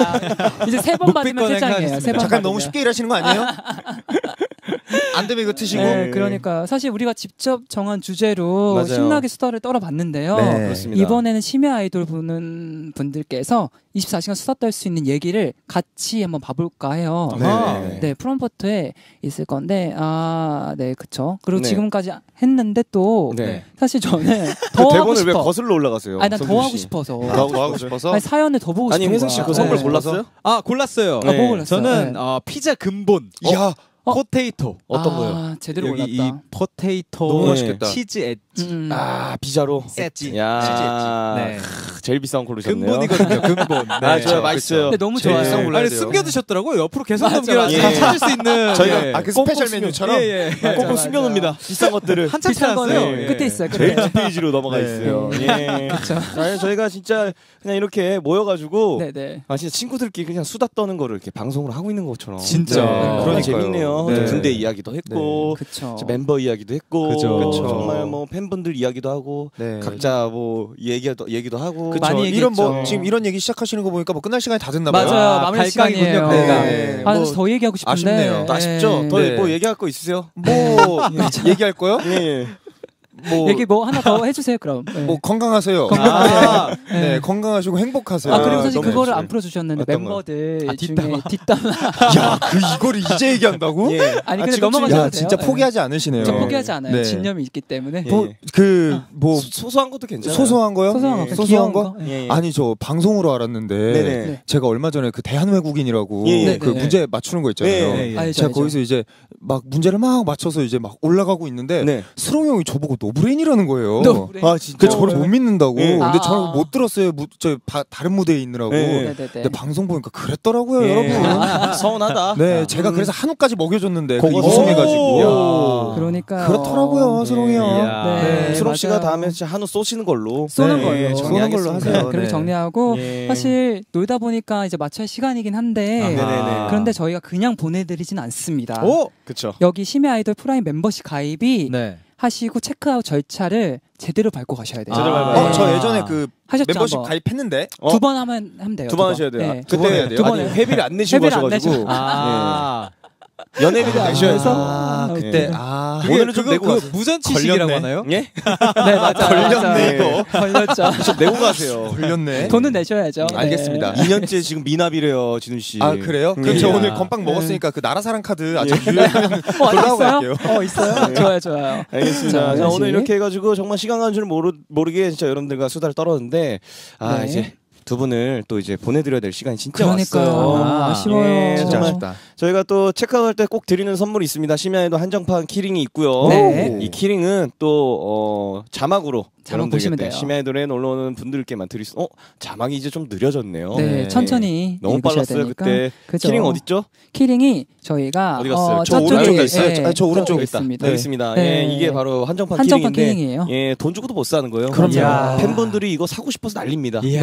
B: 이제 세번
D: 묵비권
B: 퇴장이에요. 세번
C: 잠깐 너무 쉽게 일하시는 거 아니에요? 안 되면 이거 트시고.
B: 네, 그러니까 사실 우리가 직접 정한 주제로
A: 맞아요.
B: 신나게 수다를 떨어봤는데요.
C: 네.
A: 그렇습니다.
B: 이번에는 심야 아이돌 보는 분들께서 24시간 수다 떨 수 있는 얘기를 같이 한번 봐볼까 해요.
C: 네.
A: 아,
B: 네, 프롬포트에 있을 건데, 아, 네, 그쵸. 그리고
A: 네.
B: 지금까지 했는데 또,
A: 네.
B: 사실 저는 그더 하고
A: 대본을 왜
B: 싶어.
A: 거슬러 올라가세요?
B: 아니, 난더
A: 성준
B: 하고
A: 씨?
B: 싶어서.
A: 더 하고 싶어서?
B: 아니, 사연을 더 보고
A: 아니
B: 싶은
A: 혜승
B: 거야.
A: 씨그 선물
B: 네.
A: 골랐어요?
D: 아 골랐어요.
A: 네.
B: 아, 뭐 골랐어요?
D: 저는
B: 네.
D: 어, 피자 근본
C: 이야
B: 어?
D: 포테이토
A: 어떤
B: 아,
A: 거요?
B: 제대로
D: 여기 이
B: 골랐다.
D: 포테이토
C: 너무
A: 네.
C: 맛있겠다.
D: 치즈 엣지
B: 음.
A: 아 비자로.
D: 엣지
A: 야,
D: 네.
A: 제일 비싼 거 고르셨네요.
D: 근본이거든요. 근본. 네.
A: 아, 좋아요, 맛있어요.
B: 근데 너무
C: 제일
B: 좋아요.
C: 비싼 걸로
D: 아니. 숨겨두셨더라고요. 옆으로 계속 넘겨야지
A: 맞아.
D: 찾을 수 있는.
A: 저희가
D: 예.
C: 아그
A: 꽁꽁
C: 스페셜 메뉴처럼.
D: 예, 예.
A: 꼭꼭
B: 맞아.
A: 숨겨놓습니다. 비싼 것들을.
D: 한참
B: 비싼 거는.
D: 예.
B: 끝에 있어요. 끝에.
A: 제일 뒷페이지로 넘어가
C: 네.
A: 있어요. 예. 아니, 저희가 진짜 그냥 이렇게 모여가지고
B: 네네.
A: 아 진짜 친구들끼리 그냥 수다 떠는 거를 이렇게 방송을 하고 있는 것처럼
D: 진짜.
A: 네.
C: 그러니
A: 재밌네요.
C: 네.
A: 군대 이야기도 했고 멤버 이야기도 했고. 정말 뭐 팬 분들 이야기도 하고
C: 네.
A: 각자 뭐 얘기도 얘기도 하고
C: 그쵸.
B: 많이
C: 이런 뭐
B: 얘기했죠.
C: 지금 이런 얘기 시작하시는 거 보니까 뭐 끝날 시간이 다 됐나 봐요.
B: 맞아요.
D: 아,
B: 마무리 시간이에요.
C: 네.
B: 아,
C: 뭐
B: 사실 더 얘기하고 싶은데.
C: 아쉽네요.
A: 또 아쉽죠.
B: 예.
A: 더
C: 네.
A: 뭐 얘기할 거 있으세요?
C: 뭐 얘기할 거요?
A: 예. 예.
C: 뭐,
B: 얘기 뭐 하나 더 해주세요 그럼. 네.
C: 뭐 건강하세요.
A: 아,
C: 네, 건강하시고 행복하세요.
B: 아 그리고
A: 아,
B: 사실 그거를
A: 좋지.
B: 안 풀어주셨는데 멤버들
D: 아,
B: 중에
D: 뒷담화.
B: 뒷담화
C: 야, 그 이거를 이제 얘기한다고?
A: 예.
B: 아니
C: 아,
B: 근데
C: 지금
B: 넘어가셔도
C: 야,
B: 돼요.
C: 진짜
B: 네.
C: 포기하지 않으시네요.
B: 저 포기하지 않아요.
C: 네.
B: 진념이 있기 때문에.
A: 예.
C: 뭐, 그, 뭐,
A: 소- 소소한 것도 괜찮아요.
C: 소소한 거요?
B: 소소한 거,
C: 예. 소소한
B: 거.
C: 거?
B: 예.
A: 예.
C: 아니, 저 방송으로 알았는데,
A: 네네.
B: 네.
C: 제가 얼마 전에 그 대한외국인이라고
A: 예, 예.
C: 그. 문제 맞추는 거 있잖아요.
A: 예,
D: 예, 예.
B: 알죠,
C: 제가
B: 알죠.
C: 거기서 이제 막 문제를 막 맞춰서 이제 막 올라가고 있는데,
A: 네.
C: 수롱 형이 저보고 no brain이라는 거예요.
B: no brain.
A: 아 진짜.
C: 그 저를 못 믿는다고.
A: 예.
C: 근데
B: 아,
C: 저는
B: 아.
C: 못 들었어요. 무, 저 바- 다른 무대에 있느라고.
A: 예.
B: 네네네.
C: 근데 방송 보니까 그랬더라고요,
A: 예.
C: 여러분.
A: 아, 서운하다.
C: 네, 제가 그래서 한우까지 먹여줬는데 그.
A: 오.
B: 그러니까
C: 그렇더라고요, 수롱이 형.
B: 네,
A: 수롱 씨가. 다음에 진짜 한우 쏘시는 걸로.
B: 쏘는
C: 네,
B: 거예요.
C: 쏘는 걸로 하세요.
B: 네, 그렇게
C: 네.
B: 정리하고
A: 예.
B: 사실 놀다 보니까 이제 마쳐야 시간이긴 한데
A: 아, 네네네.
B: 그런데 저희가 그냥 보내드리진 않습니다.
D: 오.
A: 그쵸.
B: 여기 심야 아이돌 프라임 멤버십 가입이
D: 네.
B: 하시고 체크아웃 절차를 제대로 밟고 가셔야 돼요.
A: 제대로
D: 아.
A: 밟아야
C: 어,
A: 돼요.
C: 저 예전에 그
B: 하셨죠,
C: 멤버십
B: 한번?
C: 가입했는데.
A: 어?
B: 두 번 하면 하면 돼요.
A: 두 번 하셔야 돼요.
B: 네.
C: 두번 해야
A: 그때
C: 돼요?
B: 두
A: 아니
B: 번에.
A: 회비를 안 내시고
B: 회비를 안
A: 가셔가지고
B: 내셔.
D: 아.
A: 예. 연회비를
B: 아?
C: 아,
B: 아,
C: 그때.
A: 예.
C: 아.
A: 오늘은 좀 내고
D: 그
A: 가세요.
D: 무전치식이라고. 하나요?
A: 예?
B: 네 맞아요.
A: 걸렸네. 이거.
B: 걸렸죠.
A: 좀 내고 가세요.
C: 걸렸네.
B: 돈은 내셔야죠. 네.
C: 알겠습니다.
A: 2년째 지금 미납이래요, 진우 씨.
C: 아, 그래요? 그럼
A: 예.
C: 저
B: 야.
C: 오늘 건빵 먹었으니까 그 나라사랑 카드 아주
A: 예.
C: 유효하면
B: 어, 아직
C: 돌아오고
B: 있어요?
C: 갈게요.
B: 어 있어요. 좋아요 좋아요.
A: 알겠습니다.
B: 자.
A: 오늘 이렇게 해가지고 정말 시간 가는 줄 모르, 모르게 진짜 여러분들과 수다를 떨었는데, 아,
B: 네.
A: 이제 두 분을 또 이제 보내드려야 될 시간이 진짜
B: 그러니까요.
A: 왔어요.
B: 아, 아쉬워요.
A: 예,
C: 진짜
A: 정말
C: 아쉽다.
A: 저희가 또 체크아웃 때꼭 드리는 선물이 있습니다. 심야아이돌 한정판 키링이 있고요.
B: 네.
A: 이 키링은 또 어, 자막으로
B: 자막
A: 여러분들께
B: 보시면
A: 때
B: 돼요.
A: 심야아이돌에 놀러 오는 분들께만 드릴 수. 어 자막이 이제 좀 느려졌네요.
B: 네,
C: 네.
B: 천천히
A: 너무 빨랐어요
B: 되니까.
A: 그때.
B: 그죠?
A: 키링 어딨죠?
B: 키링이 저희가
A: 어디 갔어요?
B: 어,
A: 저 오른쪽에 있어요?
B: 예,
C: 저- 아니, 저 오른쪽에
A: 있다.
B: 있습니다.
A: 여기 있습니다.
B: 네.
A: 예, 이게 바로 한정판,
B: 한정판
A: 키링인데,
B: 키링이에요.
A: 예, 돈 주고도 못 사는 거예요.
C: 그럼요.
D: 이야.
A: 팬분들이 이거 사고 싶어서 난립니다.
B: 네.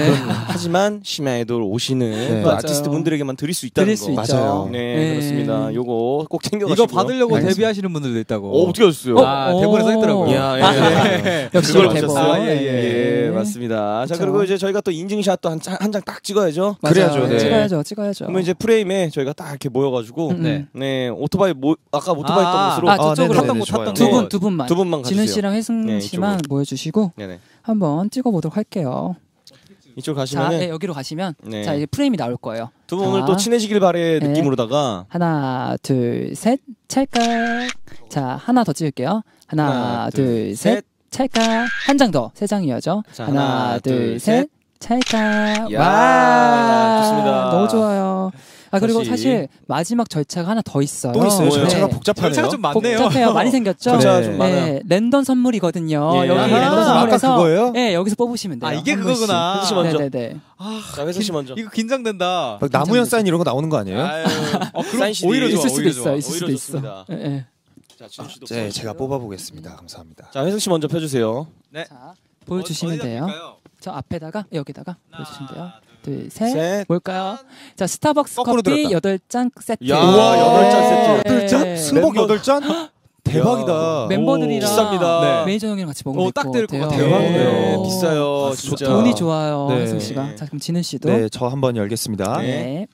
A: 하지만 심야에도 오시는
C: 네.
A: 그. 아티스트 분들에게만 드릴 수 있다는
B: 드릴
A: 거.
B: 수 있죠.
C: 맞아요.
A: 네,
B: 네.
A: 그렇습니다. 요거 꼭 챙겨가시고.
D: 이거 받으려고. 데뷔하시는 분들도 있다고.
A: 어, 어떻게 하셨어요?
D: 아, 대본에 써 있더라고요.
A: 이야, 예,
B: 아,
A: 예.
B: 역시 대본.
A: 보셨어요?
D: 아, 예, 예.
A: 예, 맞습니다. 자,
B: 그쵸.
A: 그리고 이제 저희가 또 인증샷도 한 장 딱 찍어야죠.
B: 맞아요.
C: 그래야죠, 네.
B: 찍어야죠, 찍어야죠.
A: 그러면 이제 프레임에 저희가 딱 이렇게 모여가지고,
B: 음,
D: 네.
A: 네, 오토바이, 모, 아까 오토바이
D: 아.
A: 던 곳으로
B: 아, 저쪽으로.
C: 네네네,
D: 탔던 곳. 탔던
B: 두
D: 곳.
B: 분, 두 분만.
A: 두 분만.
B: 진우 씨랑 혜승
A: 네,
B: 씨만. 모여주시고
A: 네네.
B: 한번 찍어보도록 할게요.
A: 이쪽
B: 자,
A: 가시면은
B: 네, 여기로 가시면
A: 네.
B: 자 이제 프레임이 나올 거예요.
A: 두분 오늘
B: 자.
A: 또 친해지길 바래
B: 네.
A: 느낌으로다가
B: 하나, 둘, 셋, 찰칵. 자, 하나 더 찍을게요. 하나,
A: 하나,
B: 둘,
A: 둘,
B: 셋, 찰까 한 장 더 세 장이어죠.
A: 자,
B: 하나,
A: 하나,
B: 둘,
A: 둘,
B: 셋.
A: 셋.
B: 찰까.
A: 야,
B: 와,
A: 좋습니다.
B: 너무 좋아요. 아 그리고
A: 다시.
B: 사실 마지막 절차가 하나 더 있어요.
C: 또 있어요.
A: 뭐예요?
C: 절차가
B: 네.
C: 복잡하네요.
D: 절차가 좀 많네요.
B: 복잡해요. 많이 생겼죠.
C: 네.
A: 좀 많아요.
B: 네, 랜덤 선물이거든요.
A: 예.
B: 여기
A: 아,
B: 랜덤 선물에서
C: 그거예요?
B: 네, 여기서 뽑으시면 돼요.
D: 아 이게. 그거구나.
A: 혜수 씨 먼저.
B: 네네네.
D: 아,
A: 자, 회승 씨 먼저.
D: 이거 긴장된다.
C: 막 남우현 사인 이런 거 나오는 거 아니에요?
A: 아유,
D: 어, 그럼. 오히려 좋아,
B: 있을 수도
D: 오히려
B: 있어.
D: 좋아.
B: 있을 수도 있어. 예, 예.
A: 자, 진우 씨도
C: 네,
A: 뽑아주세요.
C: 제가 뽑아보겠습니다. 감사합니다.
A: 자, 회승 씨 먼저 펴주세요.
B: 자, 보여주시면
D: 어디다
B: 돼요. 저 앞에다가 여기다가 보여주시면 돼요. 둘, 셋.
A: 셋.
B: 뭘까요? 자, 스타벅스
C: 거꾸로
B: 커피
C: 들었다.
B: 여덟 잔 세트.
A: 야,
C: 우와,
A: 여덟 잔 세트.
B: 네.
C: 여덟 잔? 승복
A: 멤버-
C: 여덟 잔? 대박이다.
B: 멤버들이랑
A: 비쌉니다.
D: 네.
B: 매니저 형이랑 같이 먹으면
D: 어, 딱
B: 될것
D: 될것
B: 같아요.
A: 대박이네요.
B: 네.
A: 비싸요.
C: 아,
A: 진짜.
B: 돈이 좋아요,
C: 네.
B: 혜성 씨가. 자, 그럼 진은 씨도.
C: 네, 저 한번 열겠습니다.
A: 네.
B: 네.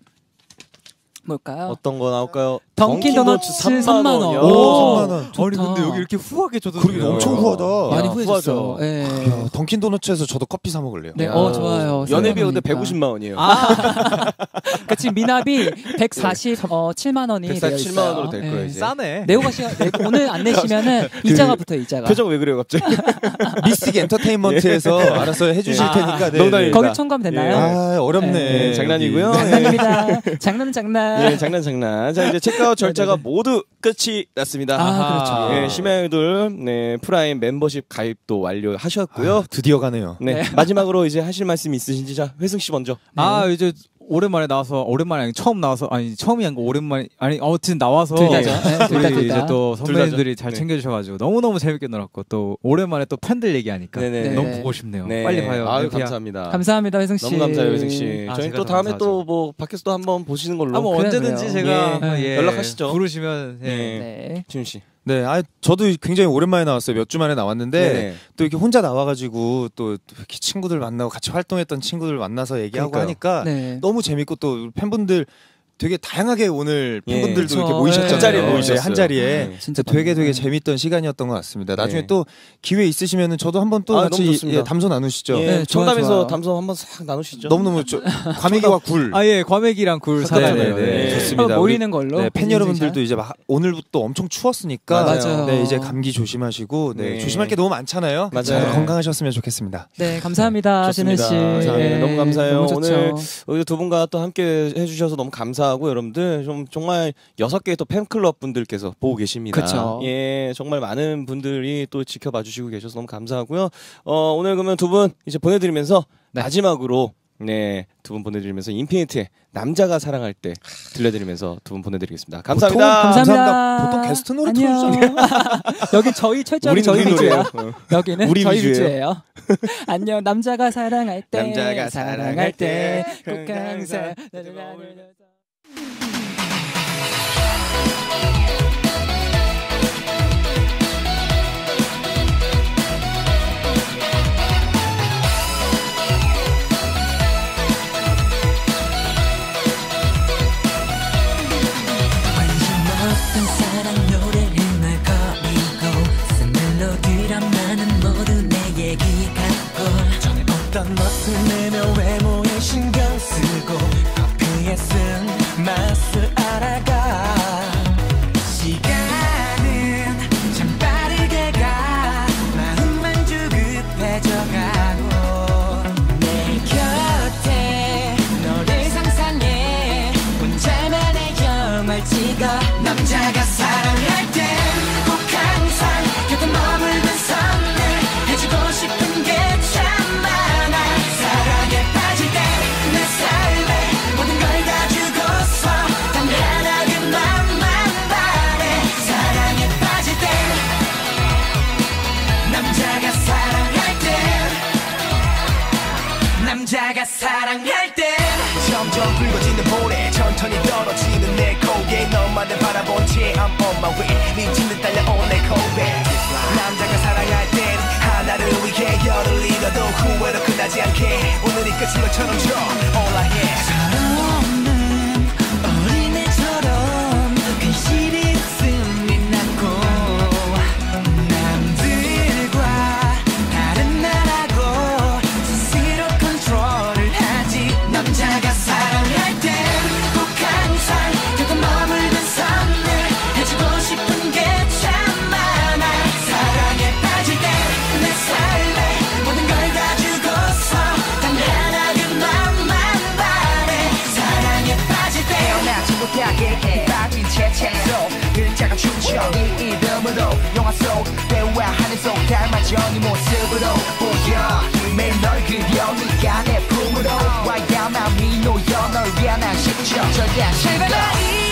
B: 뭘까요?
A: 어떤 거 나올까요?
B: 던킨 도너츠 3만 원.
C: 오,
B: 오,
C: 3만 원.
D: 아니. 근데 여기 이렇게 후하게 줘도
C: 그러게
D: 돼요.
C: 엄청 후하다.
B: 많이.
A: 후하죠.
B: 예.
C: 야, 던킨 도너츠에서 저도 커피 사 먹을래요.
B: 네,
A: 야.
B: 어 좋아요.
A: 연회비 근데
B: 생각해보니까.
A: 150만 원이에요.
B: 아, 그 지금 미납이 147만 원이 되어
A: 147만
B: 있어요.
A: 원으로 될
B: 예.
A: 거예요, 이제.
D: 싸네.
B: 내고 가시 오늘 안 내시면은 이자가 붙어 요 이자가.
A: 표정 왜 그래요, 갑자기?
C: 미스틱 엔터테인먼트에서 알아서 해 주실
A: 아,
C: 테니까. 네,
A: 농담입니다.
C: 네.
B: 거기 청구하면 되나요?
C: 아 어렵네.
B: 네,
A: 예, 장난이고요.
B: 장난입니다. 장난은 장난.
A: 예, 장난 장난. 자, 이제 체크아웃 절차가 모두 끝이 났습니다.
B: 아, 그렇죠.
A: 예, 심야아이돌 네, 프라임 멤버십 가입도 완료하셨고요.
C: 아, 드디어 가네요.
A: 네, 마지막으로 이제 하실 말씀 있으신지 자, 회승 씨 먼저.
D: 아 이제 오랜만에 나와서 오랜만에 아니 처음 나와서 아니 처음이 아니고 오랜만에 아니 어쨌든 나와서
B: 둘 다죠. 네,
D: 우리
B: 다.
D: 이제
A: 또둘
D: 선배님들이. 잘
A: 네.
D: 챙겨주셔가지고 너무 너무 재밌게 놀았고 또 오랜만에 또 팬들 얘기하니까
A: 네네.
D: 너무
B: 네.
D: 보고 싶네요.
A: 네.
D: 빨리 봐요.
A: 아유, 감사합니다.
B: 감사합니다, 회승 씨.
A: 너무 감사해요, 회승 씨.
D: 아,
A: 저희
D: 또더
A: 다음에. 또 뭐 밖에서 또 한번 보시는 걸로.
D: 아, 뭐 언제든지
B: 그래요.
D: 제가
B: 예.
D: 예,
A: 연락하시죠.
D: 부르시면 예.
A: 네.
B: 네.
A: 진우 씨.
C: 네, 아 저도 굉장히 오랜만에 나왔어요. 몇 주 만에 나왔는데
A: 네네.
C: 또 이렇게 혼자 나와가지고 또 이렇게 친구들 만나고 같이 활동했던 친구들 만나서 얘기하고
A: 그러니까요.
C: 하니까
B: 네.
C: 너무 재밌고 또 팬분들 되게 다양하게 오늘
A: 예.
C: 팬분들도
B: 그쵸.
C: 이렇게
B: 네.
C: 모이셨잖아요.
A: 한 자리에
C: 네,
A: 모이셨어요.
C: 한 자리에.
A: 네.
B: 진짜
C: 되게 되게
B: 네.
C: 재밌던 시간이었던 것 같습니다. 나중에
A: 네.
C: 또 기회 있으시면은 저도 한번 또
A: 아,
C: 같이. 예, 담소 나누시죠.
A: 예,
B: 네,
A: 청담에서. 담소 한번 싹 나누시죠.
C: 너무너무 저, 과메기와 굴.
D: 아 예, 과메기랑 굴 사잖아요.
C: 네, 네,
A: 네.
C: 좋습니다.
B: 모이는 걸로.
C: 네, 팬 여러분들도 이제 막 오늘부터 엄청 추웠으니까
A: 맞아요.
C: 네, 이제 감기 조심하시고 네,
A: 네.
C: 조심할 게 너무 많잖아요.
A: 맞아요.
C: 잘 건강하셨으면 좋겠습니다.
B: 네, 감사합니다,
A: 좋습니다.
B: 씨.
A: 감사합니다.
B: 예,
A: 너무 감사해요.
B: 너무.
A: 오늘 두 분과 또 함께 해 주셔서 너무 감사 하고 여러분들 좀 정말 여섯 개의 또 팬클럽 분들께서 보고 계십니다.
B: 그쵸.
A: 예, 정말 많은 분들이 또 지켜봐 주시고 계셔서 너무 감사하고요. 어, 오늘 그러면 두 분 이제 보내드리면서
B: 네.
A: 마지막으로 네, 두 분 보내드리면서 인피니트의 남자가 사랑할 때 들려드리면서 두 분 보내드리겠습니다. 감사합니다.
B: 감사합니다.
C: 감사합니다. 보통 게스트 노래
B: 안녕. 여기 저희
A: 우리는
B: 저희.
A: 노래예요. 어.
B: 여기는
A: 우리
B: 저희.
A: 위주예요.
B: 안녕 남자가 사랑할 때
A: 남자가 사랑할 때
B: 꼭 항상
E: 어 찍어 남자
F: my way 미친 듯 달려온 내 고백. 남자가 사랑할 땐 하나를 위해 열을 잃어도 후회로 끝나지 않게. 오늘이 끝인 것처럼 줘. All I have
E: 네 모습으로 보여. 매일 널 그려 네가 내 품으로. 와야만 이 놓여 널 위한 난 식죠 절대 안 싫어